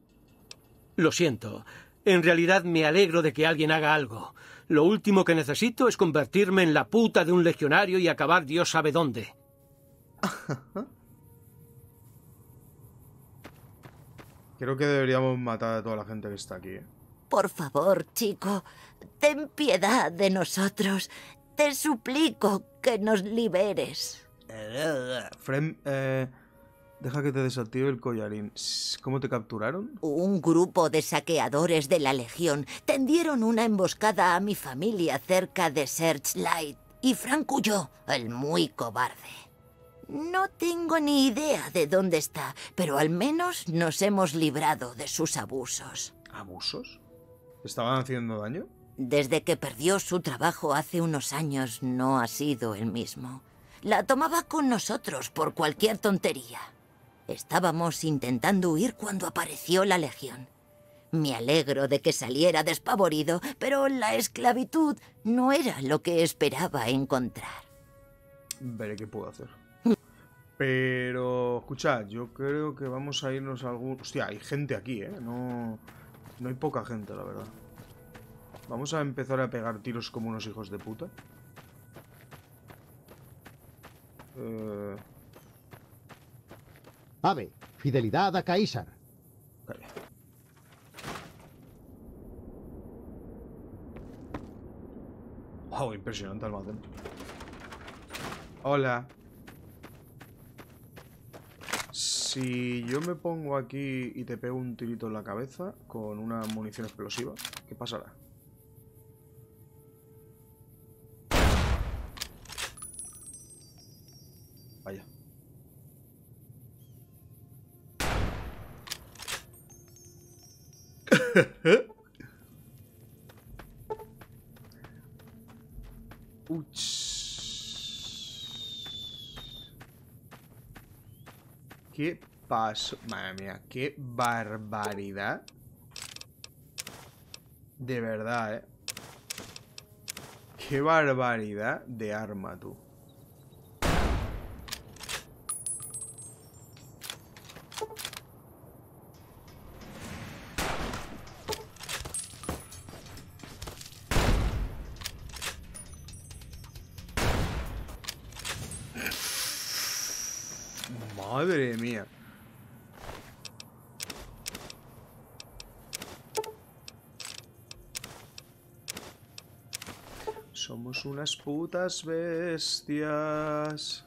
Lo siento. En realidad me alegro de que alguien haga algo. Lo último que necesito es convertirme en la puta de un legionario y acabar Dios sabe dónde. Creo que deberíamos matar a toda la gente que está aquí. ¿eh? Por favor, chico, ten piedad de nosotros. Te suplico que nos liberes. Frem, eh, deja que te desactive el collarín. ¿Cómo te capturaron? Un grupo de saqueadores de la Legión tendieron una emboscada a mi familia cerca de Searchlight y Frank huyó, el muy cobarde. No tengo ni idea de dónde está, pero al menos nos hemos librado de sus abusos. ¿Abusos? ¿Estaban haciendo daño? Desde que perdió su trabajo hace unos años no ha sido el mismo. La tomaba con nosotros por cualquier tontería. Estábamos intentando huir cuando apareció la Legión. Me alegro de que saliera despavorido, pero la esclavitud no era lo que esperaba encontrar. Veré qué puedo hacer. Pero, escucha, yo creo que vamos a irnos a algún... Hostia, hay gente aquí, ¿eh? No, no hay poca gente, la verdad. Vamos a empezar a pegar tiros como unos hijos de puta. Eh... Ave, fidelidad a Caesar. Wow, impresionante almacén. Hola. Si yo me pongo aquí y te pego un tirito en la cabeza con una munición explosiva, ¿qué pasará? Vaya. ¿Qué pasó? Madre mía, qué barbaridad. De verdad, eh. Qué barbaridad de arma, tú. Unas putas bestias.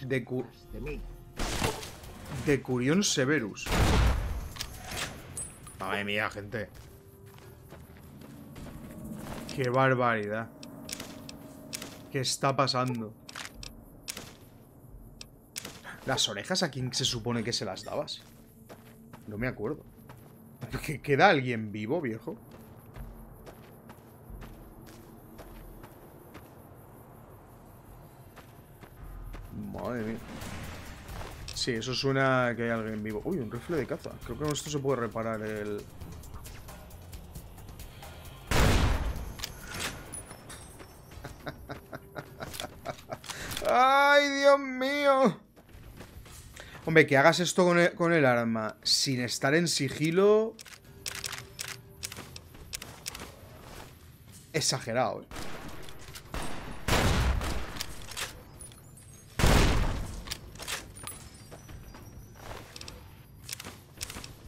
De cu... De Curión Severus. Madre mía, gente. Qué barbaridad. ¿Qué está pasando? ¿Las orejas a quién se supone que se las dabas? No me acuerdo. ¿Que ¿Queda alguien vivo, viejo? Madre mía. Sí, eso suena que hay alguien vivo. Uy, un rifle de caza. Creo que con esto se puede reparar el... Que hagas esto con el, arma sin estar en sigilo... Exagerado, ¿eh?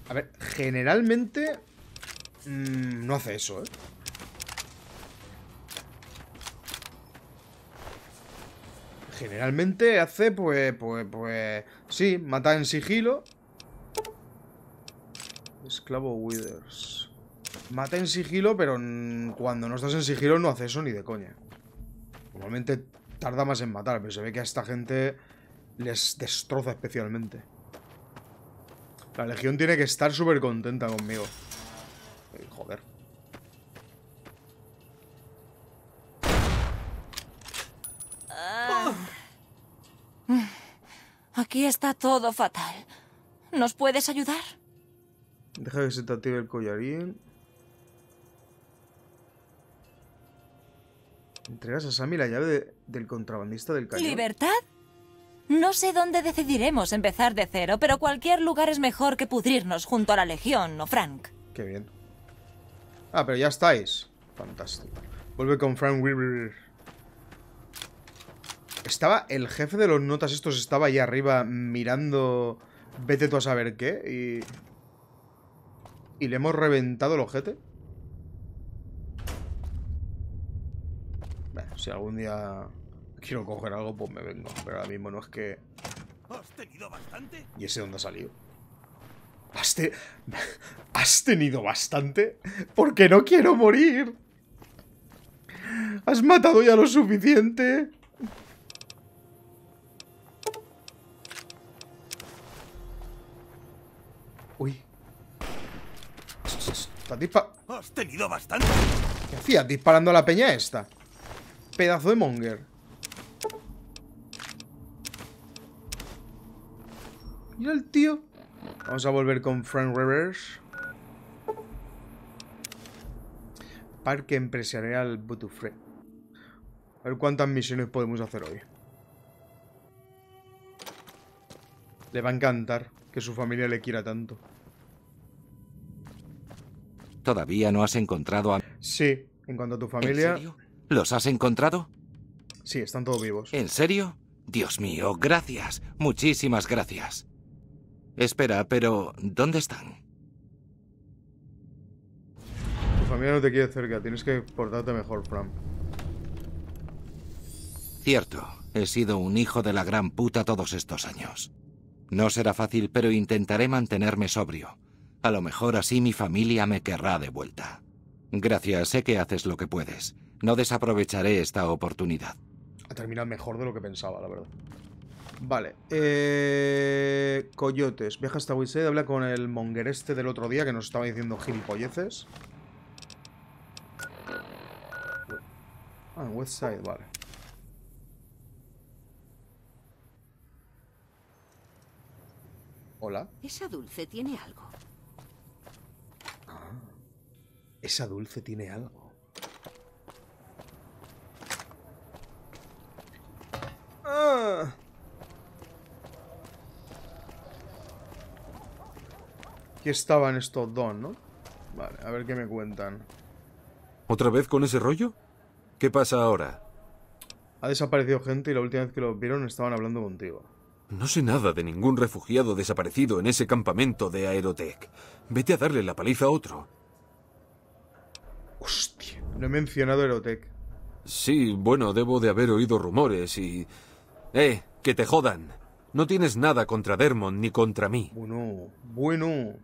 A ver, generalmente... mmm, no hace eso, ¿eh? Generalmente hace, pues, pues, pues... Sí, mata en sigilo. Esclavo Withers. Mata en sigilo, pero cuando no estás en sigilo no hace eso ni de coña. Normalmente tarda más en matar, pero se ve que a esta gente les destroza especialmente. La legión tiene que estar súper contenta conmigo. Joder. Aquí está todo fatal. ¿Nos puedes ayudar? Deja que se te active el collarín. Entregas a Sammy la llave de- del contrabandista del cañón. ¿Libertad? No sé dónde decidiremos empezar de cero, pero cualquier lugar es mejor que pudrirnos junto a la Legión, ¿no, Frank? Qué bien. Ah, pero ya estáis. Fantástico. Vuelve con Frank Weaver. Estaba el jefe de los notas estos estaba ahí arriba mirando vete tú a saber qué y y le hemos reventado el ojete. Bueno, si algún día quiero coger algo pues me vengo, pero ahora mismo no es que ¿Has tenido bastante? ¿Y ese dónde ha salido? ¿Has, te- ¿Has tenido bastante? Porque no quiero morir. Has matado ya lo suficiente. ¿Estás dispa- ¿Has tenido bastante? ¿Qué hacías disparando a la peña esta? Pedazo de monger. Mira el tío. Vamos a volver con Frank Rivers. Parque Empresarial Butufre. A ver cuántas misiones podemos hacer hoy. Le va a encantar que su familia le quiera tanto. Todavía no has encontrado a... Sí, en cuanto a tu ¿En familia... serio? ¿Los has encontrado? Sí, están todos vivos. ¿En serio? Dios mío, gracias. Muchísimas gracias. Espera, pero ¿dónde están? Tu familia no te quiere cerca, tienes que portarte mejor, Fran. Cierto, he sido un hijo de la gran puta todos estos años. No será fácil, pero intentaré mantenerme sobrio. A lo mejor así mi familia me querrá de vuelta. Gracias, sé que haces lo que puedes. No desaprovecharé esta oportunidad. Ha terminado mejor de lo que pensaba, la verdad. Vale. Eh... Coyotes. Viaja hasta Westside, habla con el monger este del otro día que nos estaba diciendo gilipolleces. Ah, en Westside, vale. Hola. Esa dulce tiene algo. Esa dulce tiene algo. Ah. Aquí estaban estos dos, ¿no? Vale, a ver qué me cuentan. ¿Otra vez con ese rollo? ¿Qué pasa ahora? Ha desaparecido gente y la última vez que los vieron estaban hablando contigo. No sé nada de ningún refugiado desaparecido en ese campamento de Aerotech. Vete a darle la paliza a otro. No he mencionado Aerotech. Sí, bueno, debo de haber oído rumores y... ¡Eh! ¡Que te jodan! No tienes nada contra Dermon ni contra mí. Bueno, bueno.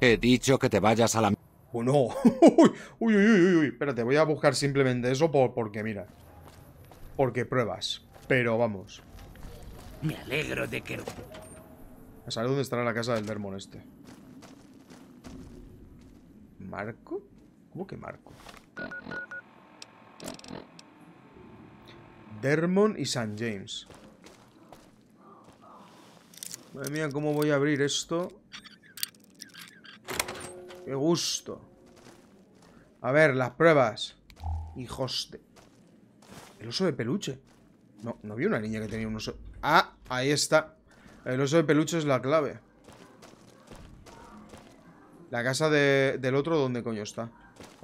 He dicho que te vayas a la... Bueno. uy, uy, uy, uy, uy. Espérate, voy a buscar simplemente eso por, porque, mira. Porque pruebas. Pero vamos. Me alegro de que... A saber dónde estará la casa del Dermon este. ¿Marco? ¿Cómo que Marco? Dermon y St. James. Madre mía, ¿cómo voy a abrir esto? ¡Qué gusto! A ver, las pruebas. Hijos de... El oso de peluche. No, no había una niña que tenía un oso... Ah, ahí está. El oso de peluche es la clave. La casa de- del otro, ¿dónde coño está?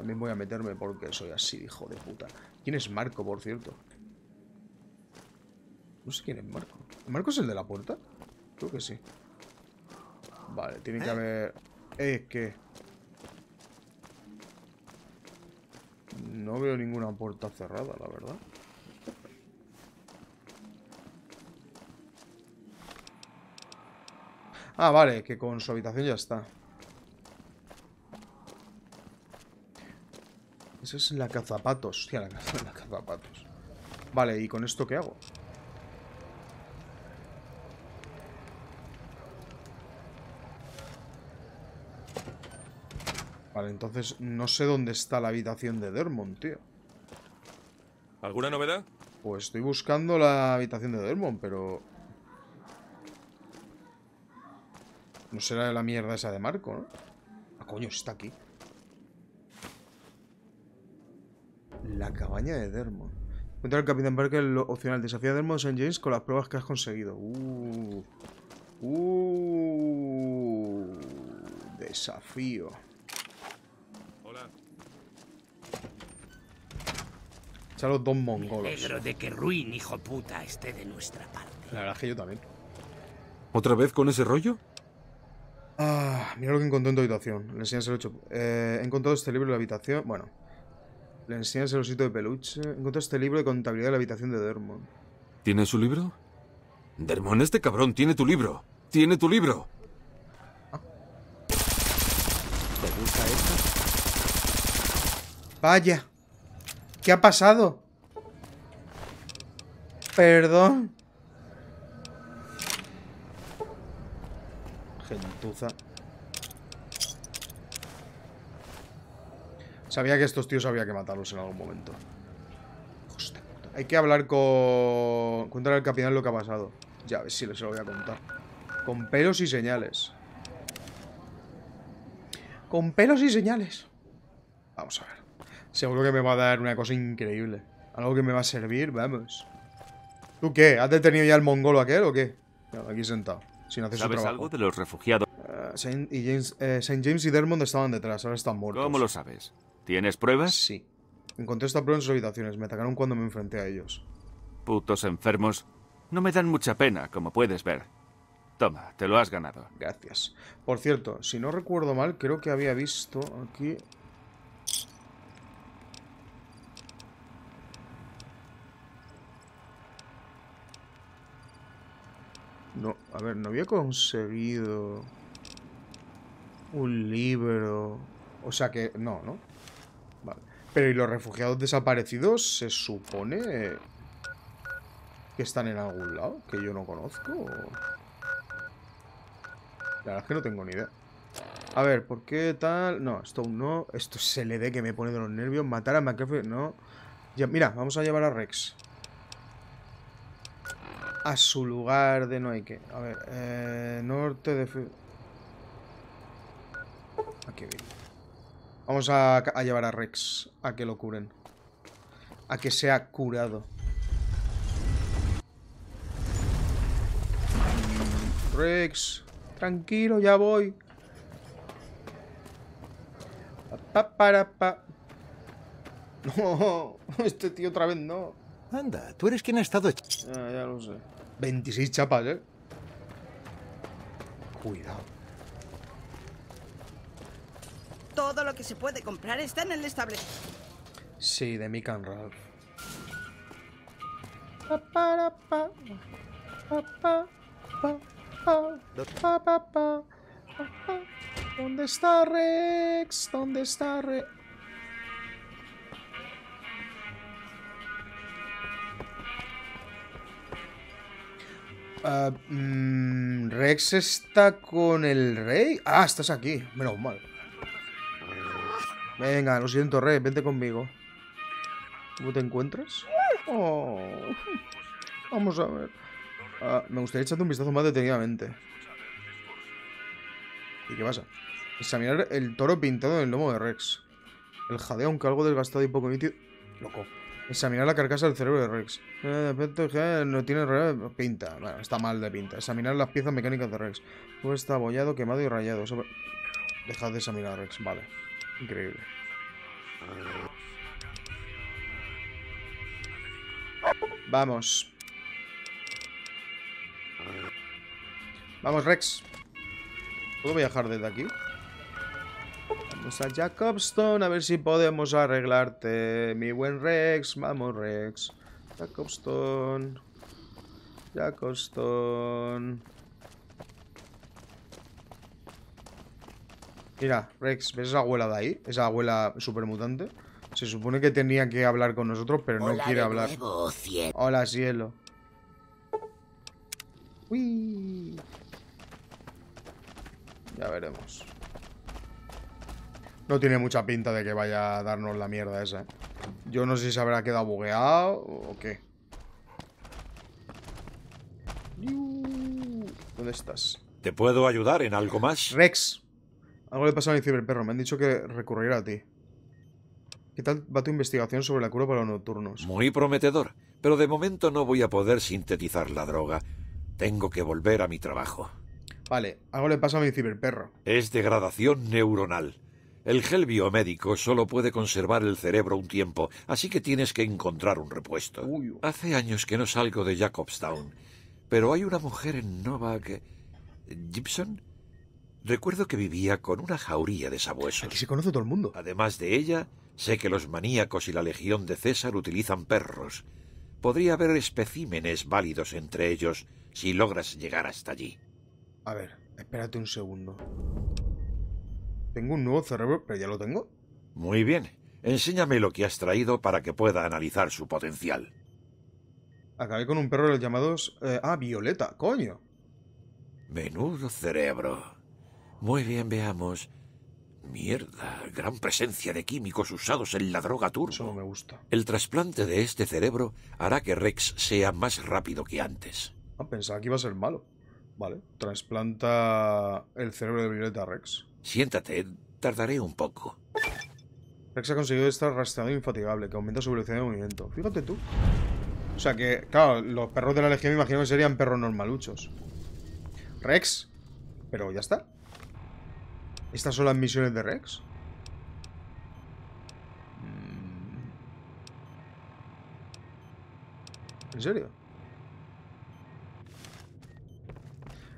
También voy a meterme porque soy así, hijo de puta. ¿Quién es Marco, por cierto? No sé quién es Marco. ¿Marco es el de la puerta? Creo que sí. Vale, tiene que haber... Eh, ¿qué? No veo ninguna puerta cerrada, la verdad. Ah, vale, que con su habitación ya está. Esa es la cazapatos. Hostia, la, caza- la cazapatos. Vale, ¿y con esto qué hago? Vale, entonces no sé dónde está la habitación de Dermont, tío. ¿Alguna novedad? Pues estoy buscando la habitación de Dermont, pero... No será la mierda esa de Marco, ¿no? Ah, coño, está aquí. La cabaña de Dermont. Encuentra al Capitán Parker el opcional. Desafía a Dermont St. James con las pruebas que has conseguido. Uh. Uh. Desafío. Hola. Echa los dos mongolos. alegro de que Ruin, hijo puta, esté de nuestra parte. La verdad es que yo también. ¿Otra vez con ese rollo? Ah, mira lo que encontré en tu habitación. Le enseñas el 8. he encontrado este libro en la habitación. Bueno. Le enseñas el osito de peluche. He encontrado este libro de contabilidad de la habitación de Dermont. ¿Tiene su libro? Dermon, este cabrón tiene tu libro. Tiene tu libro. ¿Te gusta esto? Vaya. ¿Qué ha pasado? Perdón. Gentuza. Sabía que estos tíos había que matarlos en algún momento. Puta. Hay que hablar con... Cuéntale al capitán lo que ha pasado. Ya, a ver si se lo voy a contar. Con pelos y señales. Con pelos y señales. Vamos a ver. Seguro que me va a dar una cosa increíble. Algo que me va a servir, vamos. ¿Tú qué? ¿Has detenido ya el mongolo aquel o qué? Aquí sentado, sin hacer su ¿Sabes trabajo. algo de los refugiados? Eh, Saint, y James, eh, Saint James y Dermond estaban detrás, ahora están muertos. ¿Cómo lo sabes? ¿Tienes pruebas? Sí. Encontré esta prueba en sus habitaciones. Me atacaron cuando me enfrenté a ellos. Putos enfermos. No me dan mucha pena, como puedes ver. Toma, te lo has ganado. Gracias. Por cierto, si no recuerdo mal, creo que había visto aquí... No, a ver, no había conseguido un libro. O sea que, no, ¿no? Pero ¿y los refugiados desaparecidos se supone que están en algún lado? Que yo no conozco. La verdad es que no tengo ni idea. A ver, ¿por qué tal? No, esto no. Esto es LD que me pone de los nervios. Matar a McAfee, no. Ya, mira, vamos a llevar a Rex. A su lugar de no hay que. A ver, eh, norte de... Aquí bien. Vamos a, a llevar a Rex a que lo curen. A que sea curado. Rex, tranquilo, ya voy. Pa, pa, para, pa. No, este tío otra vez no. Anda, tú eres quien ha estado... Ya, ya lo sé. 26 chapas, ¿eh? Cuidado. Todo lo que se puede comprar está en el establecimiento. Sí, de Mick and Ralph. Pa, para, pa. Pa, pa, pa, pa. Pa, pa, pa. Pa, pa. ¿Dónde está Rex? ¿Dónde está Rex? Ah, mm, Rex está con el rey. Ah, estás aquí. Menos mal. Venga, lo siento, Rey, vente conmigo. ¿Cómo te encuentras? Oh. Vamos a ver. Ah, me gustaría echarte un vistazo más detenidamente. ¿Y qué pasa? Examinar el toro pintado en el lomo de Rex. El jadeo, aunque algo desgastado y poco nítido. Loco. Examinar la carcasa del cerebro de Rex. Eh, de repente, no tiene re- pinta. Bueno, está mal de pinta. Examinar las piezas mecánicas de Rex. Todo está abollado, quemado y rayado. Eso- Dejad de examinar a Rex. Vale. Increíble. Vamos. Vamos, Rex. ¿Puedo viajar desde aquí? Vamos a Jacobstone a ver si podemos arreglarte. Mi buen Rex. Vamos, Rex. Jacobstone. Jacobstone. Mira, Rex, ¿ves esa abuela de ahí? Esa abuela supermutante. Se supone que tenía que hablar con nosotros, pero no Hola quiere hablar. nuevo, cielo. Hola, cielo. Uy. Ya veremos. No tiene mucha pinta de que vaya a darnos la mierda esa. ¿eh? Yo no sé si se habrá quedado bugueado o qué. ¿Dónde estás? ¿Te puedo ayudar en algo más? Rex. Algo le pasa a mi ciberperro. Me han dicho que recurriera a ti. ¿Qué tal va tu investigación sobre la cura para los nocturnos? Muy prometedor, pero de momento no voy a poder sintetizar la droga. Tengo que volver a mi trabajo. Vale, algo le pasa a mi ciberperro. Es degradación neuronal. El gel biomédico solo puede conservar el cerebro un tiempo, así que tienes que encontrar un repuesto. Hace años que no salgo de Jacobstown, pero hay una mujer en Nova que... ¿Gibson? Recuerdo que vivía con una jauría de sabuesos. Aquí se conoce todo el mundo. Además de ella, sé que los maníacos y la Legión de César utilizan perros. Podría haber especímenes válidos entre ellos si logras llegar hasta allí. A ver, espérate un segundo. Tengo un nuevo cerebro, pero ya lo tengo. Muy bien. Enséñame lo que has traído para que pueda analizar su potencial. Acabé con un perro de los llamados... eh, ah, Violeta, coño. Menudo cerebro. Muy bien, veamos. Mierda, gran presencia de químicos usados en la droga turbo. Eso no me gusta. El trasplante de este cerebro hará que Rex sea más rápido que antes. Ah, pensaba que iba a ser malo. Vale, trasplanta el cerebro de Violeta a Rex. Siéntate, tardaré un poco. Rex ha conseguido estar rastreado infatigable, que aumenta su velocidad de movimiento. Fíjate tú. O sea que, claro, los perros de la Legión me imagino que serían perros normaluchos. Rex. Pero ya está. ¿Estas son las misiones de Rex? Mm. ¿En serio?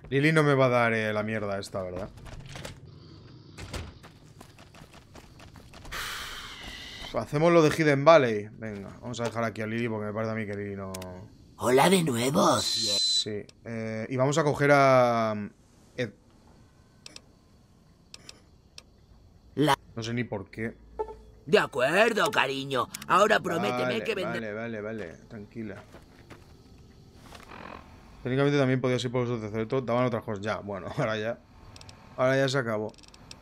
Lily no me va a dar eh, la mierda esta, ¿verdad? Hacemos lo de Hidden Valley. Venga, vamos a dejar aquí a Lily porque me parece a mí que Lily no... Hola de nuevo. Sí. eh, y vamos a coger a... mm, Ed. La- No sé ni por qué. De acuerdo, cariño. Ahora prométeme Vale, que vendré. Vale, vale, vale. Tranquila. Técnicamente también podías ir por los todo Daban otras cosas. Ya, bueno, ahora ya. Ahora ya se acabó.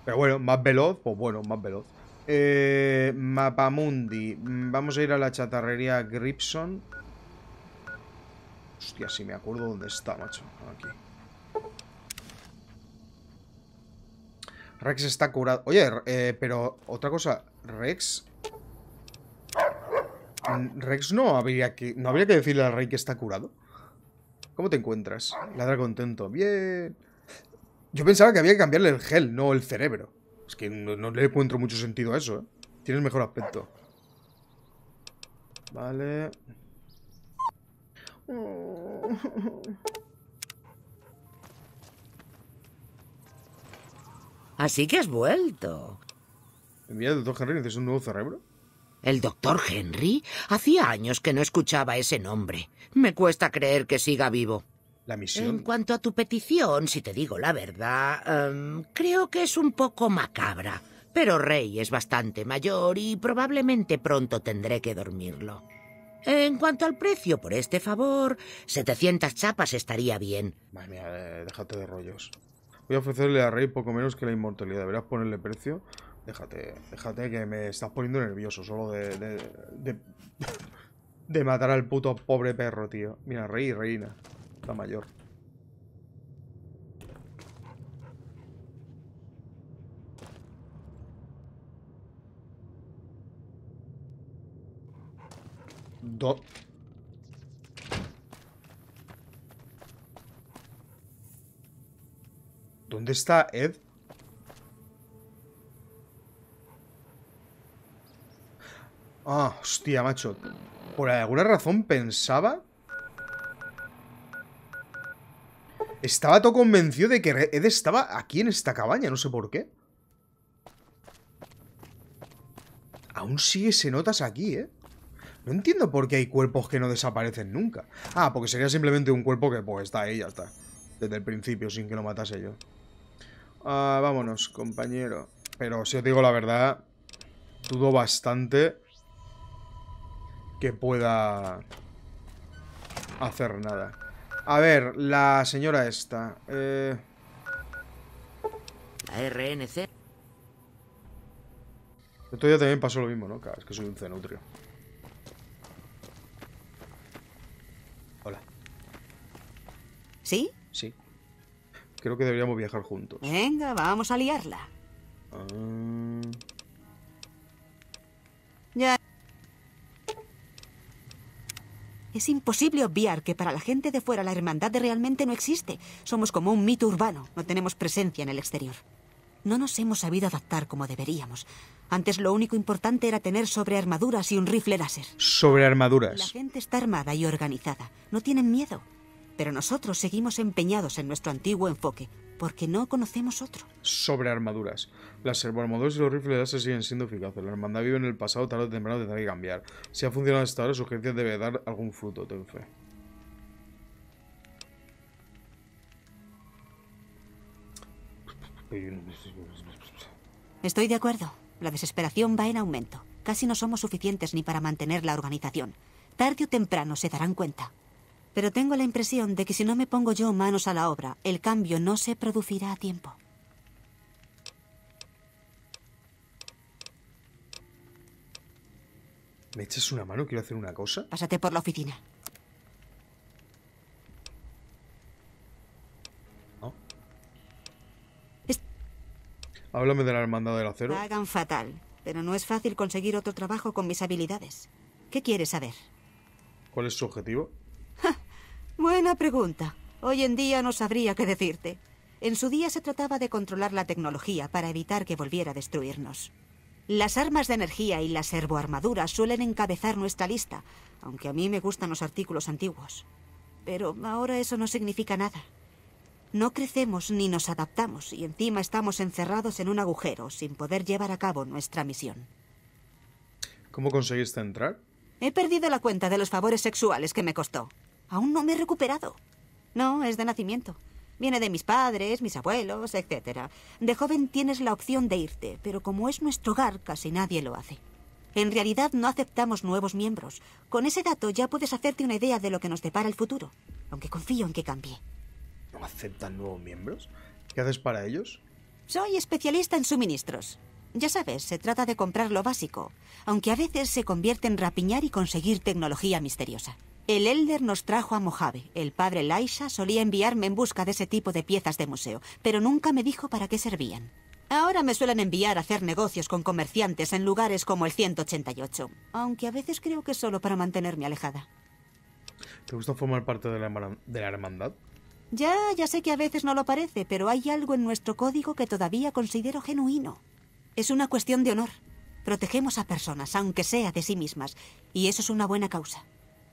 Pero bueno, más veloz. Pues bueno, más veloz. Eh, Mapamundi. Vamos a ir a la chatarrería Gripson. Hostia, si me acuerdo dónde está, macho. Aquí. Rex está curado. Oye, eh, pero otra cosa. Rex. Rex no habría que. No habría que decirle al rey que está curado. ¿Cómo te encuentras? Ladra contento. Bien. Yo pensaba que había que cambiarle el gel, no el cerebro. Es que no, no le encuentro mucho sentido a eso, ¿eh? Tienes mejor aspecto. Vale. Así que has vuelto. Mira, doctor Henry, ¿necesitas un nuevo cerebro? ¿El doctor Henry? Hacía años que no escuchaba ese nombre. Me cuesta creer que siga vivo. La En misión. cuanto a tu petición, si te digo la verdad, em, creo que es un poco macabra. Pero Rey es bastante mayor y probablemente pronto tendré que dormirlo. En cuanto al precio por este favor, 700 chapas estaría bien. Madre mía, eh, déjate de rollos. Voy a ofrecerle a Rey poco menos que la inmortalidad. ¿Deberás ponerle precio? Déjate, déjate que me estás poniendo nervioso solo de, de, de, matar al puto pobre perro, tío. Mira, Rey y Reina. La mayor. Do... ¿Dónde está Ed? Ah, hostia, macho. Por alguna razón pensaba... Estaba todo convencido de que Ed estaba aquí en esta cabaña, no sé por qué. Aún sigue se notas aquí, ¿eh? No entiendo por qué hay cuerpos que no desaparecen nunca. Ah, porque sería simplemente un cuerpo que pues está ahí, ya está. Desde el principio, sin que lo matase yo. Ah, vámonos, compañero. Pero si os digo la verdad, dudo bastante que pueda hacer nada. A ver, la señora esta. Eh, La RNC. el otro día también pasó lo mismo, ¿no? Claro, es que soy un cenutrio. Hola. ¿Sí? Sí. Creo que deberíamos viajar juntos. Venga, vamos a liarla. Ah, Ya. Es imposible obviar que para la gente de fuera la hermandad realmente no existe. Somos como un mito urbano, no tenemos presencia en el exterior. No nos hemos sabido adaptar como deberíamos. Antes lo único importante era tener sobrearmaduras y un rifle láser. sobre La gente está armada y organizada. No tienen miedo. Pero nosotros seguimos empeñados en nuestro antiguo enfoque, porque no conocemos otro. Sobre armaduras. Las servoarmaduras y los rifles láser siguen siendo eficaces. La hermandad vive en el pasado, tarde o temprano tendrá que cambiar. Si ha funcionado hasta ahora, su agencia debe dar algún fruto, ten fe. Estoy de acuerdo. La desesperación va en aumento. Casi no somos suficientes ni para mantener la organización. Tarde o temprano se darán cuenta. Pero tengo la impresión de que si no me pongo yo manos a la obra, el cambio no se producirá a tiempo. ¿Me echas una mano? Quiero hacer una cosa. Pásate por la oficina. Háblame de la hermandad del acero. Hagan fatal. Pero no es fácil conseguir otro trabajo con mis habilidades. ¿Qué quieres saber? ¿Cuál es su objetivo? Buena pregunta. Hoy en día no sabría qué decirte. En su día se trataba de controlar la tecnología para evitar que volviera a destruirnos. Las armas de energía y las servoarmaduras suelen encabezar nuestra lista, aunque a mí me gustan los artículos antiguos. Pero ahora eso no significa nada. No crecemos ni nos adaptamos y encima estamos encerrados en un agujero sin poder llevar a cabo nuestra misión. ¿Cómo conseguiste entrar? He perdido la cuenta de los favores sexuales que me costó. Aún no me he recuperado. No, es de nacimiento. Viene de mis padres, mis abuelos, etc. De joven tienes la opción de irte, pero como es nuestro hogar, casi nadie lo hace. En realidad no aceptamos nuevos miembros. Con ese dato ya puedes hacerte una idea de lo que nos depara el futuro, aunque confío en que cambie. ¿No aceptan nuevos miembros? ¿Qué haces para ellos? Soy especialista en suministros. Ya sabes, se trata de comprar lo básico, aunque a veces se convierte en rapiñar y conseguir tecnología misteriosa. El Elder nos trajo a Mojave. El padre Laisha solía enviarme en busca de ese tipo de piezas de museo, pero nunca me dijo para qué servían. Ahora me suelen enviar a hacer negocios con comerciantes en lugares como el 188, aunque a veces creo que es solo para mantenerme alejada. ¿Te gusta formar parte de la, de la hermandad? Ya, ya sé que a veces no lo parece, pero hay algo en nuestro código que todavía considero genuino. Es una cuestión de honor. Protegemos a personas, aunque sea de sí mismas, y eso es una buena causa.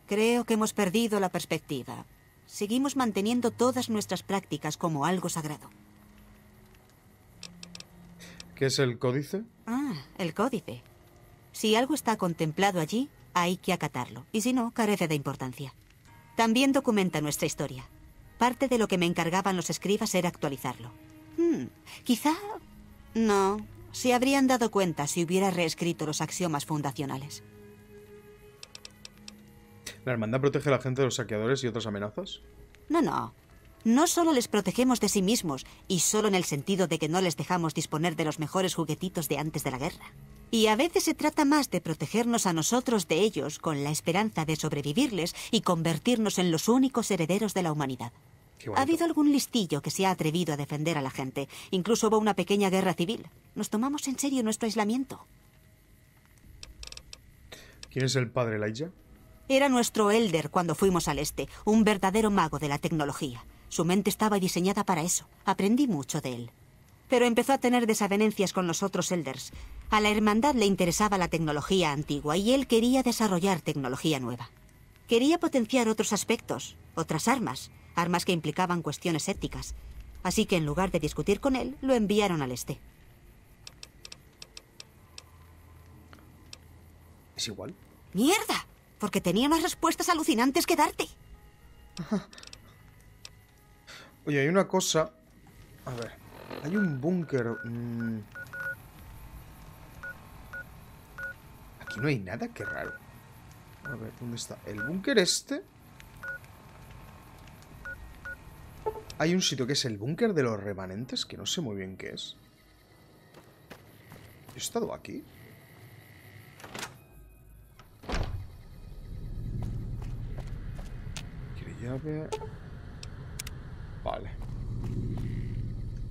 Creo que hemos perdido la perspectiva. Seguimos manteniendo todas nuestras prácticas como algo sagrado. ¿Qué es el códice? Ah, el códice. Si algo está contemplado allí, hay que acatarlo, y si no, carece de importancia. También documenta nuestra historia. Parte de lo que me encargaban los escribas era actualizarlo. Hmm, quizá... No, se habrían dado cuenta si hubiera reescrito los axiomas fundacionales. ¿La hermandad protege a la gente de los saqueadores y otras amenazas? No, no. No solo les protegemos de sí mismos, y solo en el sentido de que no les dejamos disponer de los mejores juguetitos de antes de la guerra. Y a veces se trata más de protegernos a nosotros de ellos con la esperanza de sobrevivirles y convertirnos en los únicos herederos de la humanidad. Ha habido algún listillo que se ha atrevido a defender a la gente. Incluso hubo una pequeña guerra civil. Nos tomamos en serio nuestro aislamiento. ¿Quién es el padre Elijah? Era nuestro Elder cuando fuimos al este, un verdadero mago de la tecnología. Su mente estaba diseñada para eso. Aprendí mucho de él. Pero empezó a tener desavenencias con los otros Elders. A la hermandad le interesaba la tecnología antigua y él quería desarrollar tecnología nueva. Quería potenciar otros aspectos, otras armas, armas que implicaban cuestiones éticas. Así que en lugar de discutir con él, lo enviaron al este. ¿Es igual? ¡Mierda! Porque tenía unas respuestas alucinantes que darte. Oye, hay una cosa... A ver, hay un búnker... mm. Aquí no hay nada, qué raro. A ver, ¿dónde está? El búnker este... Hay un sitio que es el búnker de los remanentes, que no sé muy bien qué es. ¿He estado aquí? Vale.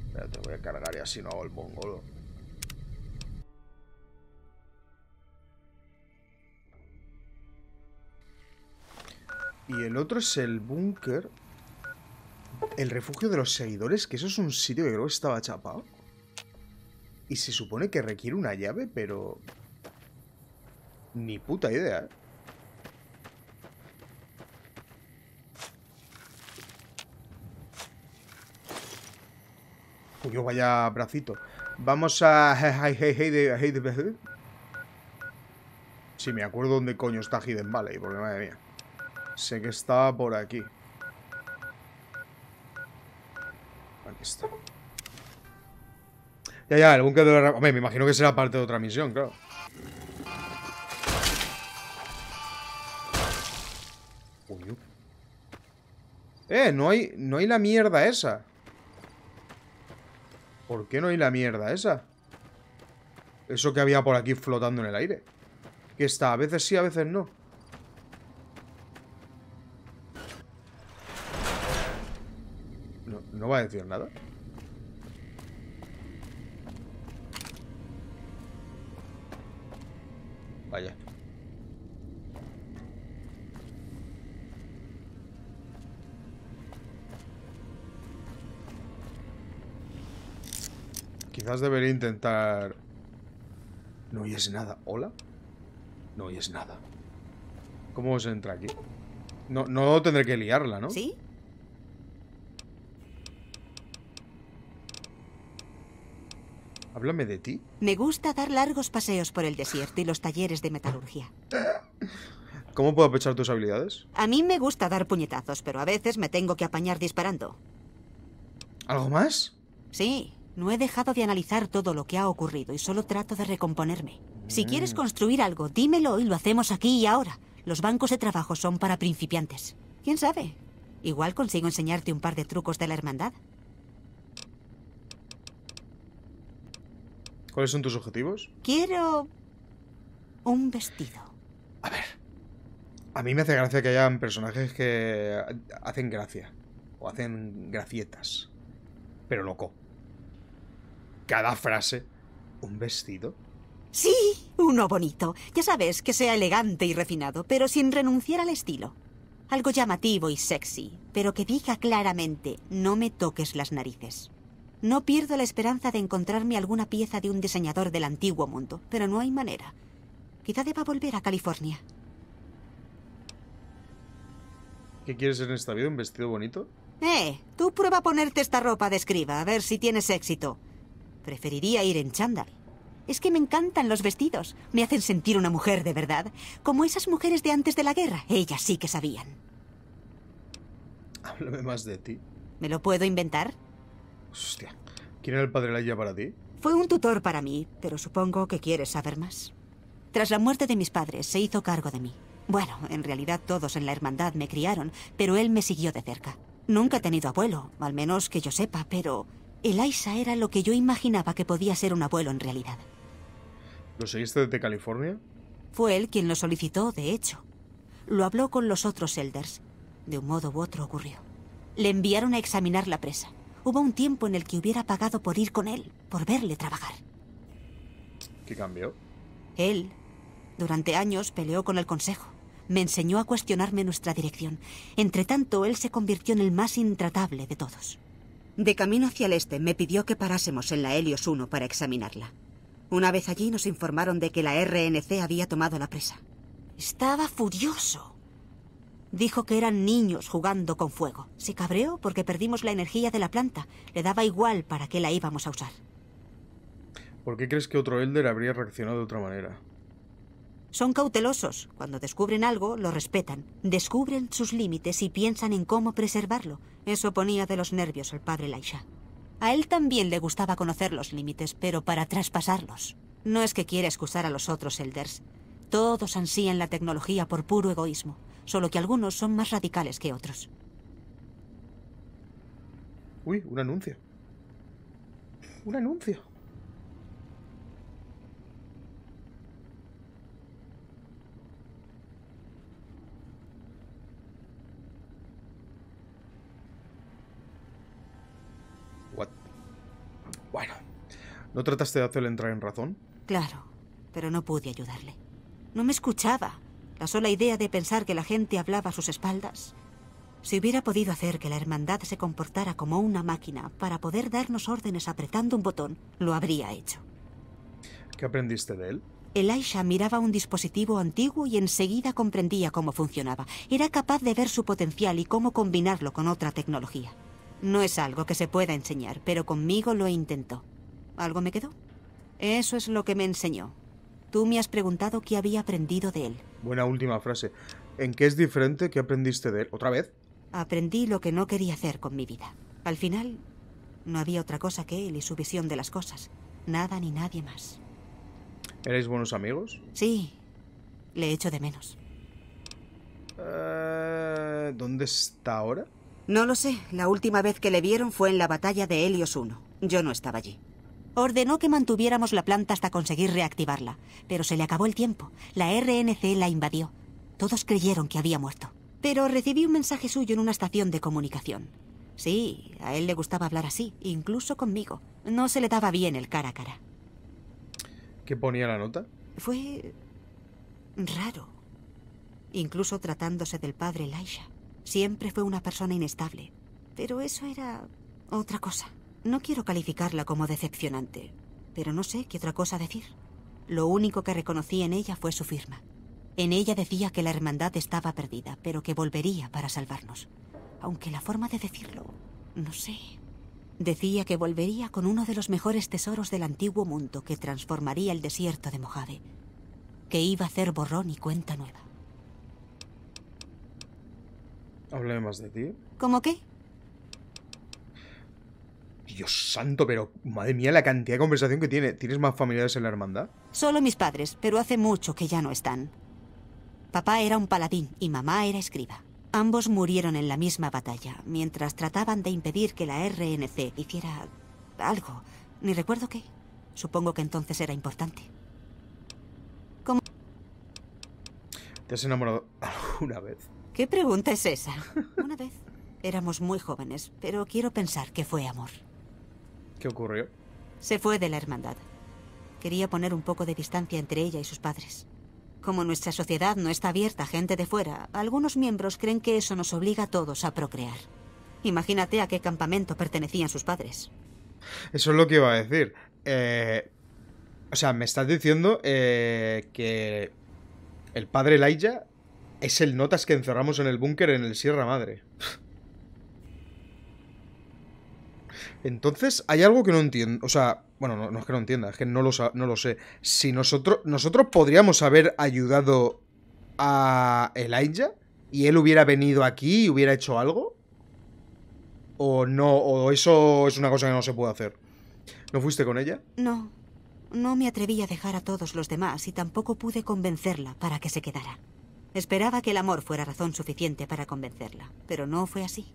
Espérate, voy a cargar y así no hago el mongolo. Y el otro es el búnker. El refugio de los seguidores, que eso es un sitio que creo que estaba chapado. Y se supone que requiere una llave, pero... Ni puta idea, ¿eh? Yo vaya bracito. Vamos a... Si me acuerdo dónde coño está Hidden Valley, porque madre mía. Sé que estaba por aquí. Aquí está. Ya, ya, el búnker de la... Hombre, me imagino que será parte de otra misión, claro. Uy. Eh, no hay, no hay la mierda esa. ¿Por qué no hay la mierda esa? Eso que había por aquí flotando en el aire. Que está, a veces sí, a veces no. No, no va a decir nada. Vaya. Quizás debería intentar... No oyes nada. ¿Hola? No oyes nada. ¿Cómo se entra aquí? No, no tendré que liarla, ¿no? ¿Sí? Háblame de ti. Me gusta dar largos paseos por el desierto y los talleres de metalurgia. ¿Cómo puedo aprovechar tus habilidades? A mí me gusta dar puñetazos, pero a veces me tengo que apañar disparando. ¿Algo más? Sí no he dejado de analizar todo lo que ha ocurrido y solo trato de recomponerme. Si quieres construir algo, dímelo y lo hacemos aquí y ahora. Los bancos de trabajo son para principiantes. ¿Quién sabe? Igual consigo enseñarte un par de trucos de la hermandad. ¿Cuáles son tus objetivos? Quiero... un vestido. A mí me hace gracia que hayan personajes que hacen gracia. O hacen gracietas. Pero loco. Cada frase. ¿Un vestido? Sí, uno bonito. Ya sabes, que sea elegante y refinado, pero sin renunciar al estilo. Algo llamativo y sexy, pero que diga claramente, no me toques las narices. No pierdo la esperanza de encontrarme alguna pieza de un diseñador del antiguo mundo, pero no hay manera. Quizá deba volver a California. ¿Qué quieres en esta vida? ¿Un vestido bonito? Eh, tú prueba a ponerte esta ropa de escriba, a ver si tienes éxito. Preferiría ir en chándal. Es que me encantan los vestidos. Me hacen sentir una mujer de verdad. Como esas mujeres de antes de la guerra. Ellas sí que sabían. Háblame más de ti. ¿Me lo puedo inventar? Hostia. ¿Quién era el padre Laia para ti? Fue un tutor para mí, pero supongo que quieres saber más. Tras la muerte de mis padres, se hizo cargo de mí. Bueno, en realidad todos en la hermandad me criaron, pero él me siguió de cerca. Nunca he tenido abuelo, al menos que yo sepa, pero Eliza era lo que yo imaginaba que podía ser un abuelo en realidad. ¿Lo seguiste desde California? Fue él quien lo solicitó, de hecho. Lo habló con los otros elders. De un modo u otro ocurrió. Le enviaron a examinar la presa. Hubo un tiempo en el que hubiera pagado por ir con él, por verle trabajar. ¿Qué cambió? Él, durante años, peleó con el Consejo. Me enseñó a cuestionarme nuestra dirección. Entretanto, él se convirtió en el más intratable de todos. De camino hacia el este, me pidió que parásemos en la Helios 1 para examinarla. Una vez allí nos informaron de que la RNC había tomado la presa. Estaba furioso. Dijo que eran niños jugando con fuego. Se cabreó porque perdimos la energía de la planta. Le daba igual para qué la íbamos a usar. ¿Por qué crees que otro Elder habría reaccionado de otra manera? Son cautelosos. Cuando descubren algo, lo respetan. Descubren sus límites y piensan en cómo preservarlo. Eso ponía de los nervios al padre Laisha. A él también le gustaba conocer los límites, pero para traspasarlos. No es que quiera excusar a los otros Elders. Todos ansían la tecnología por puro egoísmo, solo que algunos son más radicales que otros. Uy, un anuncio. Un anuncio. What? Bueno, ¿no trataste de hacerle entrar en razón? Claro, pero no pude ayudarle. No me escuchaba. La sola idea de pensar que la gente hablaba a sus espaldas. Si hubiera podido hacer que la hermandad se comportara como una máquina para poder darnos órdenes apretando un botón, lo habría hecho. ¿Qué aprendiste de él? Elisha miraba un dispositivo antiguo y enseguida comprendía cómo funcionaba. Era capaz de ver su potencial y cómo combinarlo con otra tecnología. No es algo que se pueda enseñar, pero conmigo lo intentó. ¿Algo me quedó? Eso es lo que me enseñó. Tú me has preguntado qué había aprendido de él. Buena última frase. ¿En qué es diferente? ¿Qué aprendiste de él? ¿Otra vez? Aprendí lo que no quería hacer con mi vida. Al final, no había otra cosa que él y su visión de las cosas. Nada ni nadie más. ¿Erais buenos amigos? Sí, le echo de menos. Eh, ¿Dónde está ahora? No lo sé. La última vez que le vieron fue en la batalla de Helios 1. Yo no estaba allí. Ordenó que mantuviéramos la planta hasta conseguir reactivarla, pero se le acabó el tiempo. La RNC la invadió. Todos creyeron que había muerto. Pero recibí un mensaje suyo en una estación de comunicación. Sí, a él le gustaba hablar así, incluso conmigo. No se le daba bien el cara a cara. ¿Qué ponía la nota? Fue raro. Incluso tratándose del padre Laisha. Siempre fue una persona inestable. Pero eso era otra cosa. No quiero calificarla como decepcionante, pero no sé qué otra cosa decir. Lo único que reconocí en ella fue su firma. En ella decía que la hermandad estaba perdida, pero que volvería para salvarnos. Aunque la forma de decirlo, no sé. Decía que volvería con uno de los mejores tesoros del antiguo mundo que transformaría el desierto de Mojave. Que iba a hacer borrón y cuenta nueva. Háblame más de ti. ¿Cómo qué? Dios santo, pero madre mía la cantidad de conversación que tiene. ¿Tienes más familiares en la hermandad? Solo mis padres, pero hace mucho que ya no están. Papá era un paladín y mamá era escriba. Ambos murieron en la misma batalla, mientras trataban de impedir que la RNC hiciera algo. Ni recuerdo qué. Supongo que entonces era importante. ¿Cómo? ¿Te has enamorado alguna vez? ¿Qué pregunta es esa? Una vez. Éramos muy jóvenes, pero quiero pensar que fue amor. ¿Qué ocurrió? Se fue de la hermandad. Quería poner un poco de distancia entre ella y sus padres. Como nuestra sociedad no está abierta a gente de fuera, algunos miembros creen que eso nos obliga a todos a procrear. Imagínate a qué campamento pertenecían sus padres. Eso es lo que iba a decir. Eh, o sea, me estás diciendo eh, que el padre Elijah es el notas que encerramos en el búnker en el Sierra Madre. Entonces, hay algo que no entiendo. O sea, bueno, no, es que no entienda, es que no lo, no lo sé. Si nosotros, nosotros podríamos haber ayudado a Elijah y él hubiera venido aquí y hubiera hecho algo. O no, o eso es una cosa que no se puede hacer. ¿No fuiste con ella? No, no me atreví a dejar a todos los demás y tampoco pude convencerla para que se quedara. Esperaba que el amor fuera razón suficiente para convencerla, pero no fue así.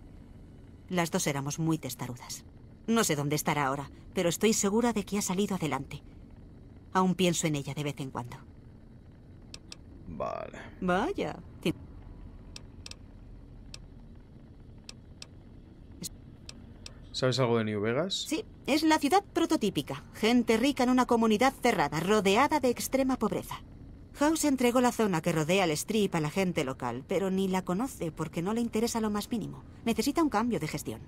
Las dos éramos muy testarudas. No sé dónde estará ahora, pero estoy segura de que ha salido adelante. Aún pienso en ella de vez en cuando. Vale. Vaya. ¿Sabes algo de New Vegas? Sí, es la ciudad prototípica. Gente rica en una comunidad cerrada, rodeada de extrema pobreza. House entregó la zona que rodea el strip a la gente local, pero ni la conoce porque no le interesa lo más mínimo. Necesita un cambio de gestión.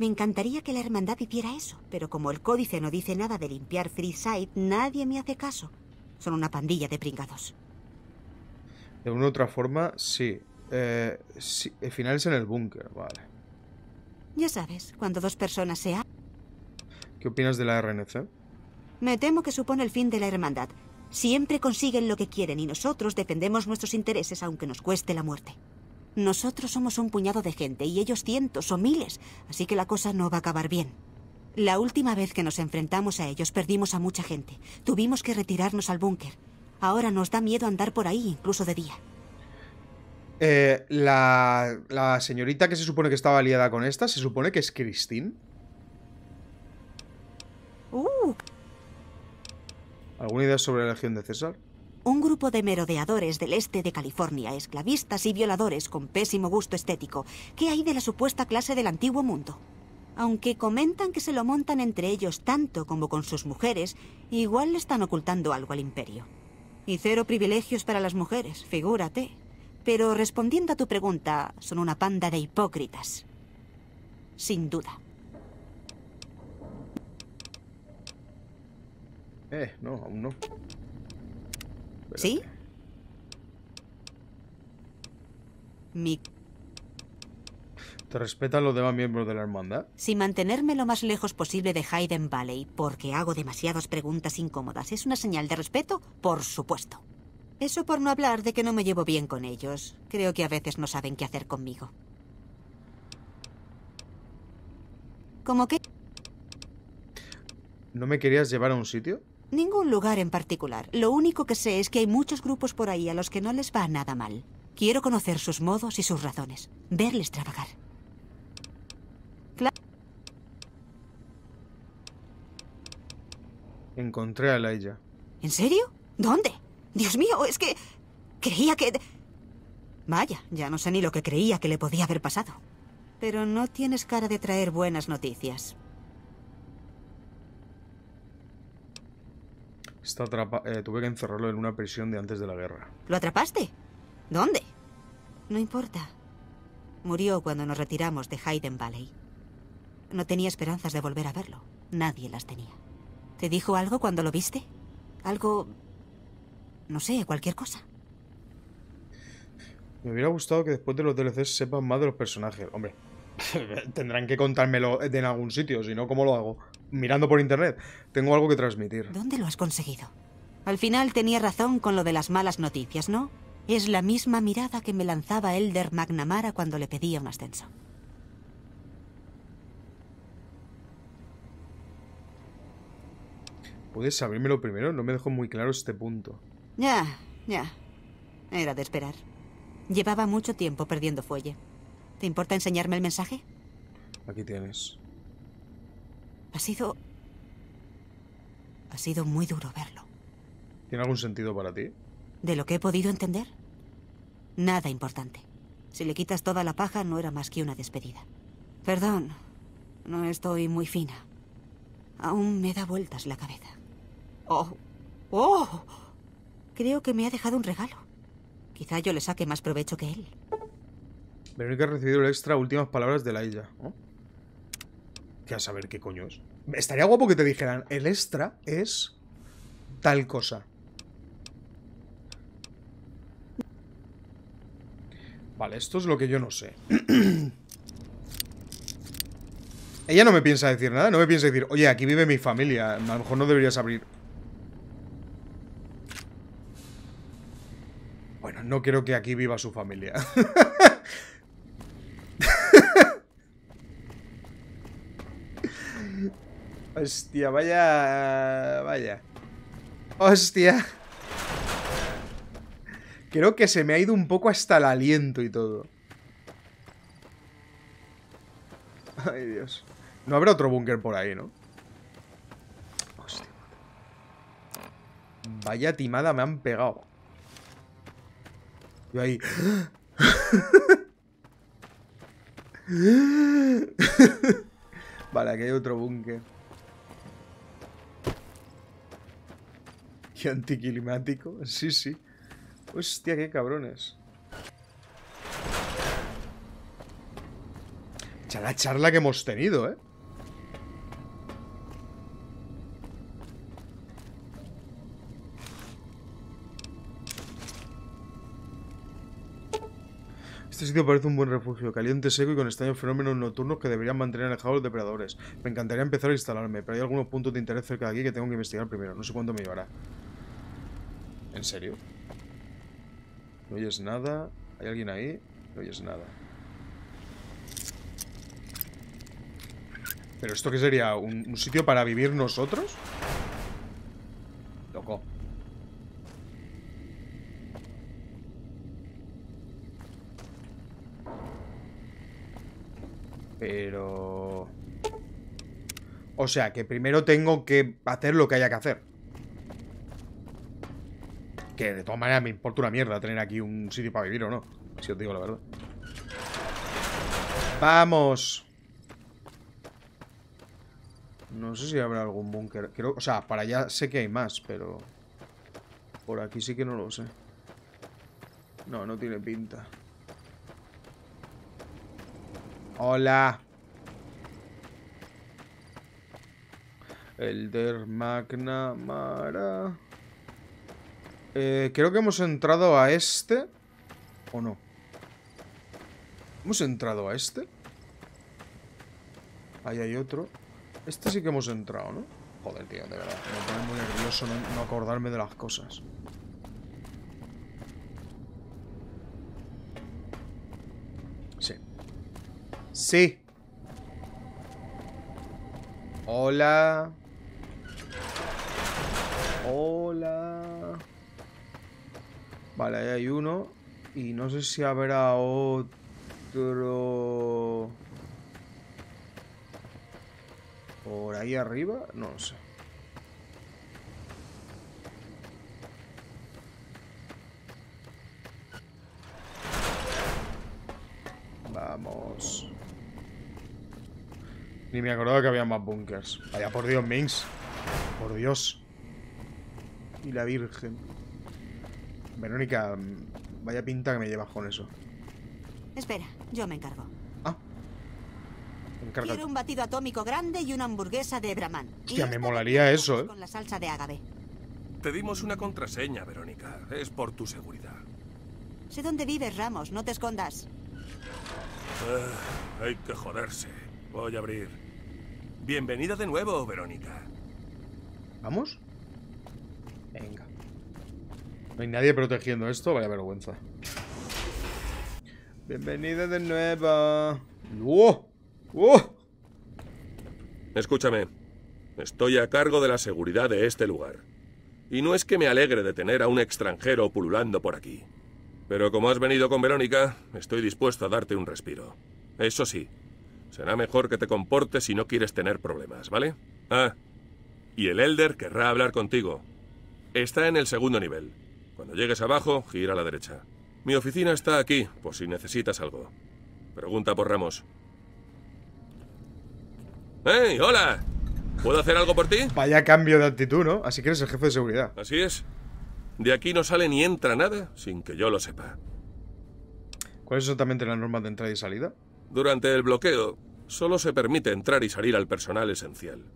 Me encantaría que la hermandad hiciera eso, pero como el códice no dice nada de limpiar Freeside, nadie me hace caso. Son una pandilla de pringados. De una u otra forma, sí. Eh, sí, el final es en el búnker, vale. Ya sabes, cuando dos personas se ha... ¿Qué opinas de la RNC? Me temo que supone el fin de la hermandad. Siempre consiguen lo que quieren y nosotros defendemos nuestros intereses aunque nos cueste la muerte. Nosotros somos un puñado de gente y ellos cientos o miles, así que la cosa no va a acabar bien. La última vez que nos enfrentamos a ellos perdimos a mucha gente. Tuvimos que retirarnos al búnker. Ahora nos da miedo andar por ahí, incluso de día. Eh, la, la señorita que se supone que estaba aliada con esta, se supone que es Christine. Uh, ¿Alguna idea sobre la legión de César? Un grupo de merodeadores del este de California, esclavistas y violadores con pésimo gusto estético. ¿Qué hay de la supuesta clase del antiguo mundo? Aunque comentan que se lo montan entre ellos tanto como con sus mujeres, igual le están ocultando algo al imperio. Y cero privilegios para las mujeres, figúrate. Pero respondiendo a tu pregunta, son una panda de hipócritas. Sin duda. Eh, no, aún no. ¿Sí? Mi ¿Te respetan los demás miembros de la hermandad? Si mantenerme lo más lejos posible de Hayden Valley porque hago demasiadas preguntas incómodas es una señal de respeto, por supuesto. Eso por no hablar de que no me llevo bien con ellos. Creo que a veces no saben qué hacer conmigo. ¿Cómo que? ¿No me querías llevar a un sitio? Ningún lugar en particular. Lo único que sé es que hay muchos grupos por ahí a los que no les va nada mal. Quiero conocer sus modos y sus razones. Verles trabajar. Cla- Encontré a Elijah. ¿En serio? ¿Dónde? Dios mío, es que... Creía que... Vaya, ya no sé ni lo que creía que le podía haber pasado. Pero no tienes cara de traer buenas noticias. Está atrapa eh, tuve que encerrarlo en una prisión de antes de la guerra. ¿Lo atrapaste? ¿Dónde? No importa. Murió cuando nos retiramos de Hayden Valley. No tenía esperanzas de volver a verlo. Nadie las tenía. ¿Te dijo algo cuando lo viste? Algo... No sé, cualquier cosa. Me hubiera gustado que después de los DLCs sepan más de los personajes. Hombre, Tendrán que contármelo en algún sitio, si no, ¿cómo lo hago? Mirando por internet. Tengo algo que transmitir. ¿Dónde lo has conseguido? Al final tenía razón con lo de las malas noticias, ¿no? Es la misma mirada que me lanzaba Elder McNamara cuando le pedía un ascenso. ¿Puedes abrirmelo primero? No me dejó muy claro este punto. Ya, ya. Era de esperar. Llevaba mucho tiempo perdiendo fuelle. ¿Te importa enseñarme el mensaje? Aquí tienes. Ha sido... Ha sido muy duro verlo. ¿Tiene algún sentido para ti? ¿De lo que he podido entender? Nada importante. Si le quitas toda la paja, no era más que una despedida. Perdón, no estoy muy fina. Aún me da vueltas la cabeza. ¡Oh! ¡Oh! Creo que me ha dejado un regalo. Quizá yo le saque más provecho que él. Verónica ha recibido el extra últimas palabras de la. A saber qué coño es. Estaría guapo que te dijeran, el extra es tal cosa. Vale, esto es lo que yo no sé. Ella no me piensa decir nada, no me piensa decir, oye, aquí vive mi familia, a lo mejor no deberías abrir. Bueno, no quiero que aquí viva su familia. Hostia, vaya... Vaya. Hostia. Creo que se me ha ido un poco hasta el aliento y todo. Ay, Dios. No habrá otro búnker por ahí, ¿no? Hostia. Vaya timada me han pegado. Yo ahí... vale, aquí hay otro búnker. Qué anticlimático. Sí, sí. Hostia, qué cabrones. Ya la charla que hemos tenido, ¿eh? Este sitio parece un buen refugio, caliente, seco y con extraños fenómenos nocturnos que deberían mantener alejados los depredadores. Me encantaría empezar a instalarme, pero hay algunos puntos de interés cerca de aquí que tengo que investigar primero. No sé cuánto me llevará. ¿En serio? No oyes nada. ¿Hay alguien ahí? No oyes nada. ¿Pero esto qué sería? ¿Un, sitio para vivir nosotros? Loco. Pero... O sea, que primero tengo que hacer lo que haya que hacer. Que de todas maneras me importa una mierda tener aquí un sitio para vivir o no. Si os digo la verdad. ¡Vamos! No sé si habrá algún búnker. Creo, o sea, para allá sé que hay más, pero... Por aquí sí que no lo sé. No, no tiene pinta. Hola. Elder McNamara. Eh, creo que hemos entrado a este. ¿O no? ¿Hemos entrado a este? Ahí hay otro. Este sí que hemos entrado, ¿no? Joder, tío, de verdad. Me pone muy nervioso no, no acordarme de las cosas. Sí. Sí. Hola. Hola. Vale, ahí hay uno. Y no sé si habrá otro... Por ahí arriba, no sé. Vamos. Ni me acordaba que había más bunkers. Vaya por Dios, Minx. Por Dios. Y la Virgen. Verónica, vaya pinta que me llevas con eso. Espera, yo me encargo. Encarga- Quiero un batido atómico grande y una hamburguesa de Brahman. Hostia, me molaría eso, ¿eh? Con la salsa de agave. Te dimos una contraseña, Verónica. Es por tu seguridad. Sé dónde vives, Ramos, no te escondas. Ah, hay que joderse. Voy a abrir. Bienvenida de nuevo, Verónica. ¿Vamos? Venga. No hay nadie protegiendo esto, vaya vergüenza. Bienvenida de nuevo. ¡Wow! ¡Wow! Escúchame. Estoy a cargo de la seguridad de este lugar. Y no es que me alegre de tener a un extranjero pululando por aquí. Pero como has venido con Verónica, estoy dispuesto a darte un respiro. Eso sí, será mejor que te comportes si no quieres tener problemas, ¿vale? Ah, y el Elder querrá hablar contigo. Está en el segundo nivel. Cuando llegues abajo, gira a la derecha. Mi oficina está aquí, por si necesitas algo. Pregunta por Ramos. ¡Hey, hola! ¿Puedo hacer algo por ti? Vaya cambio de actitud, ¿no? Así que eres el jefe de seguridad. Así es. De aquí no sale ni entra nada sin que yo lo sepa. ¿Cuáles son exactamente las normas de entrada y salida? Durante el bloqueo, solo se permite entrar y salir al personal esencial.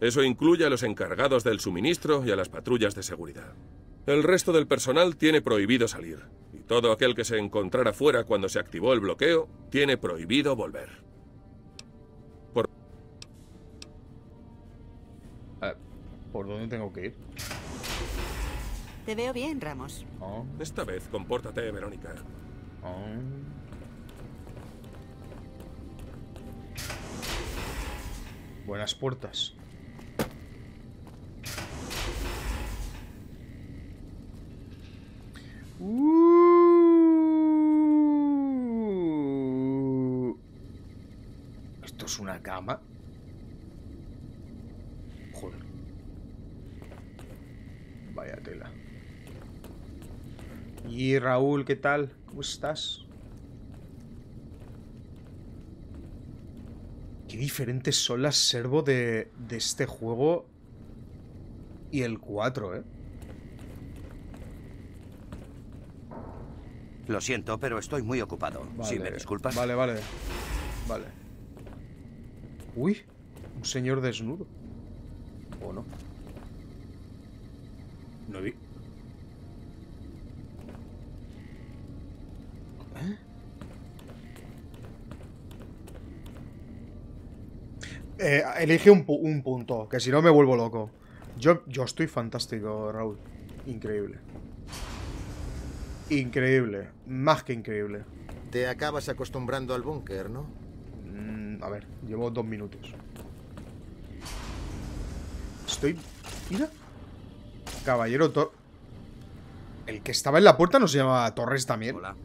Eso incluye a los encargados del suministro y a las patrullas de seguridad. El resto del personal tiene prohibido salir, y todo aquel que se encontrara fuera cuando se activó el bloqueo tiene prohibido volver. Por... ¿Por dónde tengo que ir? Te veo bien, Ramos. Oh, Esta vez compórtate, Verónica. oh. Buenas puertas. Uh. ¿Esto es una cama? Joder. Vaya tela. Y Raúl, ¿qué tal? ¿Cómo estás? Qué diferentes son las servo de, de este juego y el 4, ¿eh? Lo siento, pero estoy muy ocupado. Si me disculpas. Vale, vale. Vale. Uy, un señor desnudo. ¿O no? No vi. ¿Eh? Eh, elige un, pu- un punto, que si no me vuelvo loco. Yo, yo estoy fantástico, Raúl. Increíble. Increíble. Más que increíble. Te acabas acostumbrando al búnker, ¿no? Mm, a ver, llevo dos minutos. Estoy... Mira. Caballero Tor... El que estaba en la puerta no se llamaba Torres también. Hola.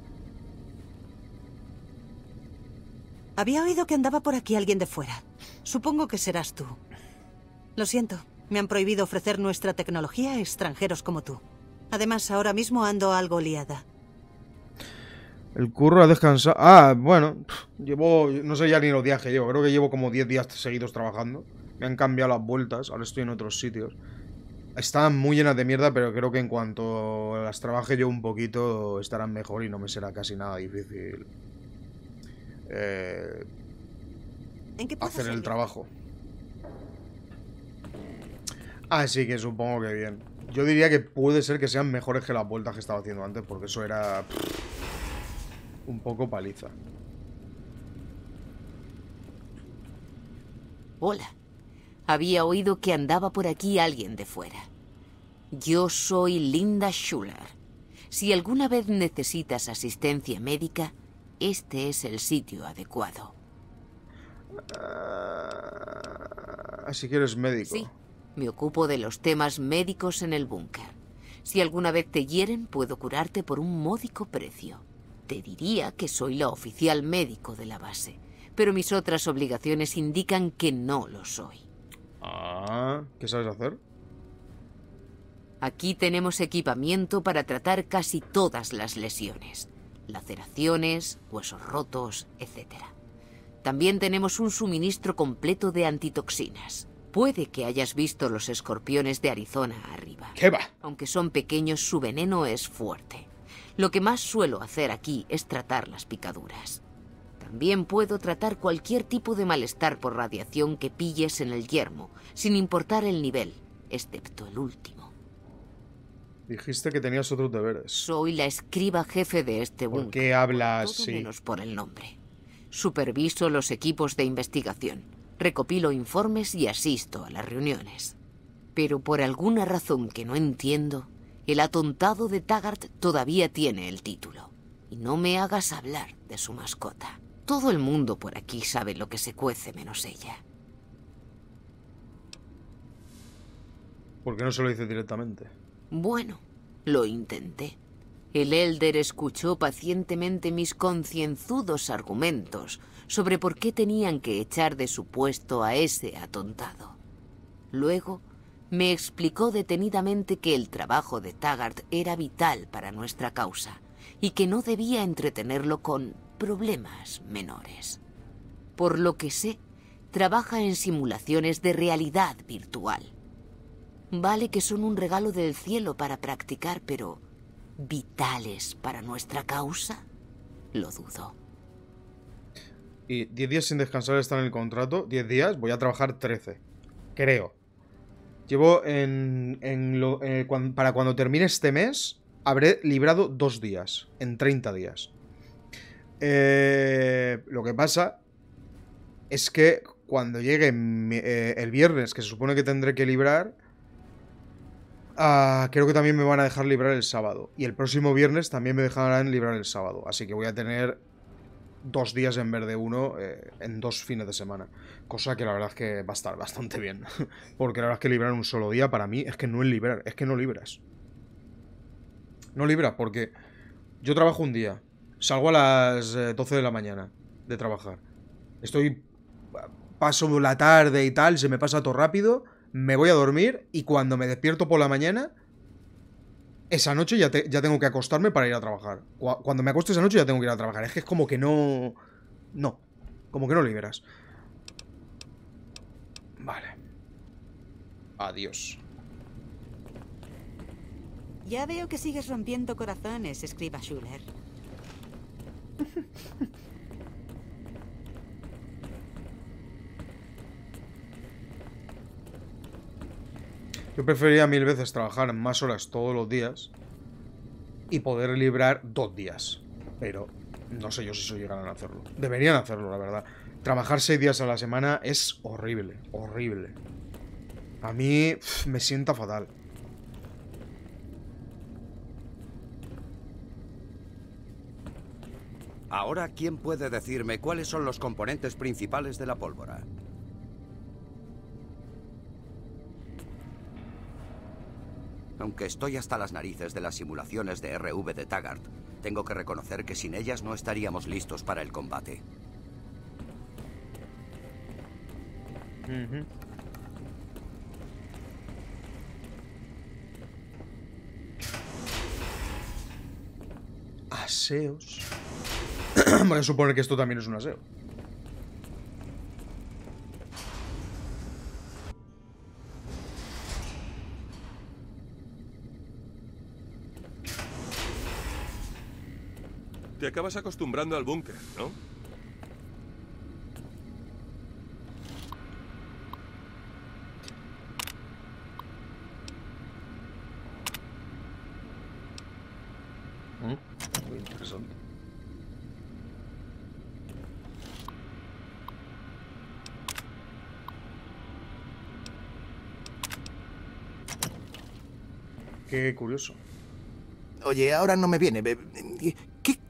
Había oído que andaba por aquí alguien de fuera. Supongo que serás tú. Lo siento, me han prohibido ofrecer nuestra tecnología a extranjeros como tú. Además, ahora mismo ando algo liada. El curro ha descansado. Ah, bueno. Llevo. No sé ya ni los días que llevo. Creo que llevo como 10 días seguidos trabajando. Me han cambiado las vueltas. Ahora estoy en otros sitios. Están muy llenas de mierda, pero creo que en cuanto las trabaje yo un poquito estarán mejor y no me será casi nada difícil. eh, ¿En qué hacer el trabajo. Así que supongo que bien. Yo diría que puede ser que sean mejores que las vueltas que estaba haciendo antes, porque eso era pff, un poco paliza. Hola. Había oído que andaba por aquí alguien de fuera. Yo soy Linda Schuller. Si alguna vez necesitas asistencia médica, este es el sitio adecuado. Así que eres médico. Sí, me ocupo de los temas médicos en el búnker. Si alguna vez te hieren, puedo curarte por un módico precio. Te diría que soy la oficial médico de la base, pero mis otras obligaciones indican que no lo soy. Ah, ¿qué sabes hacer? Aquí tenemos equipamiento para tratar casi todas las lesiones, laceraciones, huesos rotos, etc. También tenemos un suministro completo de antitoxinas. Puede que hayas visto los escorpiones de Arizona arriba. ¿Qué va? Aunque son pequeños, su veneno es fuerte. Lo que más suelo hacer aquí es tratar las picaduras. También puedo tratar cualquier tipo de malestar por radiación que pilles en el yermo, sin importar el nivel, excepto el último. Dijiste que tenías otros deberes. Soy la escriba jefe de este ¿Por búnker. qué hablas todo menos por el nombre. Superviso los equipos de investigación, recopilo informes y asisto a las reuniones. Pero por alguna razón que no entiendo, el atontado de Taggart todavía tiene el título. Y no me hagas hablar de su mascota. Todo el mundo por aquí sabe lo que se cuece menos ella. ¿Por qué no se lo dice directamente? Bueno, lo intenté. El Elder escuchó pacientemente mis concienzudos argumentos sobre por qué tenían que echar de su puesto a ese atontado. Luego me explicó detenidamente que el trabajo de Taggart era vital para nuestra causa y que no debía entretenerlo con problemas menores. Por lo que sé, trabaja en simulaciones de realidad virtual. Vale que son un regalo del cielo para practicar, pero vitales para nuestra causa, lo dudo. Y 10 días sin descansar está en el contrato. 10 días, voy a trabajar 13. Creo. Llevo en, lo, eh, para cuando termine este mes, habré librado dos días. En 30 días. Eh, lo que pasa es que cuando llegue eh, el viernes, que se supone que tendré que librar, ah, creo que también me van a dejar librar el sábado. Y el próximo viernes también me dejarán librar el sábado. Así que voy a tener dos días en vez de uno eh, en dos fines de semana. Cosa que la verdad es que va a estar bastante bien. Porque la verdad es que librar un solo día para mí es que no es librar, es que no libras. No libras porque yo trabajo un día, salgo a las eh, 12 de la mañana de trabajar. Estoy paso la tarde y tal, se me pasa todo rápido, me voy a dormir y cuando me despierto por la mañana esa noche ya, te- ya tengo que acostarme para ir a trabajar. Cu- Cuando me acuesto esa noche ya tengo que ir a trabajar. Es que es como que no... No. Como que no liberas. Vale. Adiós. Ya veo que sigues rompiendo corazones, escriba Schuller. Yo preferiría mil veces trabajar más horas todos los días y poder librar dos días. Pero no sé yo si eso llegarán a hacerlo. Deberían hacerlo, la verdad. Trabajar seis días a la semana es horrible, horrible. A mí me sienta fatal. Ahora, ¿quién puede decirme cuáles son los componentes principales de la pólvora? Aunque estoy hasta las narices de las simulaciones de RV de Taggart, tengo que reconocer que sin ellas no estaríamos listos para el combate. Aseos. Voy a suponer que esto también es un aseo. Te acabas acostumbrando al búnker, ¿no? Muy interesante. Qué curioso. Oye, ahora no me viene.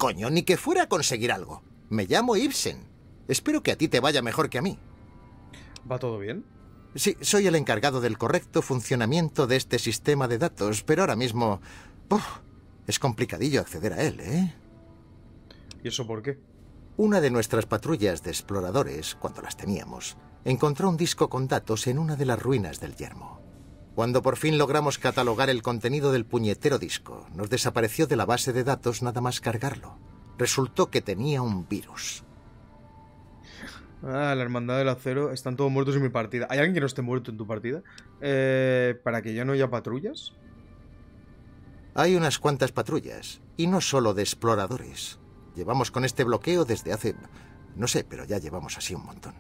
Be- ¿Qué coño? Ni que fuera a conseguir algo. Me llamo Ibsen. Espero que a ti te vaya mejor que a mí. ¿Va todo bien? Sí, soy el encargado del correcto funcionamiento de este sistema de datos, pero ahora mismo... uf, es complicadillo acceder a él, ¿eh? ¿Y eso por qué? Una de nuestras patrullas de exploradores, cuando las teníamos, encontró un disco con datos en una de las ruinas del yermo. Cuando por fin logramos catalogar el contenido del puñetero disco, nos desapareció de la base de datos nada más cargarlo. Resultó que tenía un virus. Ah, la hermandad del acero. Están todos muertos en mi partida. ¿Hay alguien que no esté muerto en tu partida? Eh, ¿Para que ya no haya patrullas? Hay unas cuantas patrullas, y no solo de exploradores. Llevamos con este bloqueo desde hace... no sé, pero ya llevamos así un montón.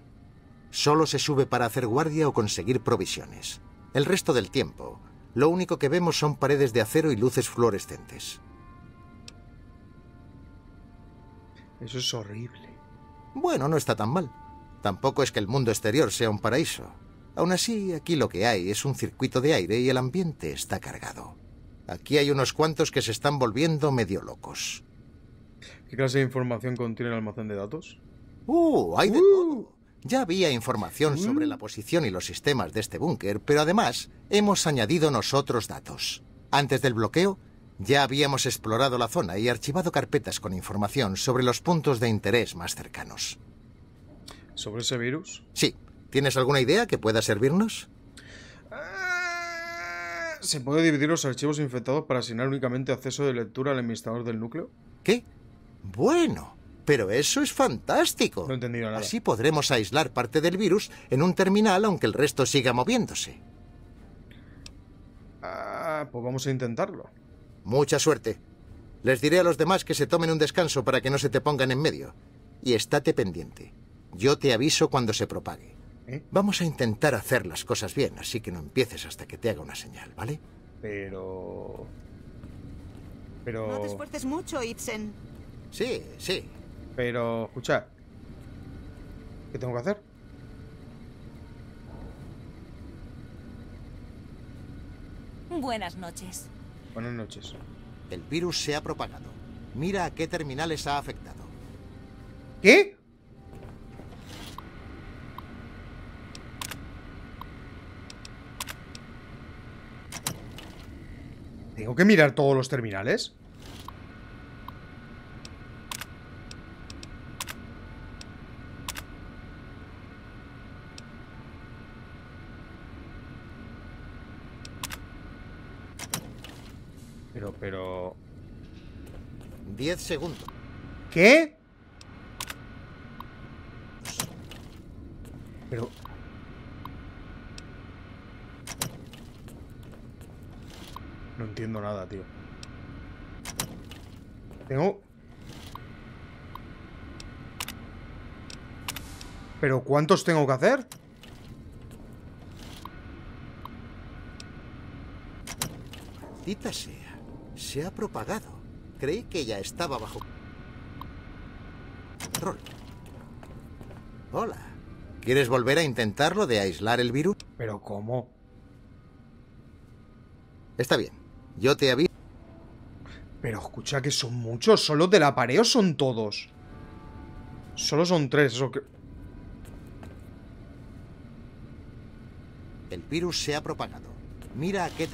Solo se sube para hacer guardia o conseguir provisiones. El resto del tiempo, lo único que vemos son paredes de acero y luces fluorescentes. Eso es horrible. Bueno, no está tan mal. Tampoco es que el mundo exterior sea un paraíso. Aún así, aquí lo que hay es un circuito de aire y el ambiente está cargado. Aquí hay unos cuantos que se están volviendo medio locos. ¿Qué clase de información contiene el almacén de datos? ¡Uh! Hay de todo. Ya había información sobre la posición y los sistemas de este búnker, pero además hemos añadido nosotros datos. Antes del bloqueo, ya habíamos explorado la zona y archivado carpetas con información sobre los puntos de interés más cercanos. ¿Sobre ese virus? Sí. ¿Tienes alguna idea que pueda servirnos? ¿Se puede dividir los archivos infectados para asignar únicamente acceso de lectura al administrador del núcleo? ¿Qué? Bueno, pero eso es fantástico. No he entendido nada. Así podremos aislar parte del virus en un terminal aunque el resto siga moviéndose. Ah, pues vamos a intentarlo. Mucha suerte. Les diré a los demás que se tomen un descanso para que no se te pongan en medio. Y estate pendiente. Yo te aviso cuando se propague. ¿Eh? Vamos a intentar hacer las cosas bien, así que no empieces hasta que te haga una señal, ¿vale? Pero... Pero... No te esfuerces mucho, Ibsen. Sí, sí. Pero, escucha. ¿Qué tengo que hacer? Buenas noches. Buenas noches. El virus se ha propagado. Mira a qué terminales ha afectado. ¿Qué? ¿Tengo que mirar todos los terminales? Pero, pero... 10 segundos. ¿Qué? Pero... No entiendo nada, tío. Tengo... ¿Pero cuántos tengo que hacer? Maldita sea. Se ha propagado. Creí que ya estaba bajo control. Hola. ¿Quieres volver a intentarlo de aislar el virus? ¿Pero cómo? Está bien. Yo te aviso. Pero escucha que son muchos. ¿Solo de la pared o son todos? Solo son tres, eso que... El virus se ha propagado. Mira a qué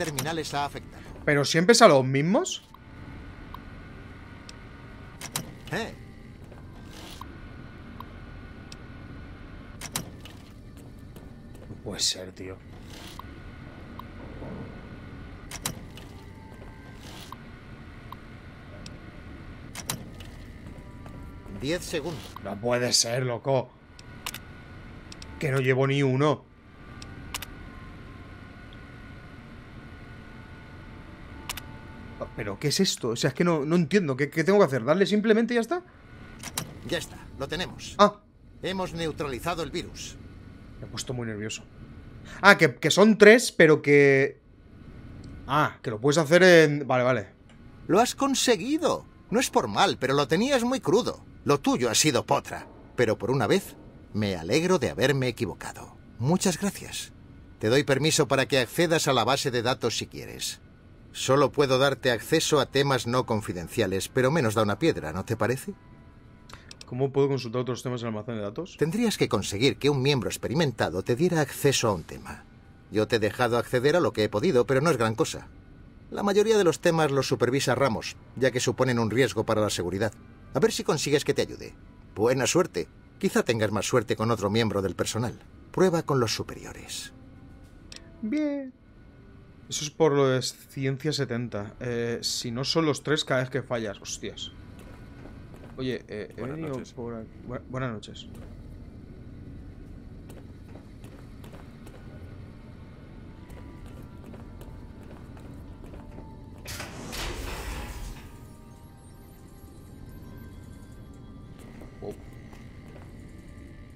terminales ha afectado. ¿Pero siempre es a los mismos? ¿Eh? No puede ser, tío. Diez segundos. No puede ser, loco. Que no llevo ni uno. ¿Pero qué es esto? O sea, es que no, no entiendo. ¿Qué, ¿Qué tengo que hacer? ¿Darle simplemente y ya está? Ya está, lo tenemos. Ah. Hemos neutralizado el virus. Me he puesto muy nervioso. Ah, que, que son tres, pero que... Ah, que lo puedes hacer en... Vale, vale. Lo has conseguido. No es por mal, pero lo tenías muy crudo. Lo tuyo ha sido potra. Pero por una vez, me alegro de haberme equivocado. Muchas gracias. Te doy permiso para que accedas a la base de datos si quieres. Solo puedo darte acceso a temas no confidenciales, pero menos da una piedra, ¿no te parece? ¿Cómo puedo consultar otros temas en el almacén de datos? Tendrías que conseguir que un miembro experimentado te diera acceso a un tema. Yo te he dejado acceder a lo que he podido, pero no es gran cosa. La mayoría de los temas los supervisa Ramos, ya que suponen un riesgo para la seguridad. A ver si consigues que te ayude. Buena suerte. Quizá tengas más suerte con otro miembro del personal. Prueba con los superiores. Bien. Eso es por lo de Ciencia 70. Eh, si no son los tres cada vez que fallas. Hostias. Oye, eh, he Buenas venido noches. por aquí- Bu- Buenas noches.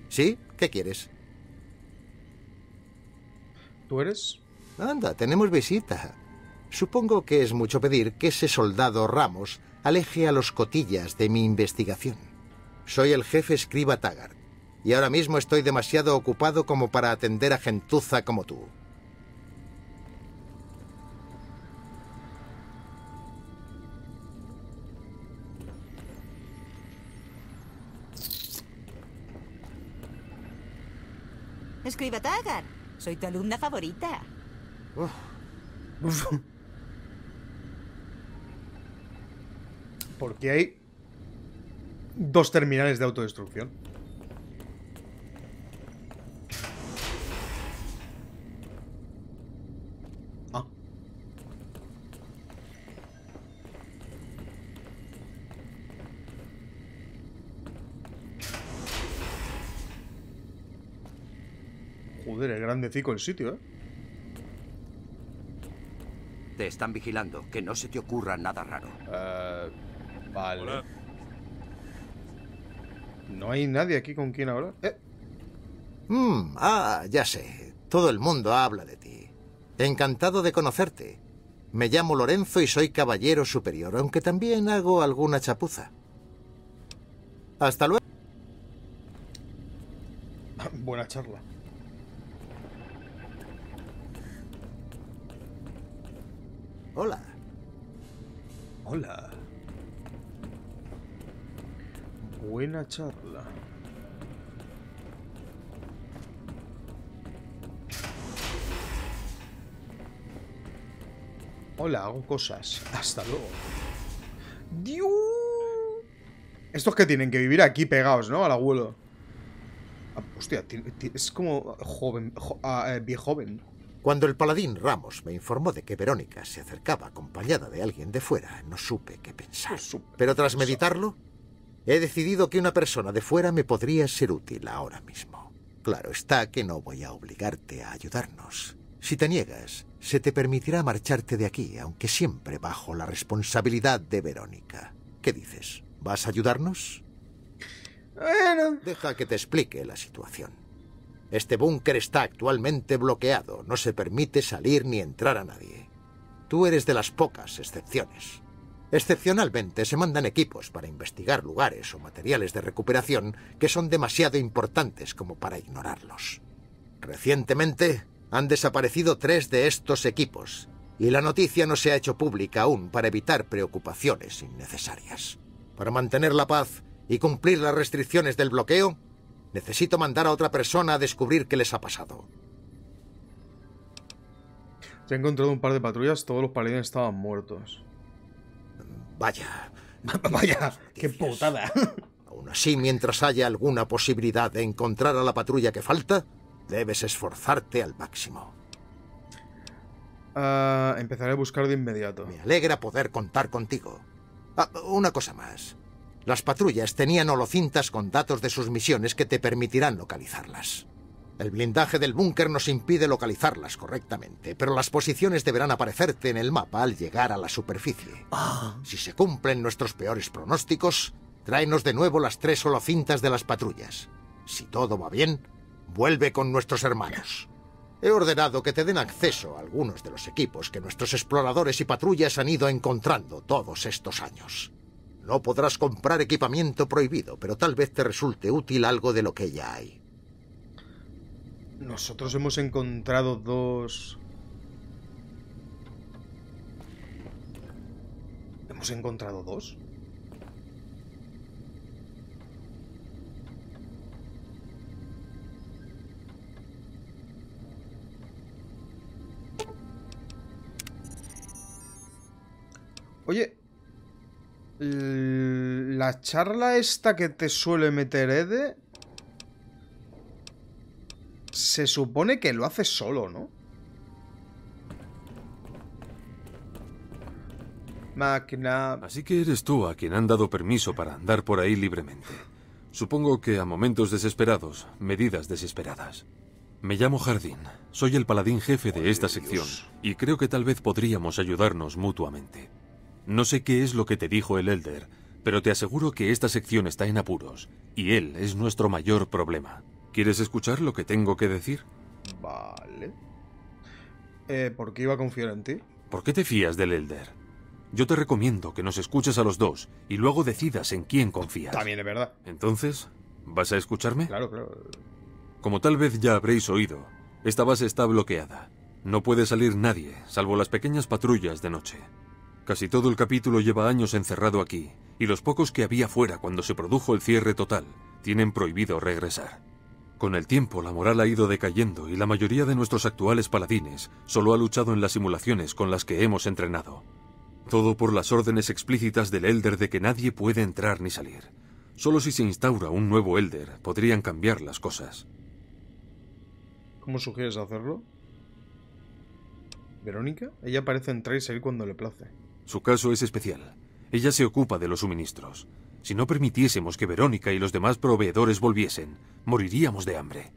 ¿Sí? ¿Qué quieres? ¿Tú eres? Anda, tenemos visita. Supongo que es mucho pedir que ese soldado Ramos aleje a los cotillas de mi investigación. Soy el jefe escriba Taggart, y ahora mismo estoy demasiado ocupado como para atender a gentuza como tú. Escriba Taggart. Soy tu alumna favorita. Porque hay dos terminales de autodestrucción. Ah. Joder, es grandecico el sitio, ¿eh? Te están vigilando. Que no se te ocurra nada raro. Eh, vale. No hay nadie aquí con quien hablar. Eh, Mm, ah, ya sé. Todo el mundo habla de ti. Encantado de conocerte. Me llamo Lorenzo y soy caballero superior, aunque también hago alguna chapuza. Hasta luego. buena charla. Hola. Hola. Buena charla. Hola, hago cosas. Hasta luego. ¡Dios! Estos que tienen que vivir aquí pegados, ¿no? Al abuelo. Ah, hostia, ti- ti- es como joven, jo- ah, eh, joven. Cuando el paladín Ramos me informó de que Verónica se acercaba acompañada de alguien de fuera, no supe qué pensar. Pero tras meditarlo, he decidido que una persona de fuera me podría ser útil ahora mismo. Claro está que no voy a obligarte a ayudarnos. Si te niegas, se te permitirá marcharte de aquí, aunque siempre bajo la responsabilidad de Verónica. ¿Qué dices? ¿Vas a ayudarnos? Bueno. Deja que te explique la situación. Este búnker está actualmente bloqueado. No se permite salir ni entrar a nadie. Tú eres de las pocas excepciones. Excepcionalmente se mandan equipos para investigar lugares o materiales de recuperación que son demasiado importantes como para ignorarlos. Recientemente han desaparecido tres de estos equipos y la noticia no se ha hecho pública aún para evitar preocupaciones innecesarias. Para mantener la paz y cumplir las restricciones del bloqueo, necesito mandar a otra persona a descubrir qué les ha pasado. Se ha encontrado un par de patrullas, todos los paladines estaban muertos. Vaya. Vaya, qué putada. Aún así, mientras haya alguna posibilidad de encontrar a la patrulla que falta, debes esforzarte al máximo. Ah, empezaré a buscar de inmediato. Me alegra poder contar contigo. Ah, una cosa más. Las patrullas tenían holocintas con datos de sus misiones que te permitirán localizarlas. El blindaje del búnker nos impide localizarlas correctamente, pero las posiciones deberán aparecerte en el mapa al llegar a la superficie. Si se cumplen nuestros peores pronósticos, tráenos de nuevo las tres holocintas de las patrullas. Si todo va bien, vuelve con nuestros hermanos. He ordenado que te den acceso a algunos de los equipos que nuestros exploradores y patrullas han ido encontrando todos estos años. No podrás comprar equipamiento prohibido, pero tal vez te resulte útil algo de lo que ya hay. Nosotros hemos encontrado dos... ¿Hemos encontrado dos? Oye, la charla esta que te suele meter Ede, se supone que lo hace solo, ¿no? Máquina. Así que eres tú a quien han dado permiso para andar por ahí libremente. Supongo que a momentos desesperados, medidas desesperadas. Me llamo Jardín, soy el paladín jefe de esta sección, y creo que tal vez podríamos ayudarnos mutuamente. No sé qué es lo que te dijo el Elder, pero te aseguro que esta sección está en apuros, y él es nuestro mayor problema. ¿Quieres escuchar lo que tengo que decir? Vale. Eh, ¿Por qué iba a confiar en ti? ¿Por qué te fías del Elder? Yo te recomiendo que nos escuches a los dos y luego decidas en quién confías. También es verdad. Entonces, ¿vas a escucharme? Claro, claro. Como tal vez ya habréis oído, esta base está bloqueada. No puede salir nadie, salvo las pequeñas patrullas de noche. Casi todo el capítulo lleva años encerrado aquí, y los pocos que había fuera cuando se produjo el cierre total tienen prohibido regresar. Con el tiempo la moral ha ido decayendo y la mayoría de nuestros actuales paladines solo ha luchado en las simulaciones con las que hemos entrenado. Todo por las órdenes explícitas del Elder de que nadie puede entrar ni salir. Solo si se instaura un nuevo Elder podrían cambiar las cosas. ¿Cómo sugieres hacerlo? ¿Verónica? Ella parece entrar y salir cuando le place. Su caso es especial. Ella se ocupa de los suministros. Si no permitiésemos que Verónica y los demás proveedores volviesen, moriríamos de hambre.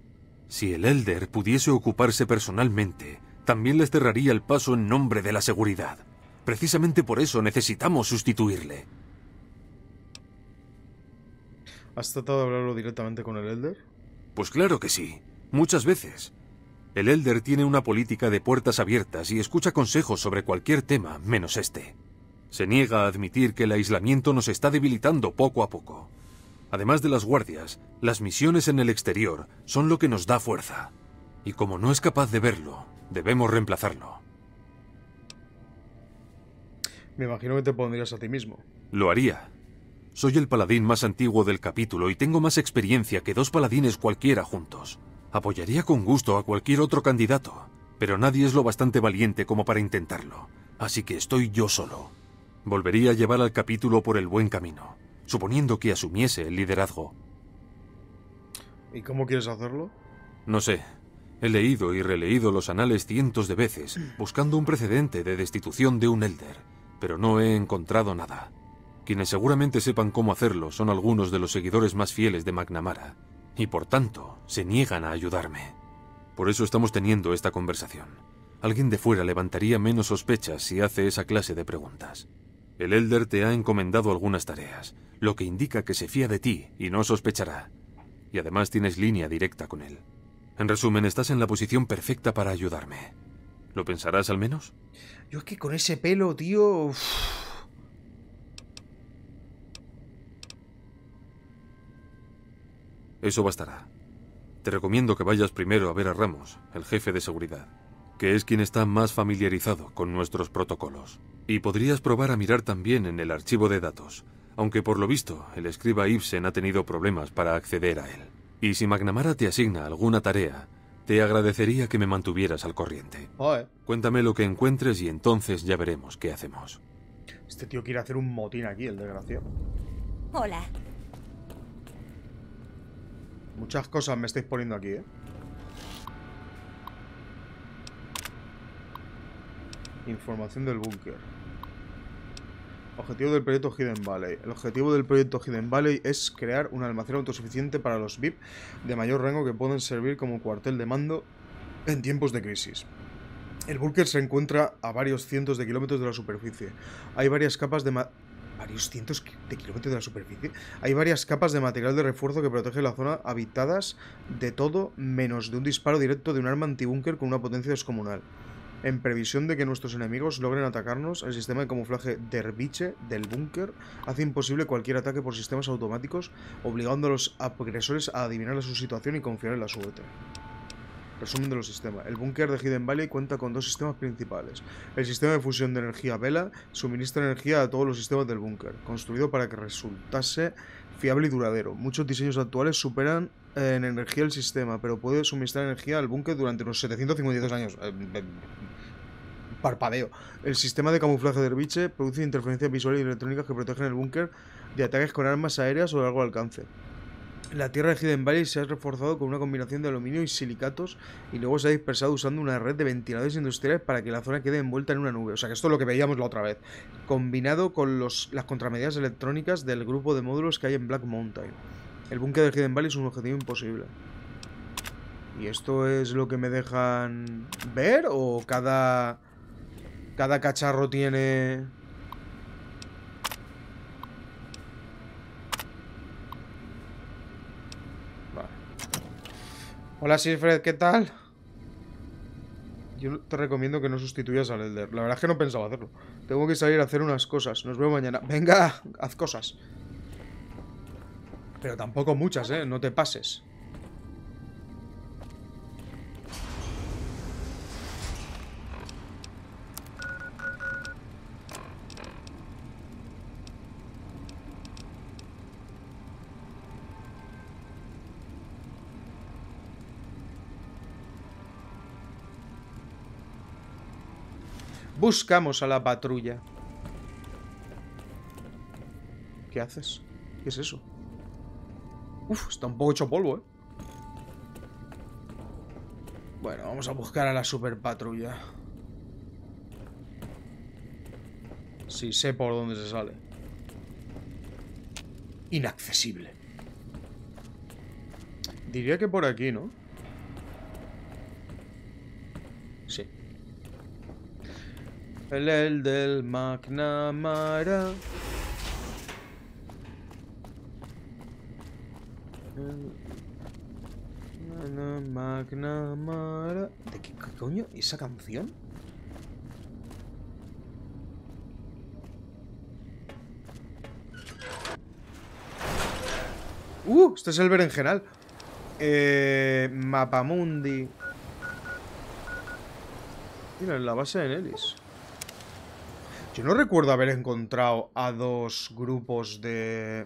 Si el Elder pudiese ocuparse personalmente, también les cerraría el paso en nombre de la seguridad. Precisamente por eso necesitamos sustituirle. ¿Has tratado de hablarlo directamente con el Elder? Pues claro que sí. Muchas veces. El Elder tiene una política de puertas abiertas y escucha consejos sobre cualquier tema, menos este. Se niega a admitir que el aislamiento nos está debilitando poco a poco. Además de las guardias, las misiones en el exterior son lo que nos da fuerza. Y como no es capaz de verlo, debemos reemplazarlo. Me imagino que te pondrías a ti mismo. Lo haría. Soy el paladín más antiguo del capítulo y tengo más experiencia que dos paladines cualquiera juntos. Apoyaría con gusto a cualquier otro candidato, pero nadie es lo bastante valiente como para intentarlo, así que estoy yo solo. Volvería a llevar al capítulo por el buen camino, suponiendo que asumiese el liderazgo. ¿Y cómo quieres hacerlo? No sé. He leído y releído los anales cientos de veces, buscando un precedente de destitución de un elder, pero no he encontrado nada. Quienes seguramente sepan cómo hacerlo son algunos de los seguidores más fieles de McNamara, y por tanto se niegan a ayudarme. Por eso estamos teniendo esta conversación. Alguien de fuera levantaría menos sospechas si hace esa clase de preguntas. El Elder te ha encomendado algunas tareas, lo que indica que se fía de ti y no sospechará. Y además tienes línea directa con él. En resumen, estás en la posición perfecta para ayudarme. ¿Lo pensarás al menos? Yo es que con ese pelo, tío... Eso bastará. Te recomiendo que vayas primero a ver a Ramos, el jefe de seguridad, que es quien está más familiarizado con nuestros protocolos. Y podrías probar a mirar también en el archivo de datos, aunque por lo visto el escriba Ibsen ha tenido problemas para acceder a él. Y si McNamara te asigna alguna tarea, te agradecería que me mantuvieras al corriente. Cuéntame lo que encuentres y entonces ya veremos qué hacemos. Este tío quiere hacer un motín aquí, el desgraciado. Hola. Muchas cosas me estáis poniendo aquí, ¿eh? Información del búnker. Objetivo del proyecto Hidden Valley. El objetivo del proyecto Hidden Valley es crear un almacén autosuficiente para los VIP de mayor rango que pueden servir como cuartel de mando en tiempos de crisis. El búnker se encuentra a varios cientos de kilómetros de la superficie. Hay varias capas de varios cientos de kilómetros de la superficie. Hay varias capas de material de refuerzo que protege la zona habitadas de todo menos de un disparo directo de un arma antibúnker con una potencia descomunal. En previsión de que nuestros enemigos logren atacarnos, el sistema de camuflaje Derviche del búnker hace imposible cualquier ataque por sistemas automáticos, obligando a los agresores a adivinar su situación y confiar en la suerte. Resumen de los sistemas. El búnker de Hidden Valley cuenta con dos sistemas principales. El sistema de fusión de energía Vela suministra energía a todos los sistemas del búnker, construido para que resultase fiable y duradero. Muchos diseños actuales superan eh, en energía el sistema, pero puede suministrar energía al búnker durante unos 752 años. Eh, eh, parpadeo. El sistema de camuflaje de Herbiche produce interferencias visuales y electrónicas que protegen el búnker de ataques con armas aéreas o de largo alcance. La tierra de Hidden Valley se ha reforzado con una combinación de aluminio y silicatos y luego se ha dispersado usando una red de ventiladores industriales para que la zona quede envuelta en una nube. O sea que esto es lo que veíamos la otra vez. Combinado con los, las contramedidas electrónicas del grupo de módulos que hay en Black Mountain. El búnker de Hidden Valley es un objetivo imposible. ¿Y esto es lo que me dejan ver? ¿O cada... cada cacharro tiene... Hola Silfred, ¿qué tal? Yo te recomiendo que no sustituyas al Elder. La verdad es que no pensaba hacerlo. Tengo que salir a hacer unas cosas. Nos vemos mañana. Venga, haz cosas. Pero tampoco muchas, ¿eh? No te pases. Buscamos a la patrulla. ¿Qué haces? ¿Qué es eso? Uf, está un poco hecho polvo, ¿eh? Bueno, vamos a buscar a la super patrulla. Sí, sé por dónde se sale. Inaccesible. Diría que por aquí, ¿no? Sí. El, el del McNamara. El McNamara. ¿De qué, coño? ¿Esa canción? ¡Uh! Este es el berenjenal. Eh, Mapamundi. Mira, en la base de Nellis. Yo no recuerdo haber encontrado a dos grupos de...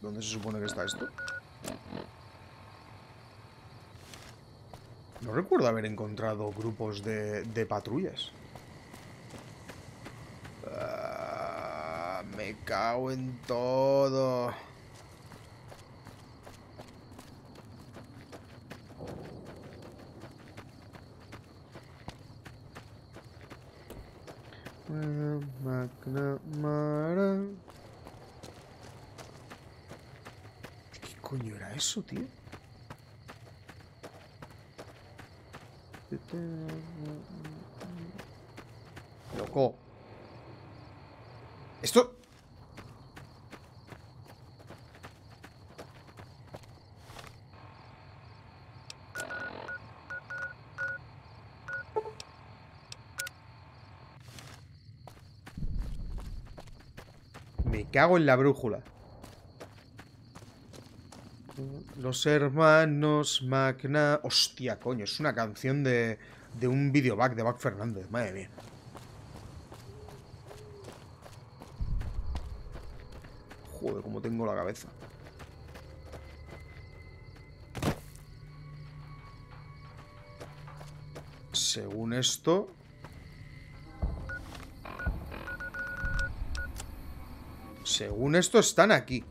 ¿Dónde se supone que está esto? No recuerdo haber encontrado grupos de, de patrullas. Ah, me cago en todo. McNamara. ¿Qué coño era eso, tío? Loco. Esto... Me cago en la brújula. Los hermanos Magna... Hostia, coño, es una canción de, de un videoback de Back Fernández. Madre mía. Joder, cómo tengo la cabeza. Según esto... Según esto están aquí.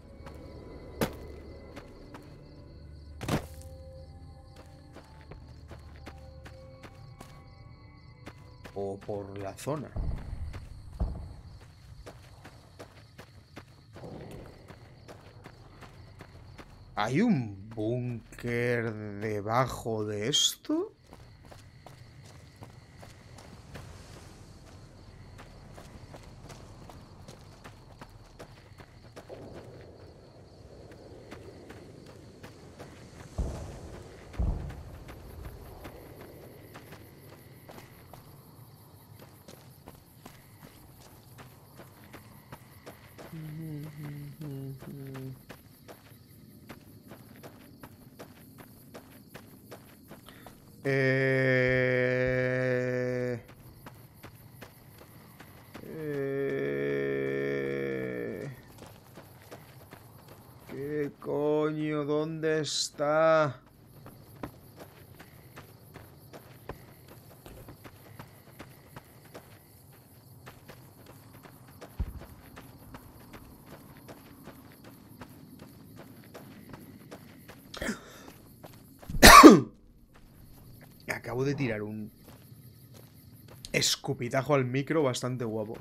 O por la zona. ¿Hay un búnker debajo de esto? Eh... Eh... ¿Qué coño? ¿Dónde está? Acabo de tirar un escupitajo al micro bastante guapo.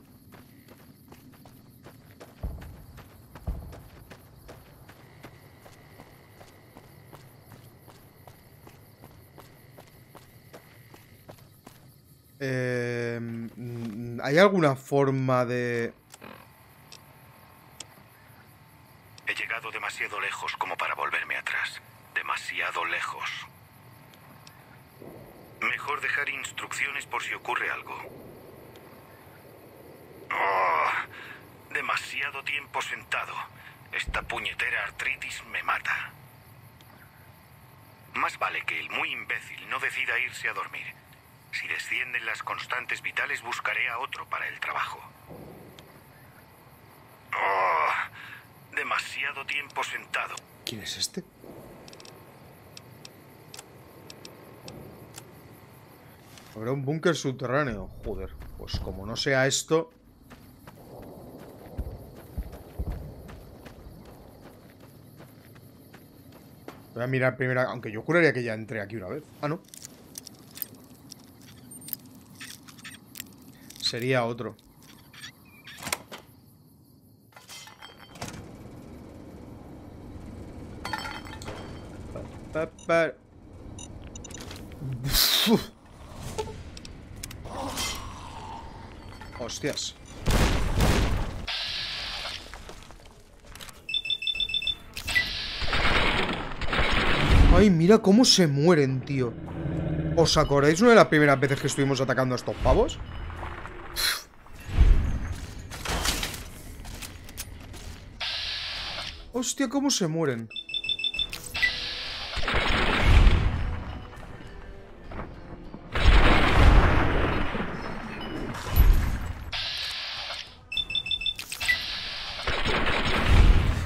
Eh, mm, ¿Hay alguna forma de...? He llegado demasiado lejos como para volverme atrás. Demasiado lejos. Mejor dejar instrucciones por si ocurre algo. Oh, demasiado tiempo sentado. Esta puñetera artritis me mata. Más vale que el muy imbécil no decida irse a dormir. Si descienden las constantes vitales, buscaré a otro el trabajo. Oh, demasiado tiempo sentado. ¿Quién es este? Habrá un búnker subterráneo. Joder, pues como no sea esto... Voy a mirar primero, aunque yo juraría que ya entré aquí una vez. Ah, no. Sería otro. Hostias. Ay, mira cómo se mueren, tío. ¿Os acordáis una de las primeras veces que estuvimos atacando a estos pavos? Hostia, cómo se mueren.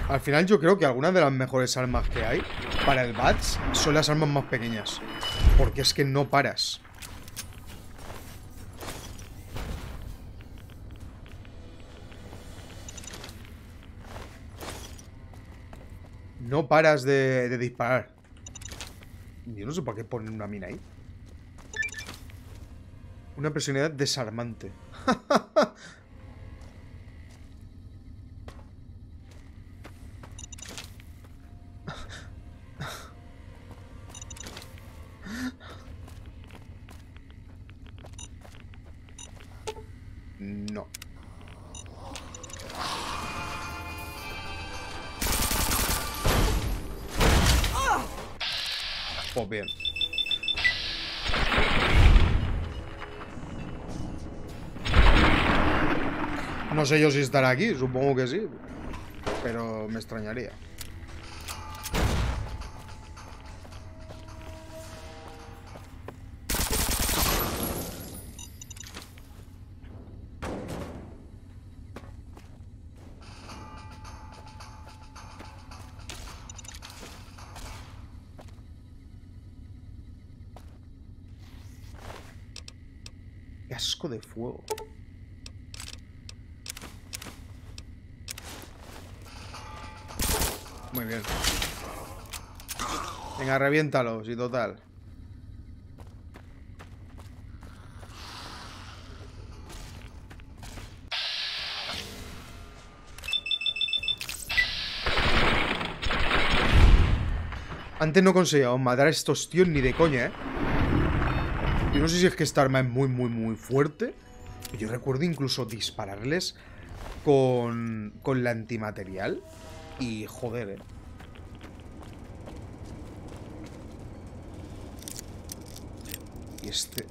Al final yo creo que algunas de las mejores armas que hay para el Bats son las armas más pequeñas. Porque es que no paras. Paras de, disparar. Yo no sé por qué ponen una mina ahí. Una personalidad desarmante. sé yo si estará aquí, supongo que sí. Pero me extrañaría. Venga, reviéntalos y total. Antes no conseguíamos matar a estos tíos ni de coña, ¿eh? Yo no sé si es que esta arma es muy, muy, muy fuerte. Yo recuerdo incluso dispararles con, con la antimaterial. Y joder, eh. Este...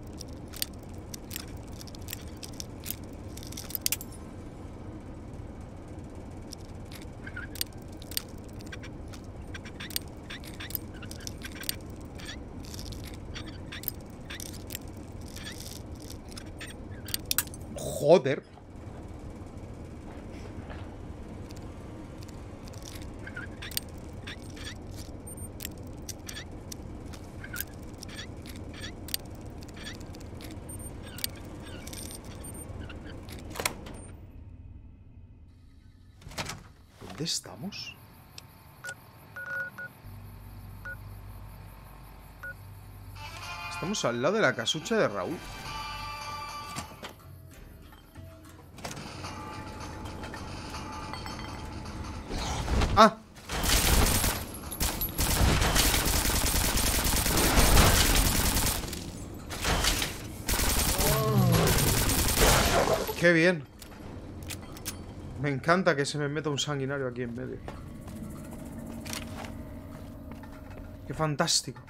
Joder. ¿Dónde estamos? Al lado de la casucha de Raúl. Ah. Qué bien. Me encanta que se me meta un sanguinario aquí en medio. Qué fantástico.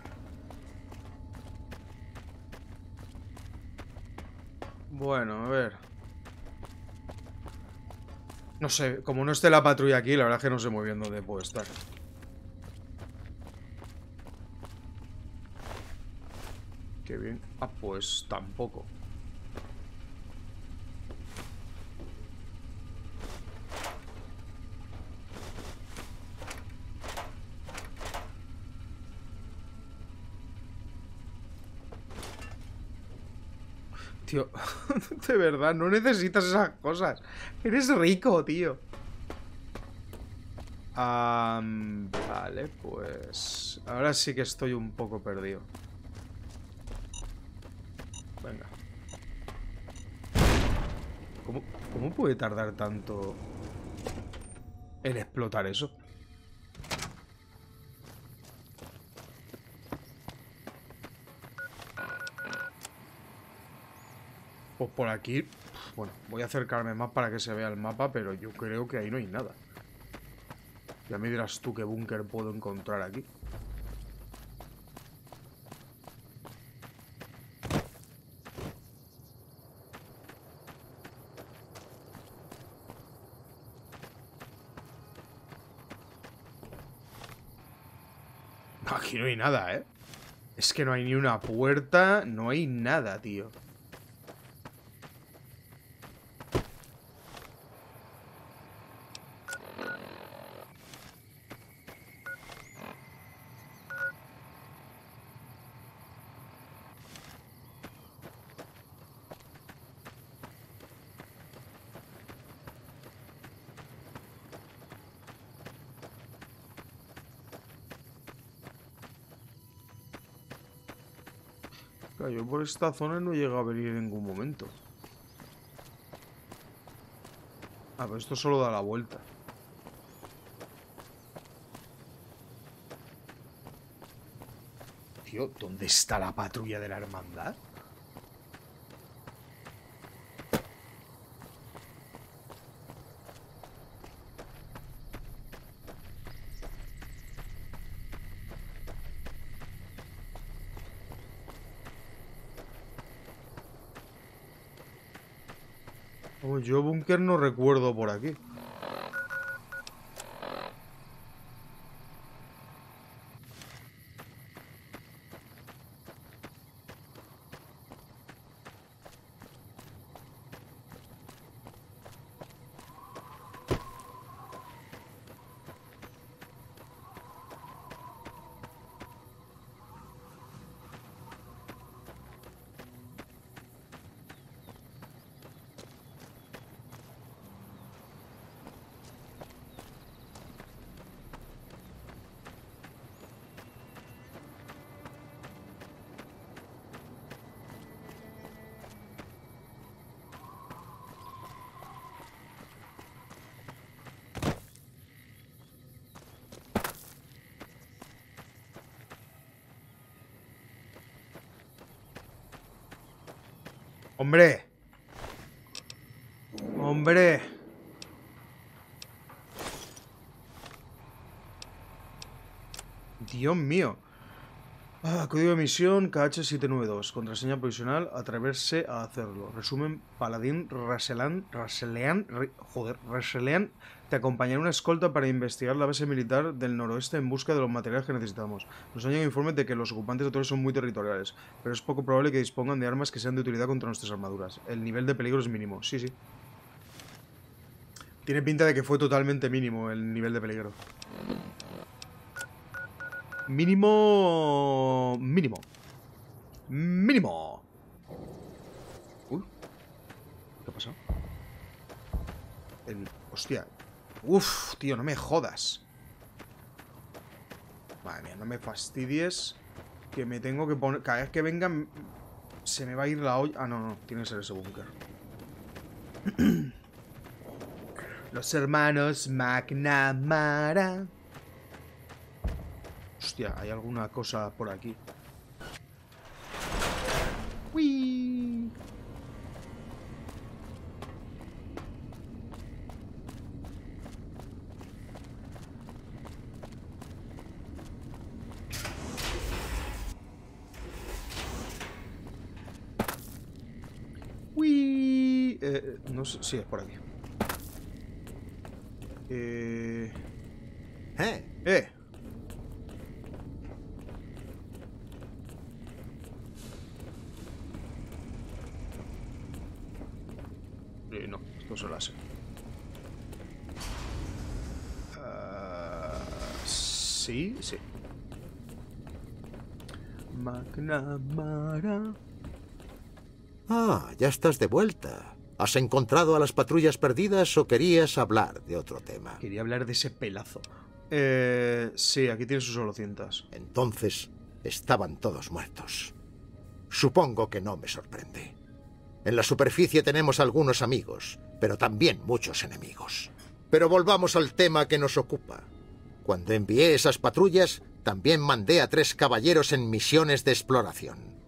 Bueno, a ver. No como no esté la patrulla aquí, la verdad es que no sé muy bien dónde puedo estar. Qué bien. Ah, pues tampoco. Tío, de verdad, no necesitas esas cosas. Eres rico, tío. Vale, pues... Ahora sí que estoy un poco perdido. Venga. ¿Cómo, cómo puede tardar tanto en explotar eso? Por aquí... Bueno, voy a acercarme más para que se vea el mapa, pero yo creo que ahí no hay nada. Ya me dirás tú qué búnker puedo encontrar aquí. Aquí no hay nada, ¿eh? Es que no hay ni una puerta, no hay nada, tío. Claro, yo esta zona no he llegado a venir en ningún momento. Ah, pero esto solo da la vuelta. Tío, ¿dónde está la patrulla de la hermandad? Yo búnker no recuerdo por aquí. Hombre. Hombre. Dios mío. Ah, código de misión KH792. Contraseña provisional. Atreverse a hacerlo. Resumen: Paladín Rasselan. Rasselean. Re- joder, Rasselean te acompañará una escolta para investigar la base militar del noroeste en busca de los materiales que necesitamos. Nos han llegado informes de que los ocupantes de son muy territoriales, pero es poco probable que dispongan de armas que sean de utilidad contra nuestras armaduras. El nivel de peligro es mínimo. Sí, sí. Tiene pinta de que fue totalmente mínimo el nivel de peligro. Mínimo... Mínimo. Mínimo. ¿Qué pasado? El... Hostia. Uf, tío, no me jodas. Madre mía, no me fastidies. Que me tengo que poner... Cada vez que vengan... Se me va a ir la olla... Ah, no, no. Tiene que ser ese búnker. Los hermanos McNamara. Hostia, hay alguna cosa por aquí. Uy. Uy. No sé, sí, es por aquí. Eh... ¿Eh? Eh. Eh, no, esto se lo hace. Ah, sí, sí. Ah, ya estás de vuelta. ¿Has encontrado a las patrullas perdidas o querías hablar de otro tema? Quería hablar de ese pelazo. Eh, sí, aquí tiene sus holocientas. Entonces, estaban todos muertos. Supongo que no me sorprende. En la superficie tenemos algunos amigos, pero también muchos enemigos. Pero volvamos al tema que nos ocupa. Cuando envié esas patrullas, también mandé a tres caballeros en misiones de exploración.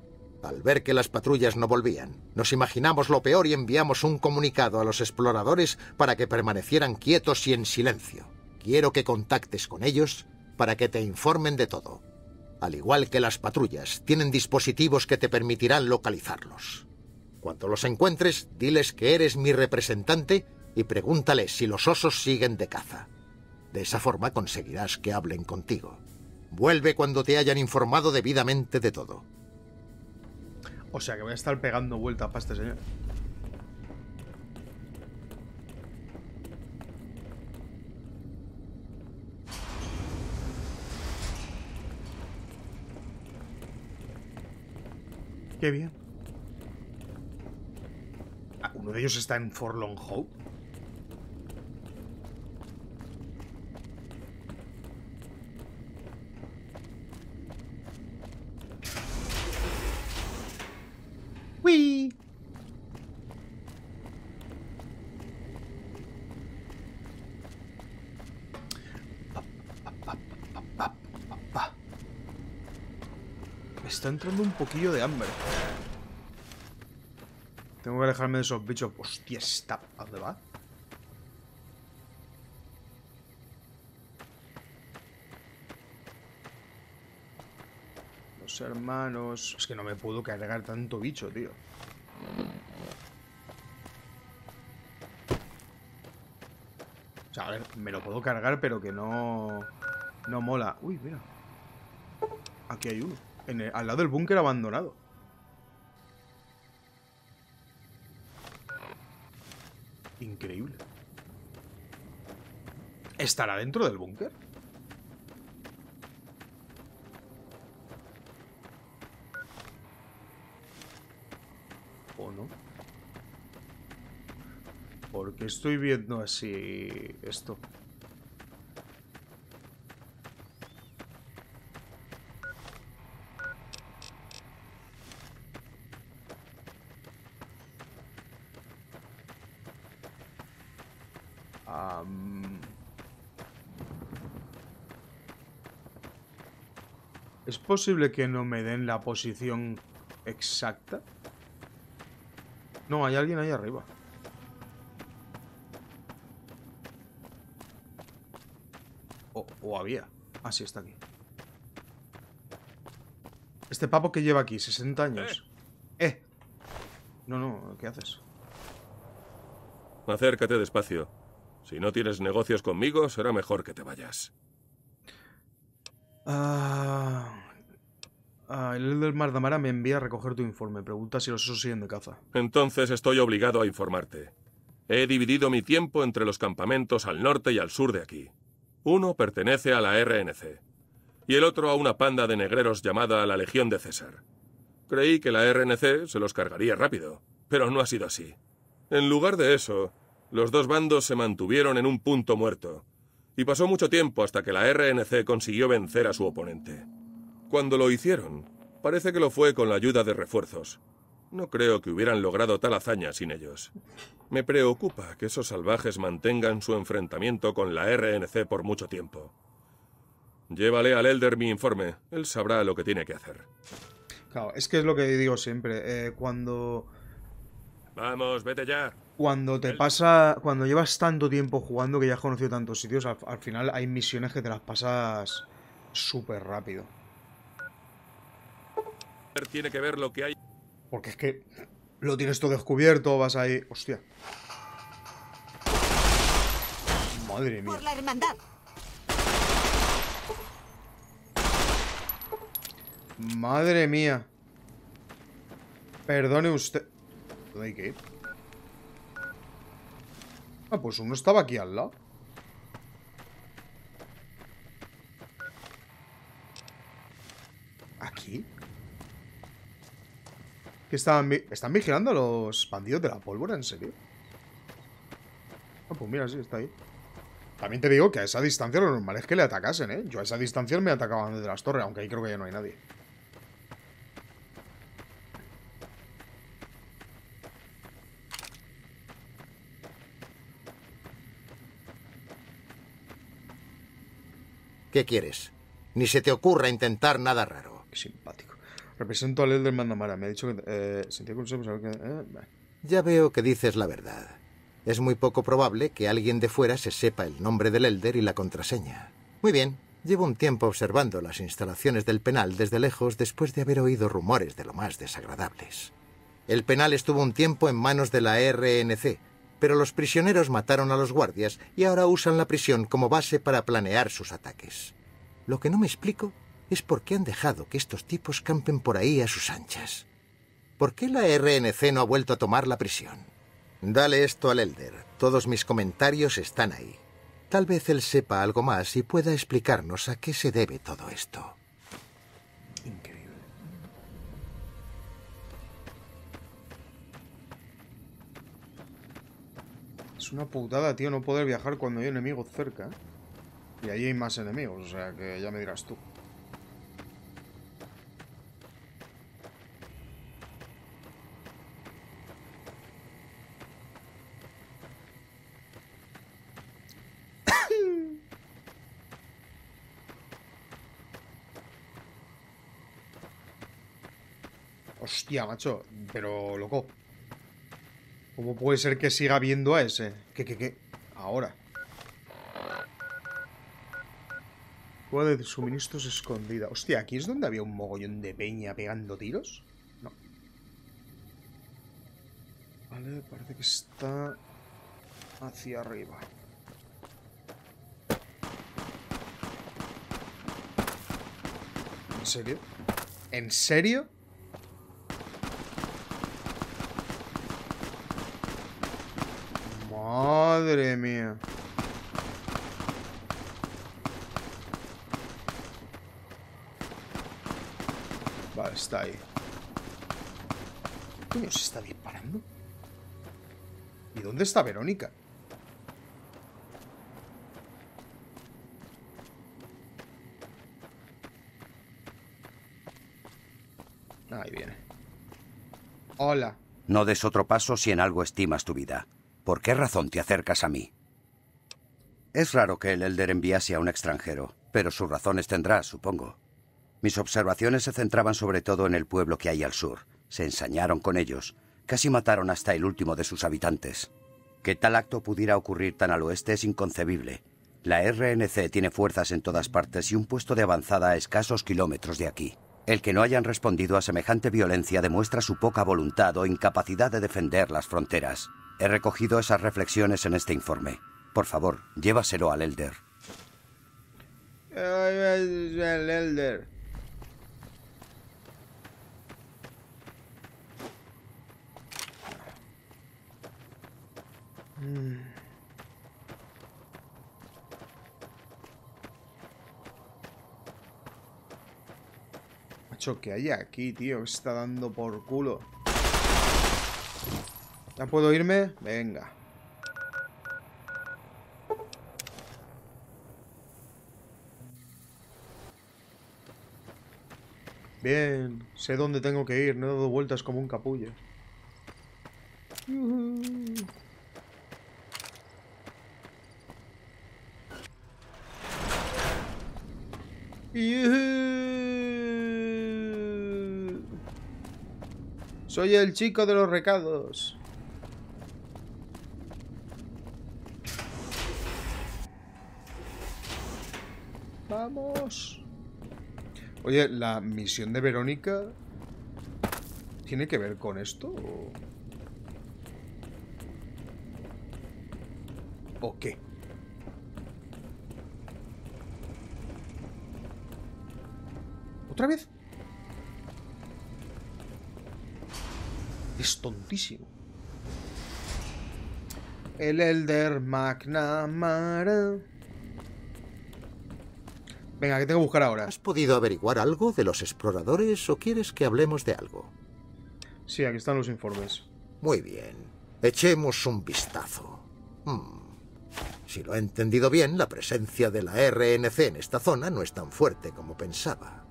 Al ver que las patrullas no volvían, nos imaginamos lo peor y enviamos un comunicado a los exploradores para que permanecieran quietos y en silencio. Quiero que contactes con ellos para que te informen de todo. Al igual que las patrullas, tienen dispositivos que te permitirán localizarlos. Cuando los encuentres, diles que eres mi representante y pregúntales si los osos siguen de caza. De esa forma conseguirás que hablen contigo. Vuelve cuando te hayan informado debidamente de todo. O sea que voy a estar pegando vueltas para este señor. Qué bien. Ah, uno de ellos está en Forlong Hope. Wii. Me está entrando un poquillo de hambre. Tengo que alejarme de esos bichos. Hostia, está. ¿A dónde va? Hermanos. Es que no me puedo cargar tanto bicho, tío. O sea, a ver, me lo puedo cargar, pero que no. No mola. Uy, mira. Aquí hay uno. Al lado del búnker abandonado. Increíble. ¿Estará dentro del búnker? ¿O no? Porque estoy viendo así esto. ¿Es posible que no me den la posición exacta? No, hay alguien ahí arriba. O, o había. Ah, sí, está aquí. Este papo que lleva aquí, 60 años. Eh. No, no, ¿qué haces? Acércate despacio. Si no tienes negocios conmigo, será mejor que te vayas. Ah, el del Mardamara me envía a recoger tu informe. Pregunta si los osos siguen de caza. Entonces estoy obligado a informarte. He dividido mi tiempo entre los campamentos al norte y al sur de aquí. Uno pertenece a la RNC y el otro a una panda de negreros llamada la Legión de César. Creí que la RNC se los cargaría rápido, pero no ha sido así. En lugar de eso, los dos bandos se mantuvieron en un punto muerto, y pasó mucho tiempo hasta que la RNC consiguió vencer a su oponente. Cuando lo hicieron, parece que lo fue con la ayuda de refuerzos. No creo que hubieran logrado tal hazaña sin ellos. Me preocupa que esos salvajes mantengan su enfrentamiento con la RNC por mucho tiempo. Llévale al Elder mi informe. Él sabrá lo que tiene que hacer. Claro, es que es lo que digo siempre. eh, cuando. Vamos, vete ya. Cuando te pasa. Cuando llevas tanto tiempo jugando que ya has conocido tantos sitios, al, al final hay misiones que te las pasas súper rápido. Tiene que ver lo que hay. Porque es que Lo tienes todo descubierto, vas ahí. Hostia. Madre mía. Por la hermandad. Madre mía. Perdone usted. ¿Dónde hay que ir? Ah, pues uno estaba aquí al lado. ¿Aquí? ¿Qué estaban, vi- ¿Están vigilando a los bandidos de la pólvora? ¿En serio? Ah, pues mira, sí, está ahí. También te digo que a esa distancia lo normal es que le atacasen, ¿eh? Yo a esa distancia me atacaban desde las torres, aunque ahí creo que ya no hay nadie. ¿Qué quieres? Ni se te ocurra intentar nada raro. Qué simpático. Represento al Elder Mandamara. Me ha dicho que... Eh, sentía que que... eh. Ya veo que dices la verdad. Es muy poco probable que alguien de fuera se sepa el nombre del Elder y la contraseña. Muy bien. Llevo un tiempo observando las instalaciones del penal desde lejos después de haber oído rumores de lo más desagradables. El penal estuvo un tiempo en manos de la RNC, pero los prisioneros mataron a los guardias y ahora usan la prisión como base para planear sus ataques. Lo que no me explico es por qué han dejado que estos tipos campen por ahí a sus anchas. ¿Por qué la RNC no ha vuelto a tomar la prisión? Dale esto al Elder. Todos mis comentarios están ahí. Tal vez él sepa algo más y pueda explicarnos a qué se debe todo esto. Es una putada, tío, no poder viajar cuando hay enemigos cerca. Y ahí hay más enemigos, o sea que ya me dirás tú. Hostia, macho. Pero, loco. ¿Cómo puede ser que siga viendo a ese? ¿Qué, qué, qué? Ahora. Cueva de suministros escondida. Hostia, ¿aquí es donde había un mogollón de peña pegando tiros? No. Vale, parece que está hacia arriba. ¿En serio? ¿En serio? Madre mía. Está ahí. ¿Qué coño se está disparando? ¿Y dónde está Verónica? Ahí viene. Hola. No des otro paso si en algo estimas tu vida. ¿Por qué razón te acercas a mí? Es raro que el Elder enviase a un extranjero, pero sus razones tendrá, supongo. Mis observaciones se centraban sobre todo en el pueblo que hay al sur. Se ensañaron con ellos. Casi mataron hasta el último de sus habitantes. Que tal acto pudiera ocurrir tan al oeste es inconcebible. La RNC tiene fuerzas en todas partes y un puesto de avanzada a escasos kilómetros de aquí. El que no hayan respondido a semejante violencia demuestra su poca voluntad o incapacidad de defender las fronteras. He recogido esas reflexiones en este informe. Por favor, llévaselo al Elder. El Elder. Macho, ¿qué hay aquí, tío? ¿Qué se está dando por culo? ¿Ya puedo irme? Venga. Bien, sé dónde tengo que ir, no he dado vueltas como un capullo. Soy el chico de los recados. Oye, la misión de Verónica ¿Tiene que ver con esto? ¿O, ¿O qué? ¿Otra vez? Es tontísimo. El Elder McNamara. Venga, ¿qué tengo que buscar ahora? ¿Has podido averiguar algo de los exploradores o quieres que hablemos de algo? Sí, aquí están los informes. Muy bien. Echemos un vistazo. Hmm. Si lo he entendido bien, la presencia de la RNC en esta zona no es tan fuerte como pensaba.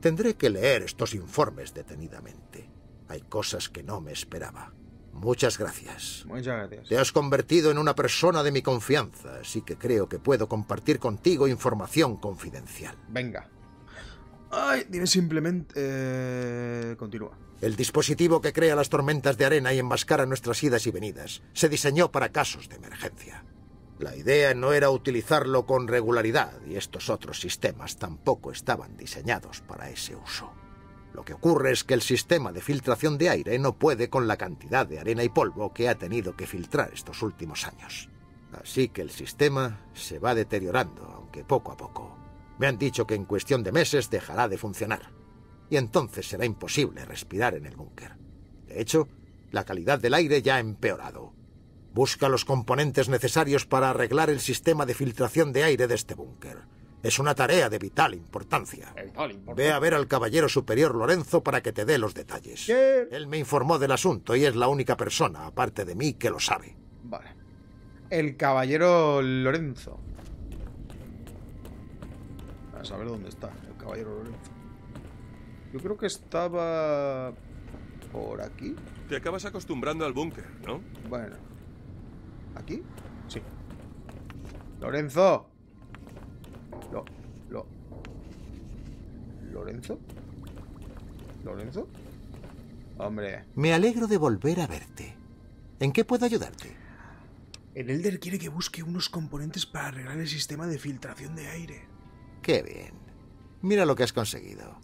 Tendré que leer estos informes detenidamente. Hay cosas que no me esperaba. Muchas gracias. Muchas gracias. Te has convertido en una persona de mi confianza, así que creo que puedo compartir contigo información confidencial. Venga. Ay, dime simplemente... eh, Continúa. El dispositivo que crea las tormentas de arena y enmascara nuestras idas y venidas se diseñó para casos de emergencia. La idea no era utilizarlo con regularidad y estos otros sistemas tampoco estaban diseñados para ese uso. Lo que ocurre es que el sistema de filtración de aire no puede con la cantidad de arena y polvo que ha tenido que filtrar estos últimos años. Así que el sistema se va deteriorando, aunque poco a poco. Me han dicho que en cuestión de meses dejará de funcionar. Y entonces será imposible respirar en el búnker. De hecho, la calidad del aire ya ha empeorado. Busca los componentes necesarios para arreglar el sistema de filtración de aire de este búnker. Es una tarea de vital importancia. Ve a ver al caballero superior Lorenzo para que te dé los detalles. Él me informó del asunto y es la única persona, aparte de mí, que lo sabe. Vale. El caballero Lorenzo. A saber dónde está el caballero Lorenzo. Yo creo que estaba... Por aquí. Te acabas acostumbrando al búnker, ¿no? Bueno. ¿Aquí? Sí. Lorenzo. Lo, lo. ¿Lorenzo? ¿Lorenzo? Hombre. Me alegro de volver a verte. ¿En qué puedo ayudarte? El Elder quiere que busque unos componentes para arreglar el sistema de filtración de aire. Qué bien. Mira lo que has conseguido.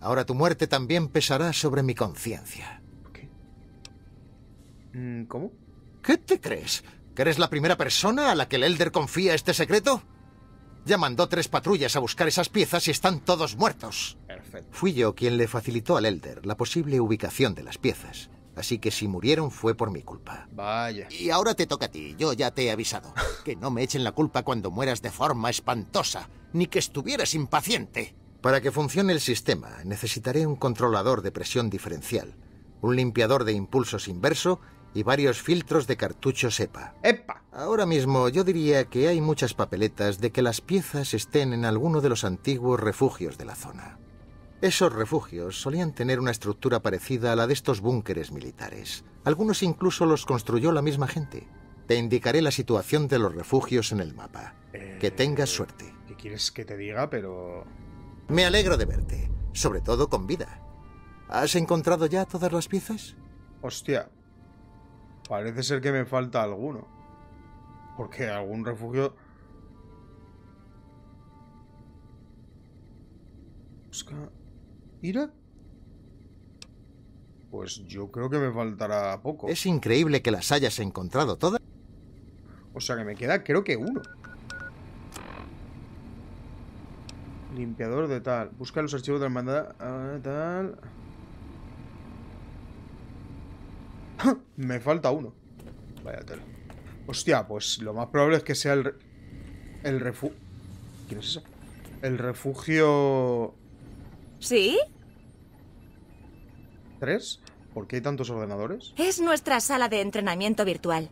Ahora tu muerte también pesará sobre mi conciencia. Mm, ¿Cómo? ¿Qué te crees? ¿Que eres la primera persona a la que el Elder confía este secreto? Ya mandó tres patrullas a buscar esas piezas y están todos muertos. Perfecto. Fui yo quien le facilitó al Elder la posible ubicación de las piezas. Así que si murieron fue por mi culpa. Vaya. Y ahora te toca a ti. Yo ya te he avisado. Que no me echen la culpa cuando mueras de forma espantosa, ni que estuvieras impaciente. Para que funcione el sistema, necesitaré un controlador de presión diferencial, un limpiador de impulsos inverso y varios filtros de cartucho SEPA. ¡Epa! Ahora mismo yo diría que hay muchas papeletas de que las piezas estén en alguno de los antiguos refugios de la zona. Esos refugios solían tener una estructura parecida a la de estos búnkeres militares. Algunos incluso los construyó la misma gente. Te indicaré la situación de los refugios en el mapa. Que tengas suerte. ¿Qué quieres que te diga? Pero... Me alegro de verte, sobre todo con vida. ¿Has encontrado ya todas las piezas? Hostia. Parece ser que me falta alguno. Porque algún refugio... Busca... ¿Ira? Pues yo creo que me faltará poco. Es increíble que las hayas encontrado todas. O sea que me queda creo que uno. Limpiador de tal. Busca los archivos de la hermandad. ah, tal. Me falta uno. Vaya tela. Hostia, pues lo más probable es que sea el... re- El refugio... ¿Quién es esa? El refugio... ¿Sí? ¿3? ¿Por qué hay tantos ordenadores? Es nuestra sala de entrenamiento virtual.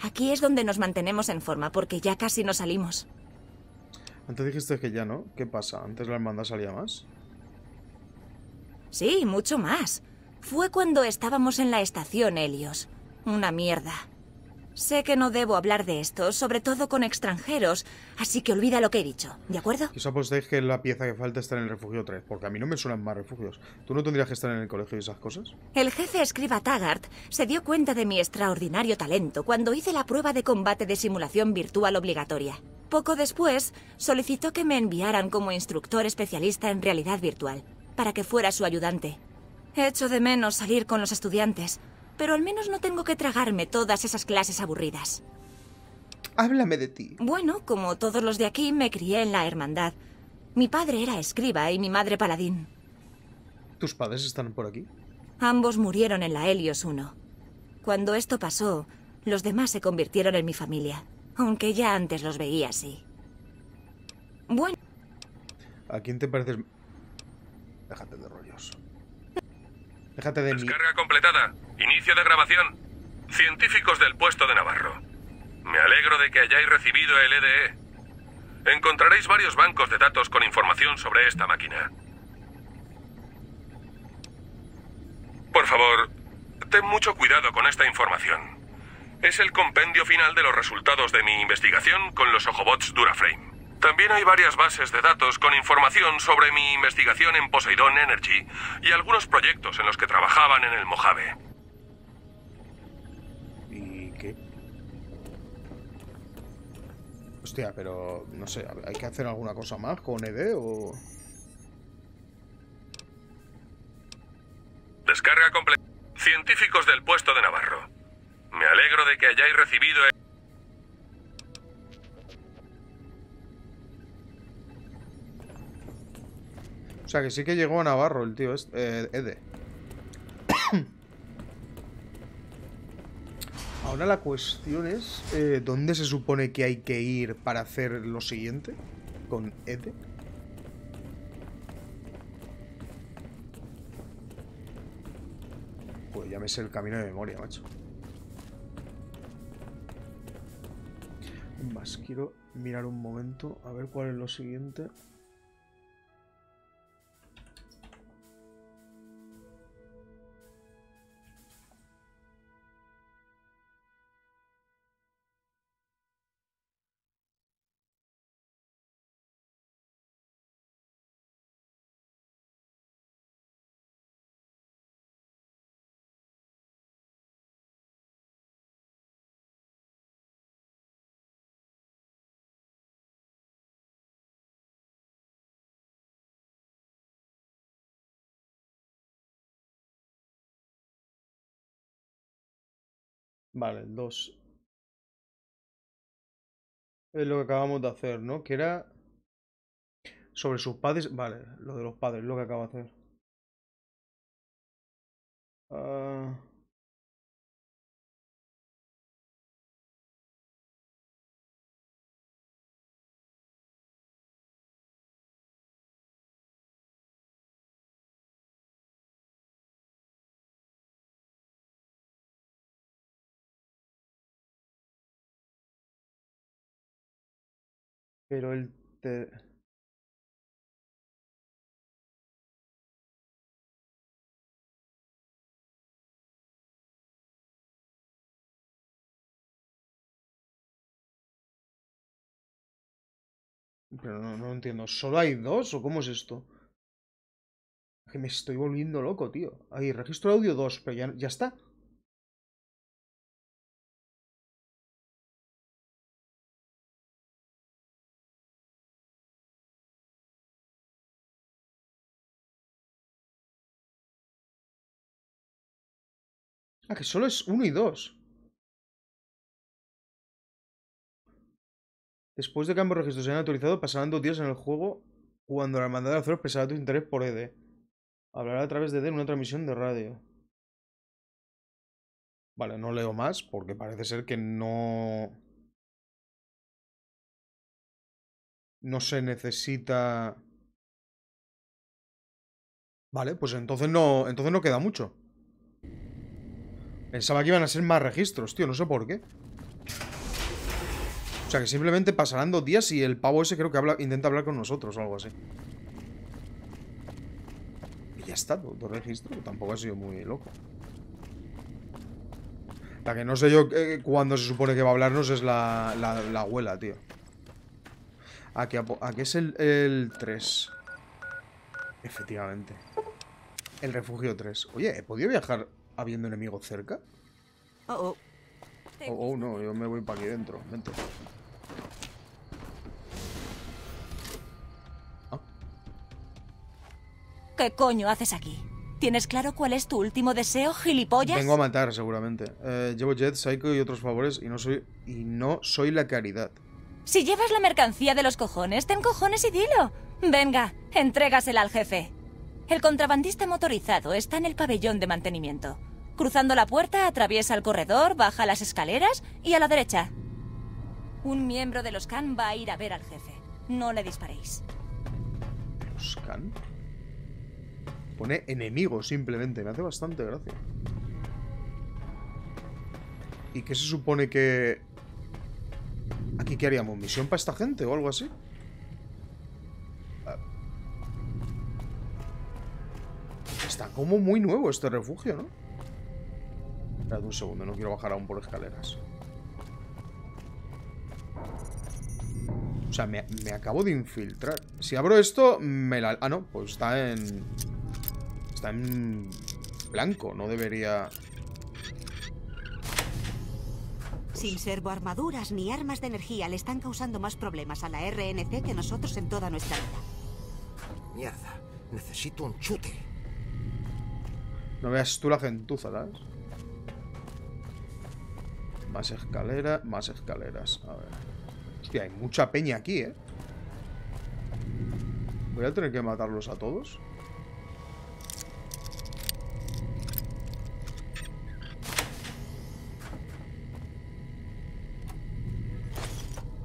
Aquí es donde nos mantenemos en forma porque ya casi no salimos. Antes dijiste que ya no. ¿Qué pasa? ¿Antes la hermandad salía más? Sí, mucho más. Fue cuando estábamos en la estación Helios. Una mierda. Sé que no debo hablar de esto, sobre todo con extranjeros, así que olvida lo que he dicho, ¿de acuerdo? Quizá apostéis que la pieza que falta está en el refugio 3, porque a mí no me suenan más refugios. ¿Tú no tendrías que estar en el colegio y esas cosas? El jefe escriba Taggart se dio cuenta de mi extraordinario talento cuando hice la prueba de combate de simulación virtual obligatoria. Poco después, solicitó que me enviaran como instructor especialista en realidad virtual, para que fuera su ayudante. Echo de menos salir con los estudiantes, pero al menos no tengo que tragarme todas esas clases aburridas. Háblame de ti. Bueno, como todos los de aquí, me crié en la hermandad. Mi padre era escriba y mi madre paladín. ¿Tus padres están por aquí? Ambos murieron en la Helios 1. Cuando esto pasó, los demás se convirtieron en mi familia, aunque ya antes los veía así. Bueno, ¿A quién te pareces? Déjate de. Descarga completada. Inicio de grabación. Científicos del puesto de Navarro. Me alegro de que hayáis recibido el EDE. Encontraréis varios bancos de datos con información sobre esta máquina. Por favor, ten mucho cuidado con esta información. Es el compendio final de los resultados de mi investigación con los Ojobots Duraframe. También hay varias bases de datos con información sobre mi investigación en Poseidon Energy y algunos proyectos en los que trabajaban en el Mojave. ¿Y qué? Hostia, pero no sé, ¿hay que hacer alguna cosa más con ED o...? Descarga completa. Científicos del puesto de Navarro. Me alegro de que hayáis recibido el... O sea, que sí que llegó a Navarro el tío, este, eh, Ede. Ahora la cuestión es, eh, ¿dónde se supone que hay que ir para hacer lo siguiente? Con Ede. Pues ya me sé el camino de memoria, macho. Más, quiero mirar un momento a ver cuál es lo siguiente. Vale, el 2. Es lo que acabamos de hacer, ¿no? Que era... Sobre sus padres... Vale, lo de los padres, lo que acabo de hacer. Ah, Pero el... Pero no, no entiendo. ¿Solo hay dos o cómo es esto? Que me estoy volviendo loco, tío. Ahí, registro audio 2, pero ya, ya está. Ah, que solo es uno y dos. Después de que ambos registros se hayan actualizado, pasarán dos días en el juego cuando la hermandad de Acero expresará tu interés por ED. Hablará a través de ED en una transmisión de radio. Vale, no leo más porque parece ser que no... No se necesita... Vale, pues entonces no, entonces no queda mucho. Pensaba que iban a ser más registros, tío, no sé por qué. O sea, que simplemente pasarán dos días y el pavo ese creo que intenta hablar con nosotros o algo así. Y ya está, dos, dos registros. Tampoco ha sido muy loco. La que no sé yo eh, cuándo se supone que va a hablarnos es la, la, la abuela, tío. Aquí, aquí es el, el 3. Efectivamente. El refugio 3. Oye, ¿he podido viajar habiendo enemigos cerca? Oh, oh. Oh, oh, no, yo me voy para aquí dentro. Vente. ¿Qué coño haces aquí? ¿Tienes claro cuál es tu último deseo, gilipollas? Vengo a matar, seguramente. Eh, llevo Jet, Psycho y otros favores y no soy. y no soy la caridad. Si llevas la mercancía de los cojones, ten cojones y dilo. Venga, entrégasela al jefe. El contrabandista motorizado está en el pabellón de mantenimiento. Cruzando la puerta, atraviesa el corredor, baja las escaleras y a la derecha. Un miembro de los Khan va a ir a ver al jefe. No le disparéis. ¿Los Khan? Pone enemigo simplemente. Me hace bastante gracia. ¿Y qué se supone que... ¿Aquí qué haríamos? ¿Misión para esta gente o algo así? Ah. Está como muy nuevo este refugio, ¿no? Espérate un segundo, no quiero bajar aún por escaleras. O sea, me, me, acabo de infiltrar. Si abro esto, me la... Ah, no, pues está en... Está en blanco, no debería... Sin servoarmaduras ni armas de energía le están causando más problemas a la RNC que nosotros en toda nuestra vida. Mierda, necesito un chute. No veas tú la gentuza, ¿sabes? Más escalera, más escaleras. A ver. Hostia, hay mucha peña aquí, ¿eh? Voy a tener que matarlos a todos.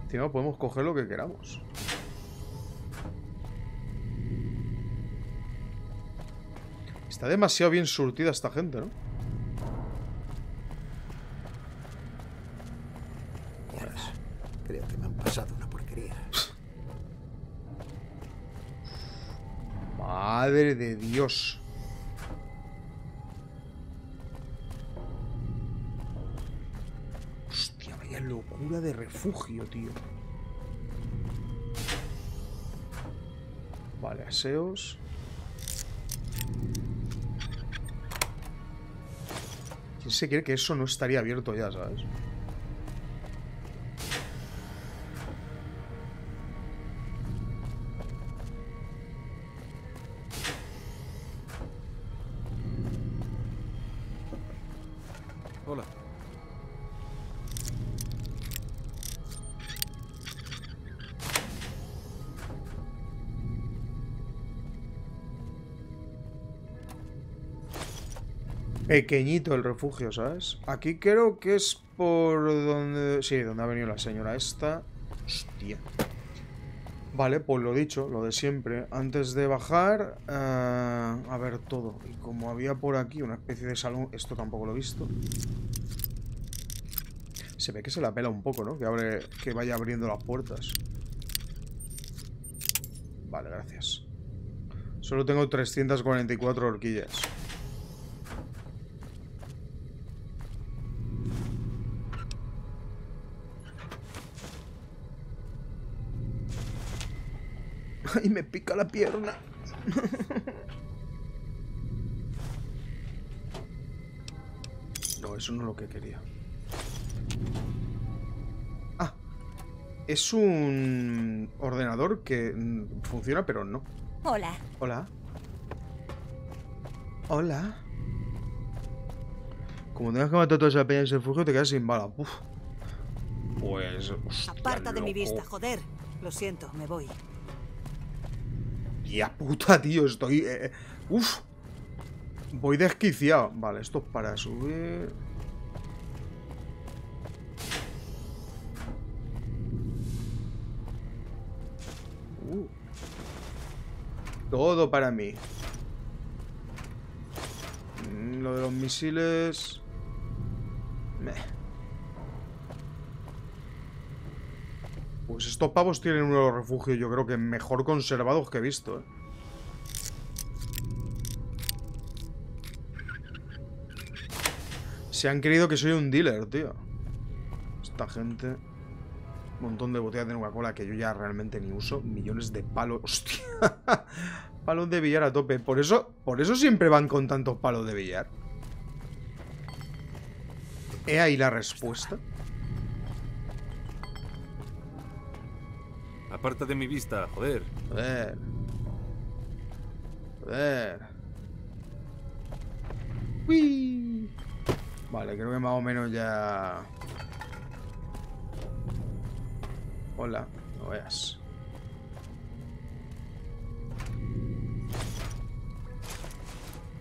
Encima podemos coger lo que queramos. Está demasiado bien surtida esta gente, ¿no? Madre de Dios. Hostia, vaya locura de refugio, tío. Vale, aseos. ¿Quién se cree que eso no estaría abierto ya, sabes? Pequeñito el refugio, ¿sabes? Aquí creo que es por donde... Sí, donde ha venido la señora esta. Hostia. Vale, pues lo dicho, lo de siempre. Antes de bajar, eh, a ver todo. Y como había por aquí una especie de salón, esto tampoco lo he visto. Se ve que se la pela un poco, ¿no? Que, abre, que vaya abriendo las puertas. Vale, gracias. Solo tengo 344 horquillas. Ay, me pica la pierna. No, eso no es lo que quería. Ah. Es un ordenador que mm, funciona, pero no. Hola. Hola. Hola. Como tengas que matar toda esa peña en ese refugio, te quedas sin bala. Uf. Pues. hostia, Aparta de mi vista, joder. Lo siento, me voy. Tía puta, tío, estoy... eh, uf. Voy desquiciado. Vale, esto es para subir... Uh. Todo para mí. Mm, Lo de los misiles... Meh. Pues estos pavos tienen uno de los refugios, yo creo que mejor conservados que he visto. ¿eh? Se han creído que soy un dealer, tío. Esta gente... Un montón de botellas de Coca-Cola que yo ya realmente ni uso. Millones de palos. ¡Hostia! palos de billar a tope. Por eso, por eso siempre van con tantos palos de billar. He ahí la respuesta. aparta de mi vista, joder. Joder. Joder. ¡Uy! Vale, creo que más o menos ya... Hola, no veas.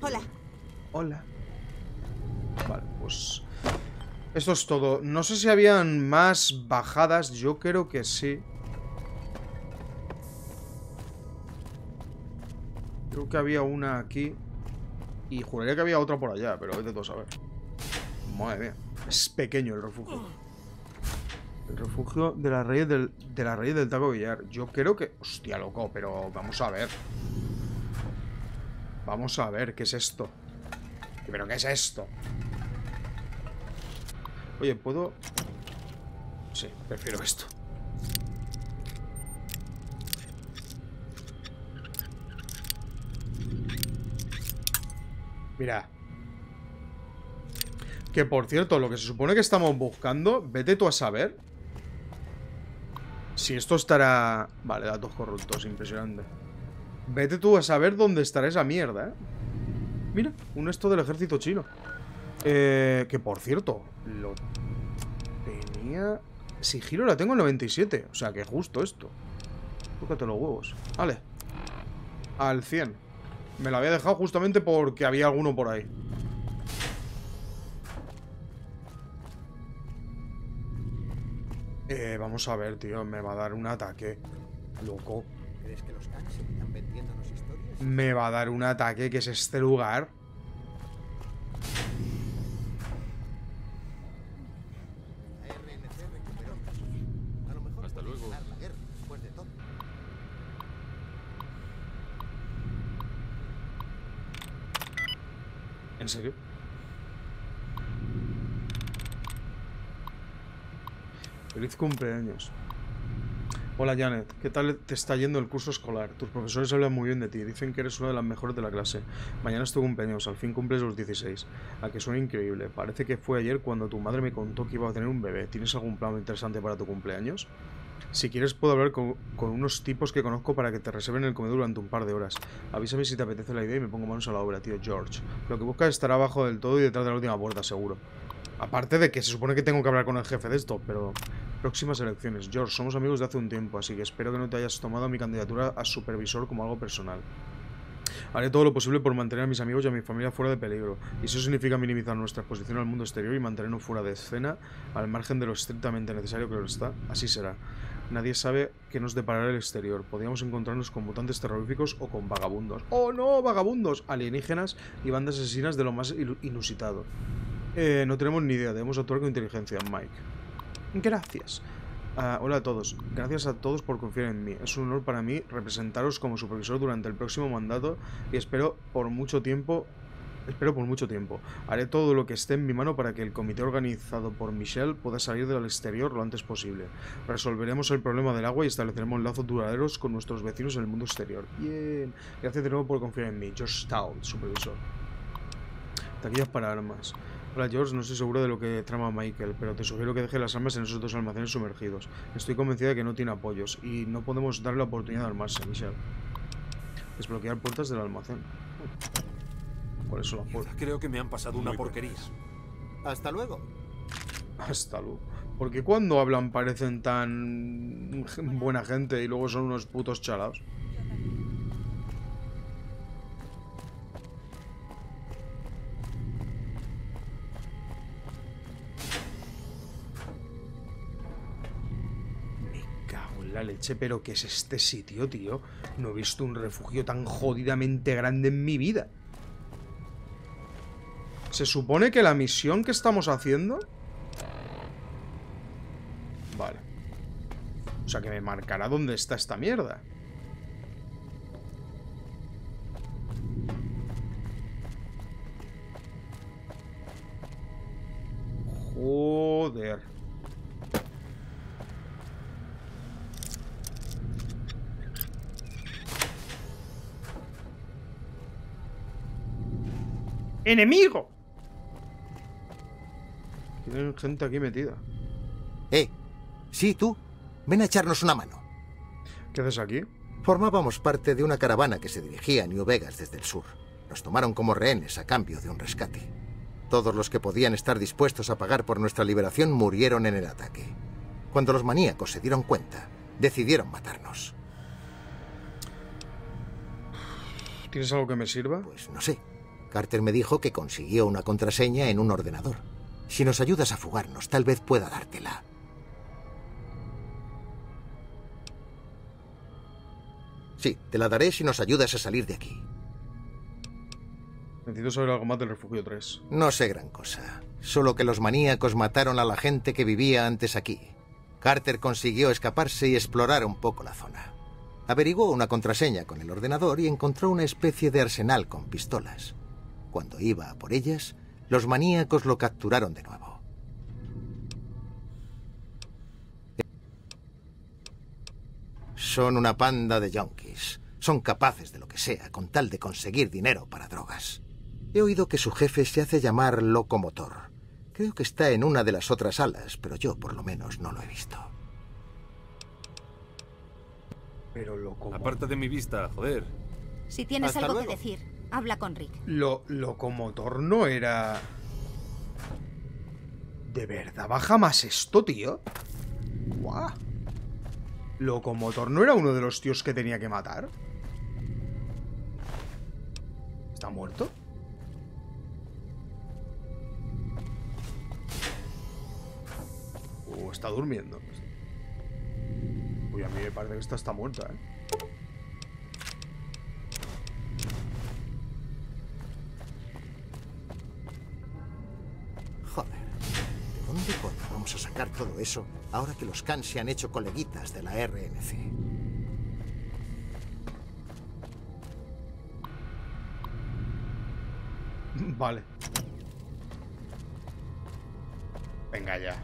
Hola. Hola. Vale, pues... Esto es todo. No sé si habían más bajadas. Yo creo que sí. Creo que había una aquí. Y juraría que había otra por allá, pero vete a saber. Madre mía. Es pequeño el refugio. El refugio de la reyes del, de la reyes del Taco Villar. Yo creo que... Hostia, loco, pero vamos a ver. Vamos a ver, ¿qué es esto? ¿Pero qué es esto? Oye, ¿puedo...? Sí, prefiero esto. Mira. Que por cierto, lo que se supone que estamos buscando, vete tú a saber. Si esto estará... Vale, datos corruptos, impresionante. Vete tú a saber dónde estará esa mierda, ¿eh? Mira, un esto del ejército chino. Eh, que por cierto, lo tenía... Sigilo la tengo en 97, o sea que justo esto. Tócate los huevos. Vale. Al 100. Me la había dejado justamente porque había alguno por ahí. Eh, vamos a ver, tío. Me va a dar un ataque. Loco. ¿Crees que los seguirán vendiéndonos historias? Me va a dar un ataque, que es este lugar. ¿En serio? Feliz cumpleaños. Hola Janet, ¿qué tal te está yendo el curso escolar? Tus profesores hablan muy bien de ti, dicen que eres una de las mejores de la clase. Mañana es tu cumpleaños, al fin cumples los 16. A que suena increíble. Parece que fue ayer cuando tu madre me contó que iba a tener un bebé. ¿Tienes algún plan interesante para tu cumpleaños? Si quieres puedo hablar con, unos tipos que conozco para que te reserven el comedor durante un par de horas. Avísame si te apetece la idea y me pongo manos a la obra, tío George. Lo que buscas estará abajo del todo y detrás de la última puerta, seguro. Aparte de que se supone que tengo que hablar con el jefe de esto, pero... Próximas elecciones. George, somos amigos de hace un tiempo, así que espero que no te hayas tomado mi candidatura a supervisor como algo personal. Haré todo lo posible por mantener a mis amigos y a mi familia fuera de peligro, y eso significa minimizar nuestra exposición al mundo exterior y mantenernos fuera de escena, al margen de lo estrictamente necesario que lo está. Así será. Nadie sabe qué nos deparará el exterior. Podríamos encontrarnos con mutantes terroríficos o con vagabundos. ¡Oh no! ¡Vagabundos! Alienígenas y bandas asesinas de lo más inusitado. Eh, no tenemos ni idea, debemos actuar con inteligencia, Mike. Gracias. Ah, hola a todos. Gracias a todos por confiar en mí. Es un honor para mí representaros como supervisor durante el próximo mandato y espero por mucho tiempo. Espero por mucho tiempo. Haré todo lo que esté en mi mano para que el comité organizado por Michelle pueda salir del exterior lo antes posible. Resolveremos el problema del agua y estableceremos lazos duraderos con nuestros vecinos en el mundo exterior. Bien. Gracias de nuevo por confiar en mí. George Stout, supervisor. Taquillas para armas. Hola George, no estoy seguro de lo que trama Michael, pero te sugiero que deje las armas en esos dos almacenes sumergidos. Estoy convencida de que no tiene apoyos y no podemos darle la oportunidad de armarse, Michelle. Desbloquear puertas del almacén. ¿Cuáles son las puertas? Creo que me han pasado una porquería. Hasta luego. Hasta luego. Porque cuando hablan parecen tan buena gente y luego son unos putos chalados. Me cago en la leche, pero ¿qué es este sitio, tío? No he visto un refugio tan jodidamente grande en mi vida. Se supone que la misión que estamos haciendo... Vale. O sea que me marcará dónde está esta mierda. Joder. ¡Enemigo! Tienen gente aquí metida. Eh, sí, tú. Ven a echarnos una mano. ¿Qué haces aquí? Formábamos parte de una caravana que se dirigía a New Vegas desde el sur. Nos tomaron como rehenes a cambio de un rescate. Todos los que podían estar dispuestos a pagar por nuestra liberación murieron en el ataque. Cuando los maníacos se dieron cuenta, decidieron matarnos. ¿Tienes algo que me sirva? Pues no sé. Carter me dijo que consiguió una contraseña en un ordenador. Si nos ayudas a fugarnos, tal vez pueda dártela. Sí, te la daré si nos ayudas a salir de aquí. Necesito saber algo más del refugio 3. No sé gran cosa. Solo que los maníacos mataron a la gente que vivía antes aquí. Carter consiguió escaparse y explorar un poco la zona. Averiguó una contraseña con el ordenador y encontró una especie de arsenal con pistolas. Cuando iba a por ellas, los maníacos lo capturaron de nuevo. Son una panda de yonkis. Son capaces de lo que sea con tal de conseguir dinero para drogas. He oído que su jefe se hace llamar locomotor. Creo que está en una de las otras salas, pero yo por lo menos no lo he visto. Pero locomotor... Aparta de mi vista, joder. Si tienes Hasta algo luego. que decir, habla con Rick. Lo, locomotor no era... ¿De verdad baja más esto, tío? Guau. ¿Locomotor no era uno de los tíos que tenía que matar? ¿Está muerto? Uh, está durmiendo. Uy, a mí me parece que esta está muerta, ¿eh? Dónde vamos a sacar todo eso ahora que los Khan se han hecho coleguitas de la RNC? Vale. Venga ya.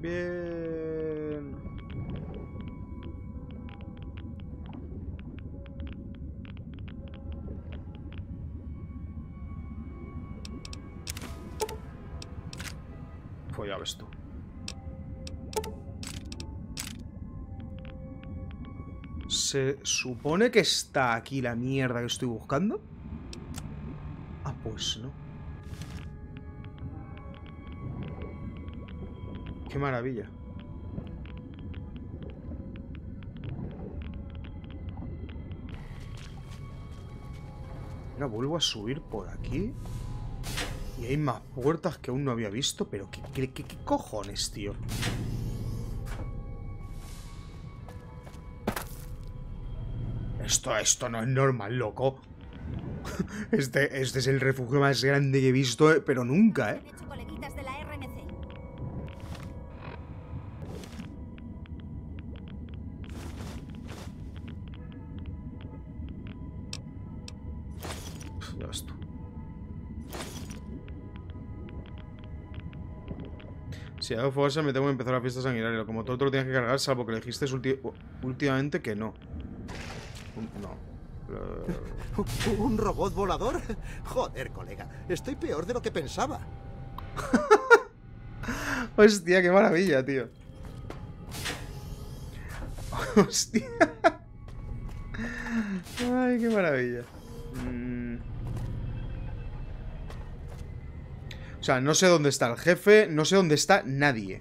Bien. ¿Se supone que está aquí la mierda que estoy buscando? Ah, pues no. Qué maravilla. Ahora vuelvo a subir por aquí. Y hay más puertas que aún no había visto, pero ¿qué, cojones, tío? Esto, esto no es normal, loco. Este, este es el refugio más grande que he visto, eh, pero nunca, ¿eh? Si hago fuerza me tengo que empezar la fiesta sanguinaria. Como todo te lo tienes que cargar, salvo que le dijiste últimamente que no. No. ¿Un robot volador? Joder, colega. Estoy peor de lo que pensaba. Hostia, qué maravilla, tío. Hostia. Ay, qué maravilla. Mm. O sea, no sé dónde está el jefe, no sé dónde está nadie.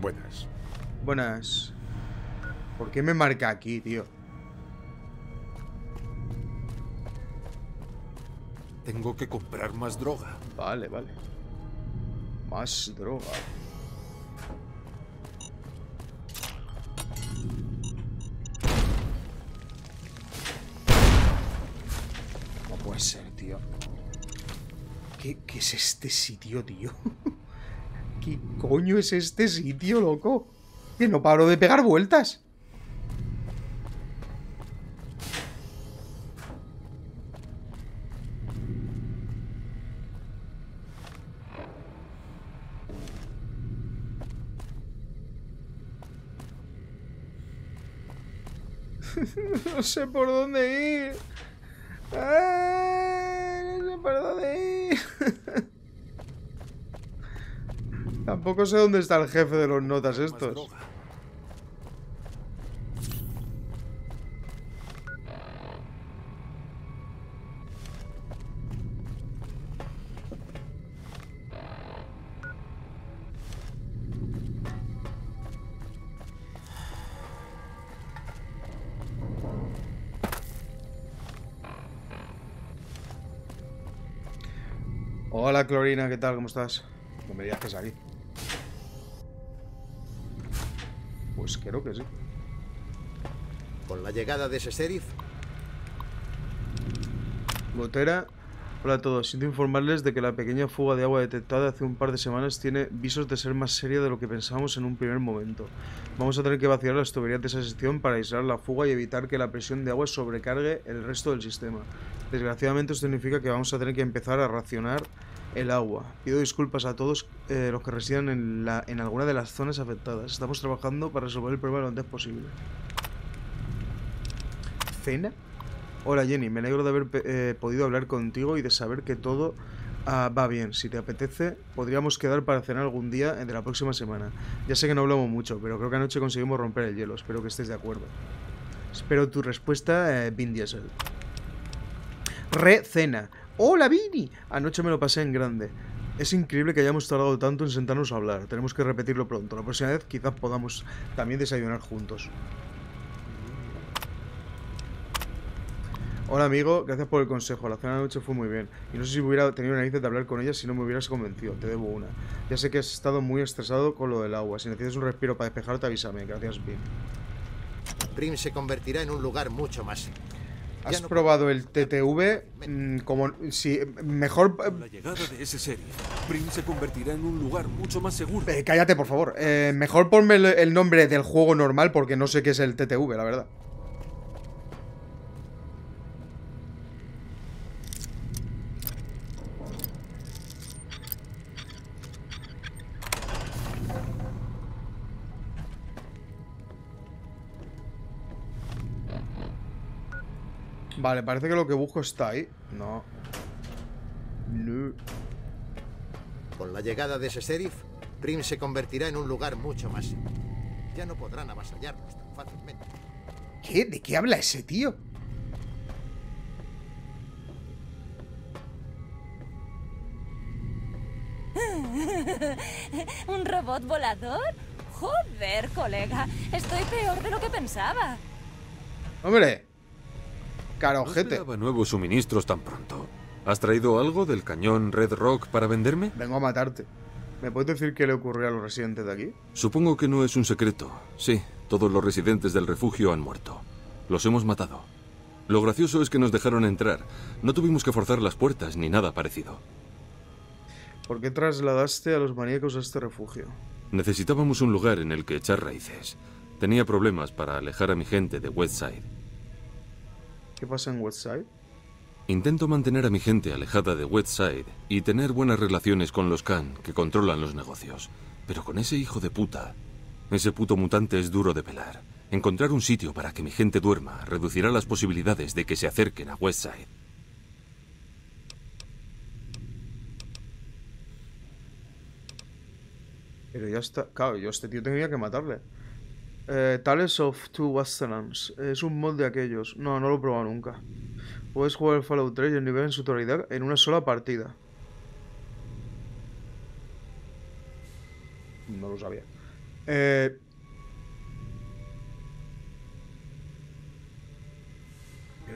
Buenas. Buenas. ¿Por qué me marca aquí, tío? Tengo que comprar más droga. Vale, vale. Más droga. Puede ser, tío. ¿Qué, es este sitio, tío? ¿Qué coño es este sitio, loco? Que no paro de pegar vueltas. no sé por dónde ir. ¡Ay, no. Tampoco sé dónde está el jefe de los notas estos. Hola Clorina, ¿qué tal? ¿Cómo estás? No me digas que es aquí. Pues creo que sí. Con la llegada de ese sheriff, Gotera. Hola a todos. Siento informarles de que la pequeña fuga de agua detectada hace un par de semanas tiene visos de ser más seria de lo que pensábamos en un primer momento. Vamos a tener que vaciar las tuberías de esa sección para aislar la fuga y evitar que la presión de agua sobrecargue el resto del sistema. Desgraciadamente esto significa que vamos a tener que empezar a racionar el agua. Pido disculpas a todos eh, los que residen en, la, alguna de las zonas afectadas. Estamos trabajando para resolver el problema lo antes posible. ¿Cena? Hola Jenny, me alegro de haber eh, podido hablar contigo y de saber que todo ah, va bien. Si te apetece, podríamos quedar para cenar algún día de la próxima semana. Ya sé que no hablamos mucho, pero creo que anoche conseguimos romper el hielo. Espero que estés de acuerdo. Espero tu respuesta, eh, Vin Diesel. Recena. ¡Hola, Vini! Anoche me lo pasé en grande. Es increíble que hayamos tardado tanto en sentarnos a hablar. Tenemos que repetirlo pronto. La próxima vez quizás podamos también desayunar juntos. Hola amigo, gracias por el consejo. La cena de anoche fue muy bien. Y no sé si hubiera tenido narices de hablar con ella si no me hubieras convencido. Te debo una. Ya sé que has estado muy estresado con lo del agua. Si necesitas un respiro para despejarte, avísame. Gracias, Vin. Prim se convertirá en un lugar mucho más. ¿Has probado el TTV? Mm, como si mejor Con la llegada de ese serie, Prim se convertirá en un lugar mucho más seguro. Eh, cállate, por favor. Eh, mejor ponme el, el nombre del juego normal porque no sé qué es el TTV, la verdad. Vale, parece que lo que busco está ahí. No. No. Con la llegada de ese sheriff, Prim se convertirá en un lugar mucho más. Ya no podrán avasallarnos tan fácilmente. ¿Qué? ¿De qué habla ese tío? ¿Un robot volador? Joder, colega. Estoy peor de lo que pensaba. Hombre. No Carojete. esperaba nuevos suministros tan pronto. ¿Has traído algo del cañón Red Rock para venderme? Vengo a matarte. ¿Me puedes decir qué le ocurrió a los residentes de aquí? Supongo que no es un secreto. Sí, todos los residentes del refugio han muerto. Los hemos matado. Lo gracioso es que nos dejaron entrar. No tuvimos que forzar las puertas ni nada parecido. ¿Por qué trasladaste a los maníacos a este refugio? Necesitábamos un lugar en el que echar raíces. Tenía problemas para alejar a mi gente de Westside. ¿Qué pasa en Westside? Intento mantener a mi gente alejada de Westside y tener buenas relaciones con los Khan que controlan los negocios. Pero con ese hijo de puta, ese puto mutante es duro de pelar. Encontrar un sitio para que mi gente duerma reducirá las posibilidades de que se acerquen a Westside. Pero ya está. Claro, yo a este tío tenía que matarle. Eh, Tales of Two Westerns. Es un mod de aquellos. No, no lo he probado nunca. Puedes jugar el Fallout 3 y el nivel en su totalidad en una sola partida. No lo sabía. Eh...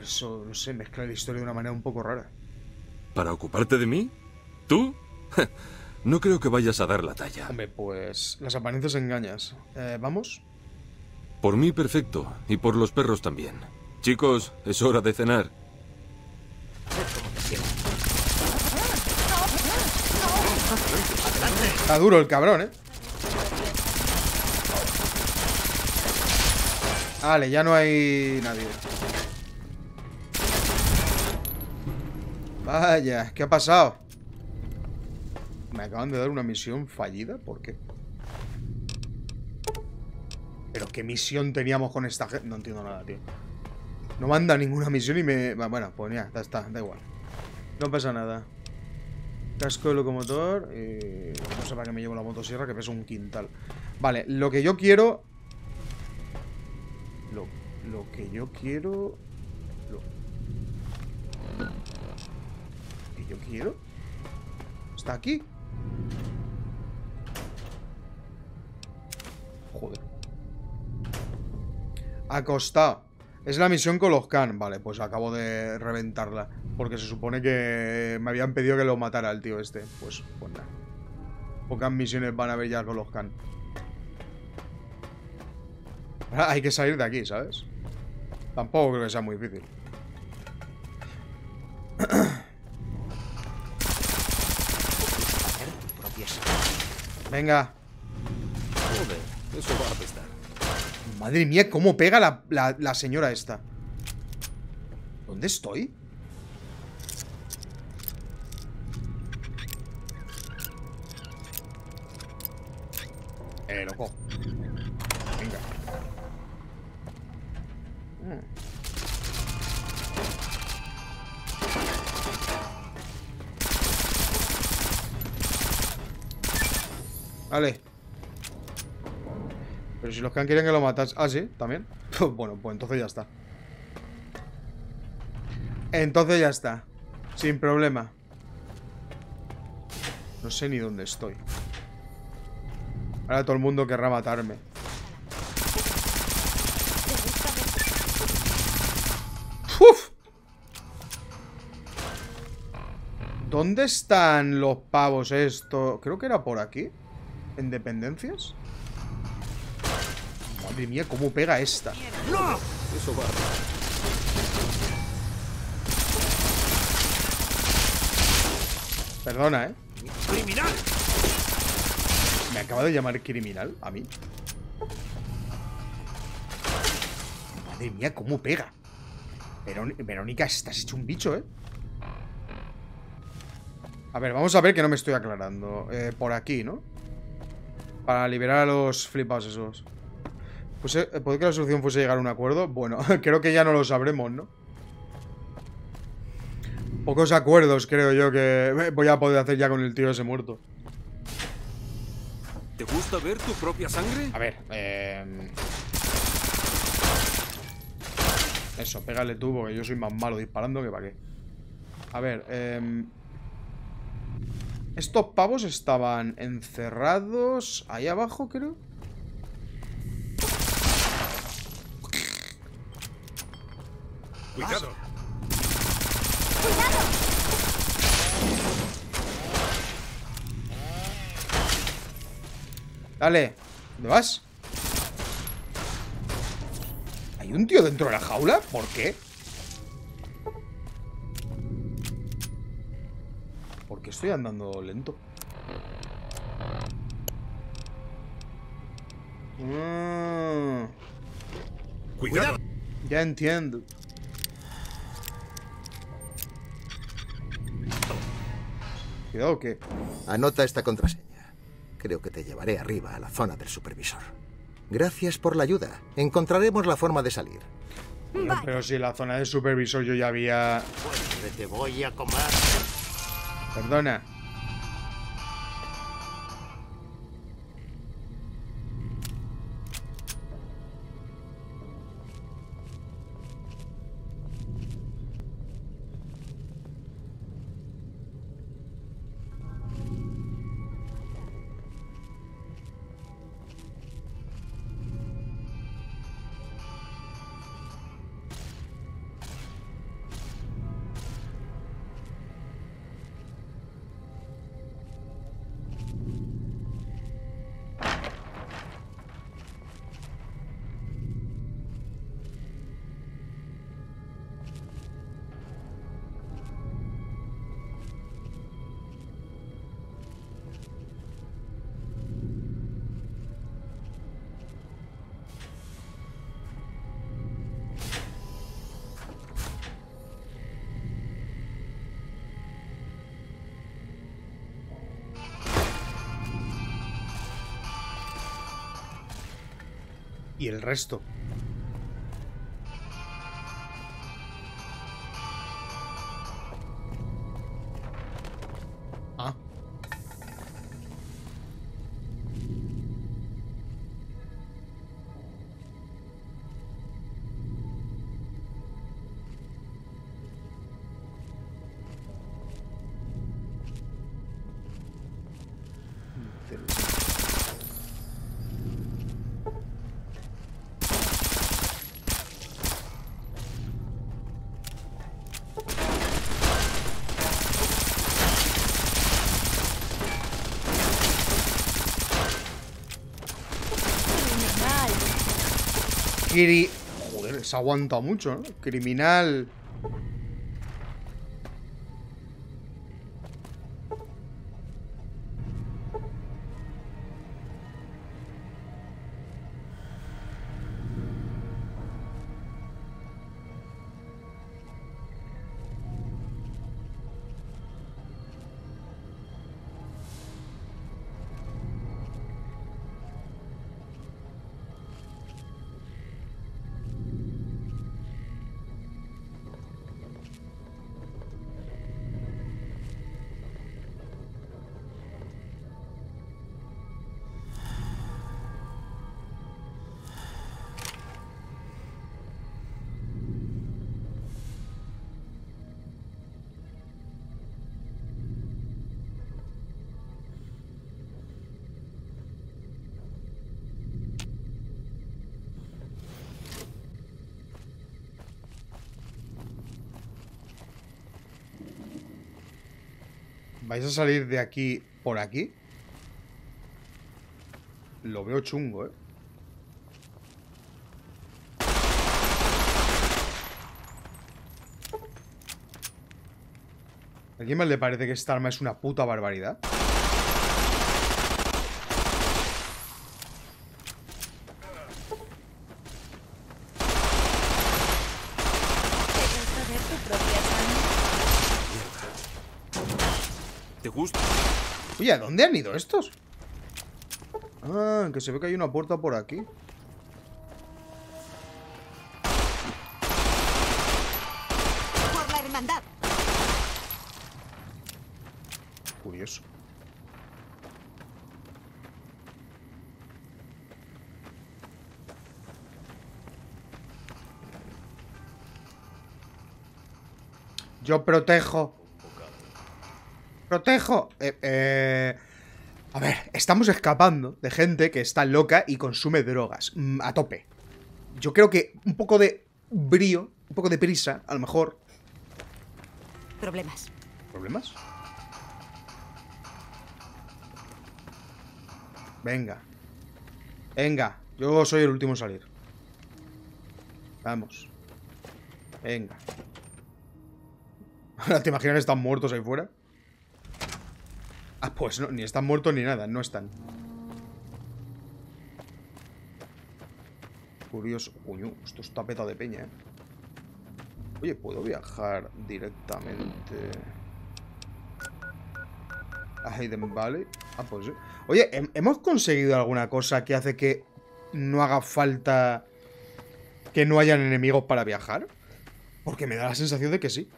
Eso, no sé, mezcla la historia de una manera un poco rara. ¿Para ocuparte de mí? ¿Tú? No creo que vayas a dar la talla. Hombre, pues las apariencias engañas. Eh, ¿Vamos? Por mí perfecto, y por los perros también. Chicos, es hora de cenar. Está duro el cabrón, ¿eh? Vale, ya no hay nadie. Vaya, ¿qué ha pasado? Me acaban de dar una misión fallida, ¿por qué? ¿Pero qué misión teníamos con esta gente? No entiendo nada, tío. No manda ninguna misión y me... Bueno, pues ya, ya está, da igual. No pasa nada. Casco de locomotor. No sé para qué me llevo la motosierra que pesa un quintal. Vale, lo que yo quiero... Lo, lo que yo quiero... Lo... que yo quiero... Está aquí. Joder. Acostado. Es la misión con los Khan. Vale, pues acabo de reventarla. Porque se supone que me habían pedido que lo matara el tío este. Pues, pues nada. Pocas misiones van a haber ya con los Khan. Ahora hay que salir de aquí, ¿sabes? Tampoco creo que sea muy difícil. Venga. Joder, eso va a apestar. Madre mía, cómo pega la, la, señora esta. ¿Dónde estoy? Eh, loco. Venga. Mm. Vale. Pero si los que quieren que lo matas... Ah, sí, también. bueno, pues entonces ya está. Entonces ya está. Sin problema. No sé ni dónde estoy. Ahora todo el mundo querrá matarme. ¡Uf! ¿Dónde están los pavos esto? Creo que era por aquí. ¿En dependencias? Madre mía, cómo pega esta. ¡No! Eso va. Perdona, ¿eh? ¡Criminal! ¿Me acaba de llamar criminal a mí? Madre mía, cómo pega. Verón- Verónica, estás hecho un bicho, ¿eh? A ver, vamos a ver que no me estoy aclarando. Eh, por aquí, ¿no? Para liberar a los flipados esos. Pues, eh, ¿Puede que la solución fuese llegar a un acuerdo? Bueno, creo que ya no lo sabremos, ¿no? Pocos acuerdos creo yo que voy a poder hacer ya con el tío ese muerto. ¿Te gusta ver tu propia sangre? A ver, eh... Eso, pégale tú, porque yo soy más malo disparando que para qué. A ver, eh... Estos pavos estaban encerrados ahí abajo, creo. Cuidado. Dale, ¿dónde vas? ¿Hay un tío dentro de la jaula? ¿Por qué? ¿Por qué estoy andando lento? Mm, Cuidado. ya entiendo. Cuidado que... Anota esta contraseña. Creo que te llevaré arriba a la zona del supervisor. Gracias por la ayuda. Encontraremos la forma de salir. Pero si en la zona de supervisor yo ya había... Pues te voy a comer. Perdona. Resto. Se aguanta mucho, ¿no? Criminal... ¿Vais a salir de aquí por aquí? Lo veo chungo, ¿eh? ¿A quién más le parece que esta arma es una puta barbaridad? ¿Te gusta ver tu propia sangre? ¿Te gusta? Oye, ¿a dónde han ido estos? Ah, que se ve que hay una puerta por aquí. ¡Por la hermandad! Curioso. Yo protejo. Protejo. Eh, eh, A ver, estamos escapando de gente que está loca y consume drogas. mm, A tope. Yo creo que un poco de brío, un poco de prisa, a lo mejor. Problemas. ¿Problemas? Venga. Venga. Yo soy el último en salir. Vamos. Venga. Ahora te imaginas que están muertos ahí fuera. Ah, pues no, ni están muertos ni nada, no están. Curioso. Coño, esto está peta de peña, eh. Oye, ¿puedo viajar directamente a Hayden Valley? Ah, pues sí. Oye, ¿hem- ¿hemos conseguido alguna cosa que hace que no haga falta que no hayan enemigos para viajar? Porque me da la sensación de que sí.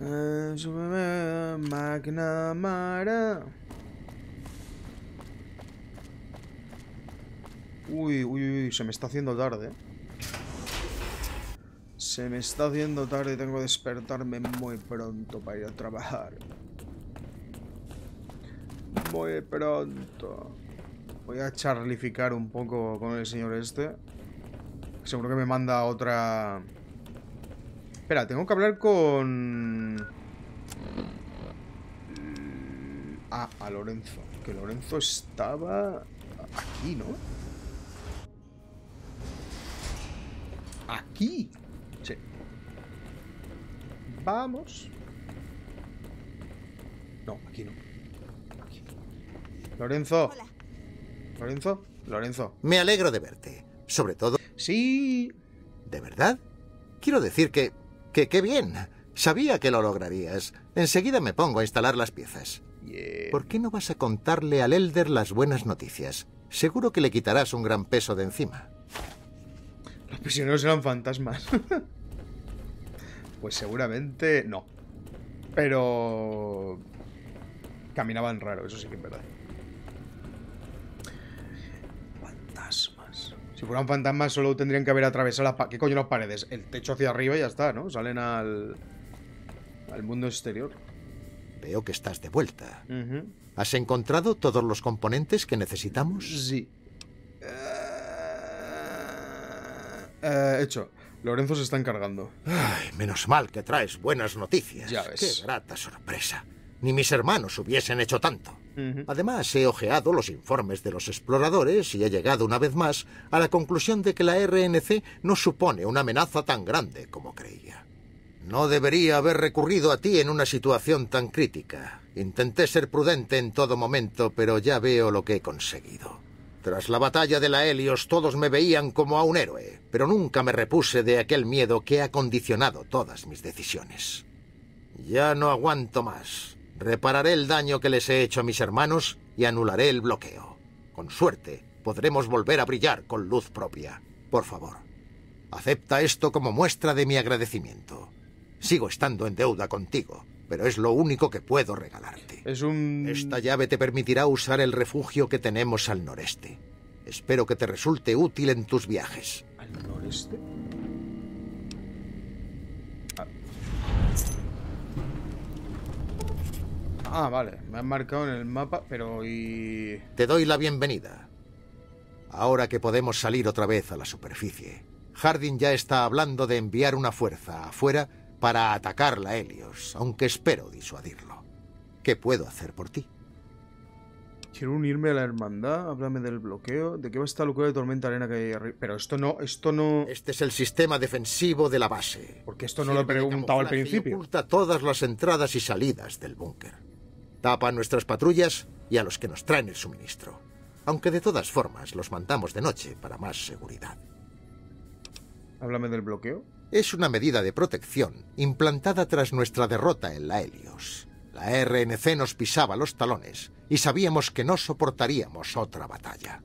Eh, súbeme, McNamara. Uy, uy, uy, se me está haciendo tarde. Se me está haciendo tarde y tengo que despertarme muy pronto para ir a trabajar. Muy pronto. Voy a charlificar un poco con el señor este. Seguro que me manda otra... Espera, tengo que hablar con... Ah, a Lorenzo. Que Lorenzo estaba aquí, ¿no? Aquí. Sí. Vamos. No, aquí no. Aquí. Lorenzo. Lorenzo. Lorenzo. Me alegro de verte. Sobre todo... Sí. ¿De verdad? Quiero decir que... que qué bien. Sabía que lo lograrías. Enseguida me pongo a instalar las piezas. ¿Por qué no vas a contarle al Elder las buenas noticias? Seguro que le quitarás un gran peso de encima. Los prisioneros eran fantasmas. pues seguramente no. Pero... Caminaban raro, eso sí que es verdad. Fantasmas. Si fuera un fantasma solo tendrían que haber atravesado las... pa- ¿Qué coño las paredes? El techo hacia arriba y ya está, ¿no? Salen al... Al mundo exterior. Veo que estás de vuelta. ¿Has encontrado todos los componentes que necesitamos? Sí. Eh, hecho. Lorenzo se está encargando. Ay, menos mal que traes buenas noticias. Ya ves. Qué grata sorpresa. Ni mis hermanos hubiesen hecho tanto. Además, he ojeado los informes de los exploradores y he llegado una vez más a la conclusión de que la RNC no supone una amenaza tan grande como creía. No debería haber recurrido a ti en una situación tan crítica. Intenté ser prudente en todo momento, pero ya veo lo que he conseguido. Tras la batalla de la Helios todos me veían como a un héroe, pero nunca me repuse de aquel miedo que ha condicionado todas mis decisiones. Ya no aguanto más. Repararé el daño que les he hecho a mis hermanos y anularé el bloqueo. Con suerte, podremos volver a brillar con luz propia. Por favor, acepta esto como muestra de mi agradecimiento. Sigo estando en deuda contigo, pero es lo único que puedo regalarte. Es un... Esta llave te permitirá usar el refugio que tenemos al noreste. Espero que te resulte útil en tus viajes. ¿Al noreste? Ah, vale. Me han marcado en el mapa, pero y... Te doy la bienvenida. Ahora que podemos salir otra vez a la superficie, Hardin ya está hablando de enviar una fuerza afuera para atacar la Helios, aunque espero disuadirlo. ¿Qué puedo hacer por ti? Quiero unirme a la hermandad, háblame del bloqueo. ¿De qué va esta locura de tormenta arena que hay arriba? Pero esto no, esto no... Este es el sistema defensivo de la base. Porque esto no lo he preguntado al y principio. Oculta todas las entradas y salidas del búnker. Tapa a nuestras patrullas y a los que nos traen el suministro. Aunque de todas formas los mandamos de noche para más seguridad. Háblame del bloqueo. Es una medida de protección implantada tras nuestra derrota en la Helios. La RNC nos pisaba los talones y sabíamos que no soportaríamos otra batalla.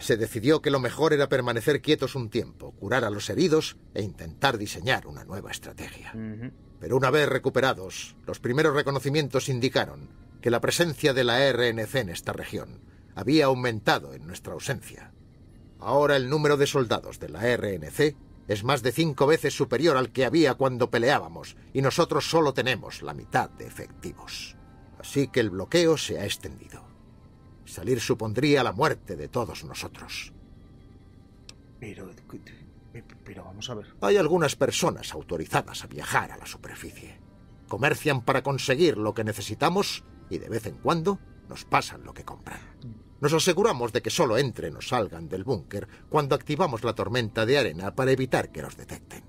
Se decidió que lo mejor era permanecer quietos un tiempo, curar a los heridos e intentar diseñar una nueva estrategia. Pero una vez recuperados, los primeros reconocimientos indicaron que la presencia de la RNC en esta región había aumentado en nuestra ausencia. Ahora el número de soldados de la RNC es más de cinco veces superior al que había cuando peleábamos, y nosotros solo tenemos la mitad de efectivos. Así que el bloqueo se ha extendido. Salir supondría la muerte de todos nosotros. Pero... Pero vamos a ver. Hay algunas personas autorizadas a viajar a la superficie. Comercian para conseguir lo que necesitamos y de vez en cuando nos pasan lo que compran. Nos aseguramos de que solo entren o salgan del búnker cuando activamos la tormenta de arena para evitar que los detecten.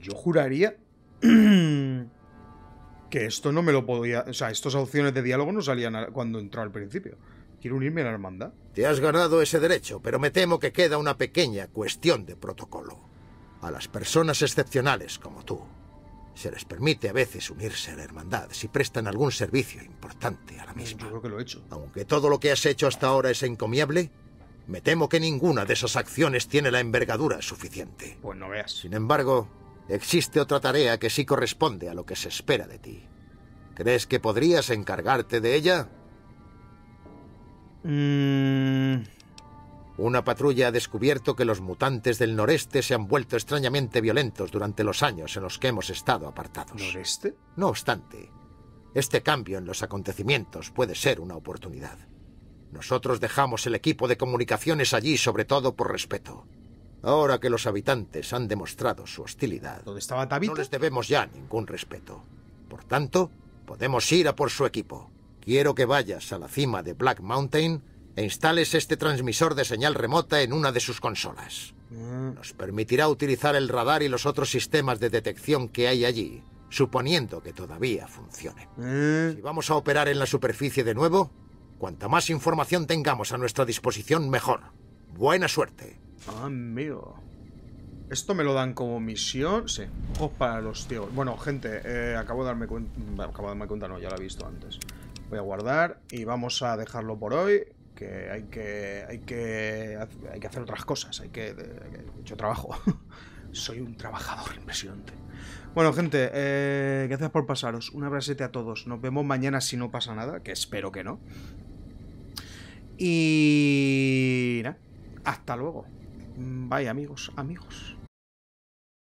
Yo juraría que esto no me lo podía... O sea, estas opciones de diálogo no salían cuando entró al principio. Quiero unirme a la hermandad. Te has ganado ese derecho, pero me temo que queda una pequeña cuestión de protocolo. A las personas excepcionales como tú se les permite a veces unirse a la hermandad si prestan algún servicio importante a la misma. Yo creo que lo he hecho. Aunque todo lo que has hecho hasta ahora es encomiable, me temo que ninguna de esas acciones tiene la envergadura suficiente. Pues no veas. Sin embargo, existe otra tarea que sí corresponde a lo que se espera de ti. ¿Crees que podrías encargarte de ella? Mm, Una patrulla ha descubierto que los mutantes del noreste se han vuelto extrañamente violentos durante los años en los que hemos estado apartados. ¿Noreste? No obstante, este cambio en los acontecimientos puede ser una oportunidad. Nosotros dejamos el equipo de comunicaciones allí sobre todo por respeto. Ahora que los habitantes han demostrado su hostilidad, ¿Dónde estaba Tabitha? no les debemos ya ningún respeto. Por tanto, podemos ir a por su equipo. Quiero que vayas a la cima de Black Mountain e instales este transmisor de señal remota en una de sus consolas. Nos permitirá utilizar el radar y los otros sistemas de detección que hay allí, suponiendo que todavía funcionen. Si vamos a operar en la superficie de nuevo, cuanta más información tengamos a nuestra disposición, mejor. Buena suerte. Amigo. Esto me lo dan como misión. Sí. Ojos para los ciegos. Bueno, gente, eh, acabo de darme cuenta. Acabo de darme cuenta, no, ya lo he visto antes. Voy a guardar y vamos a dejarlo por hoy. Que hay que. Hay que. Hay que hacer otras cosas. Hay que. Hecho trabajo. Soy un trabajador impresionante. Bueno, gente, eh, gracias por pasaros. Un abracete a todos. Nos vemos mañana si no pasa nada, que espero que no. Y. nada, hasta luego. Vaya, amigos, amigos.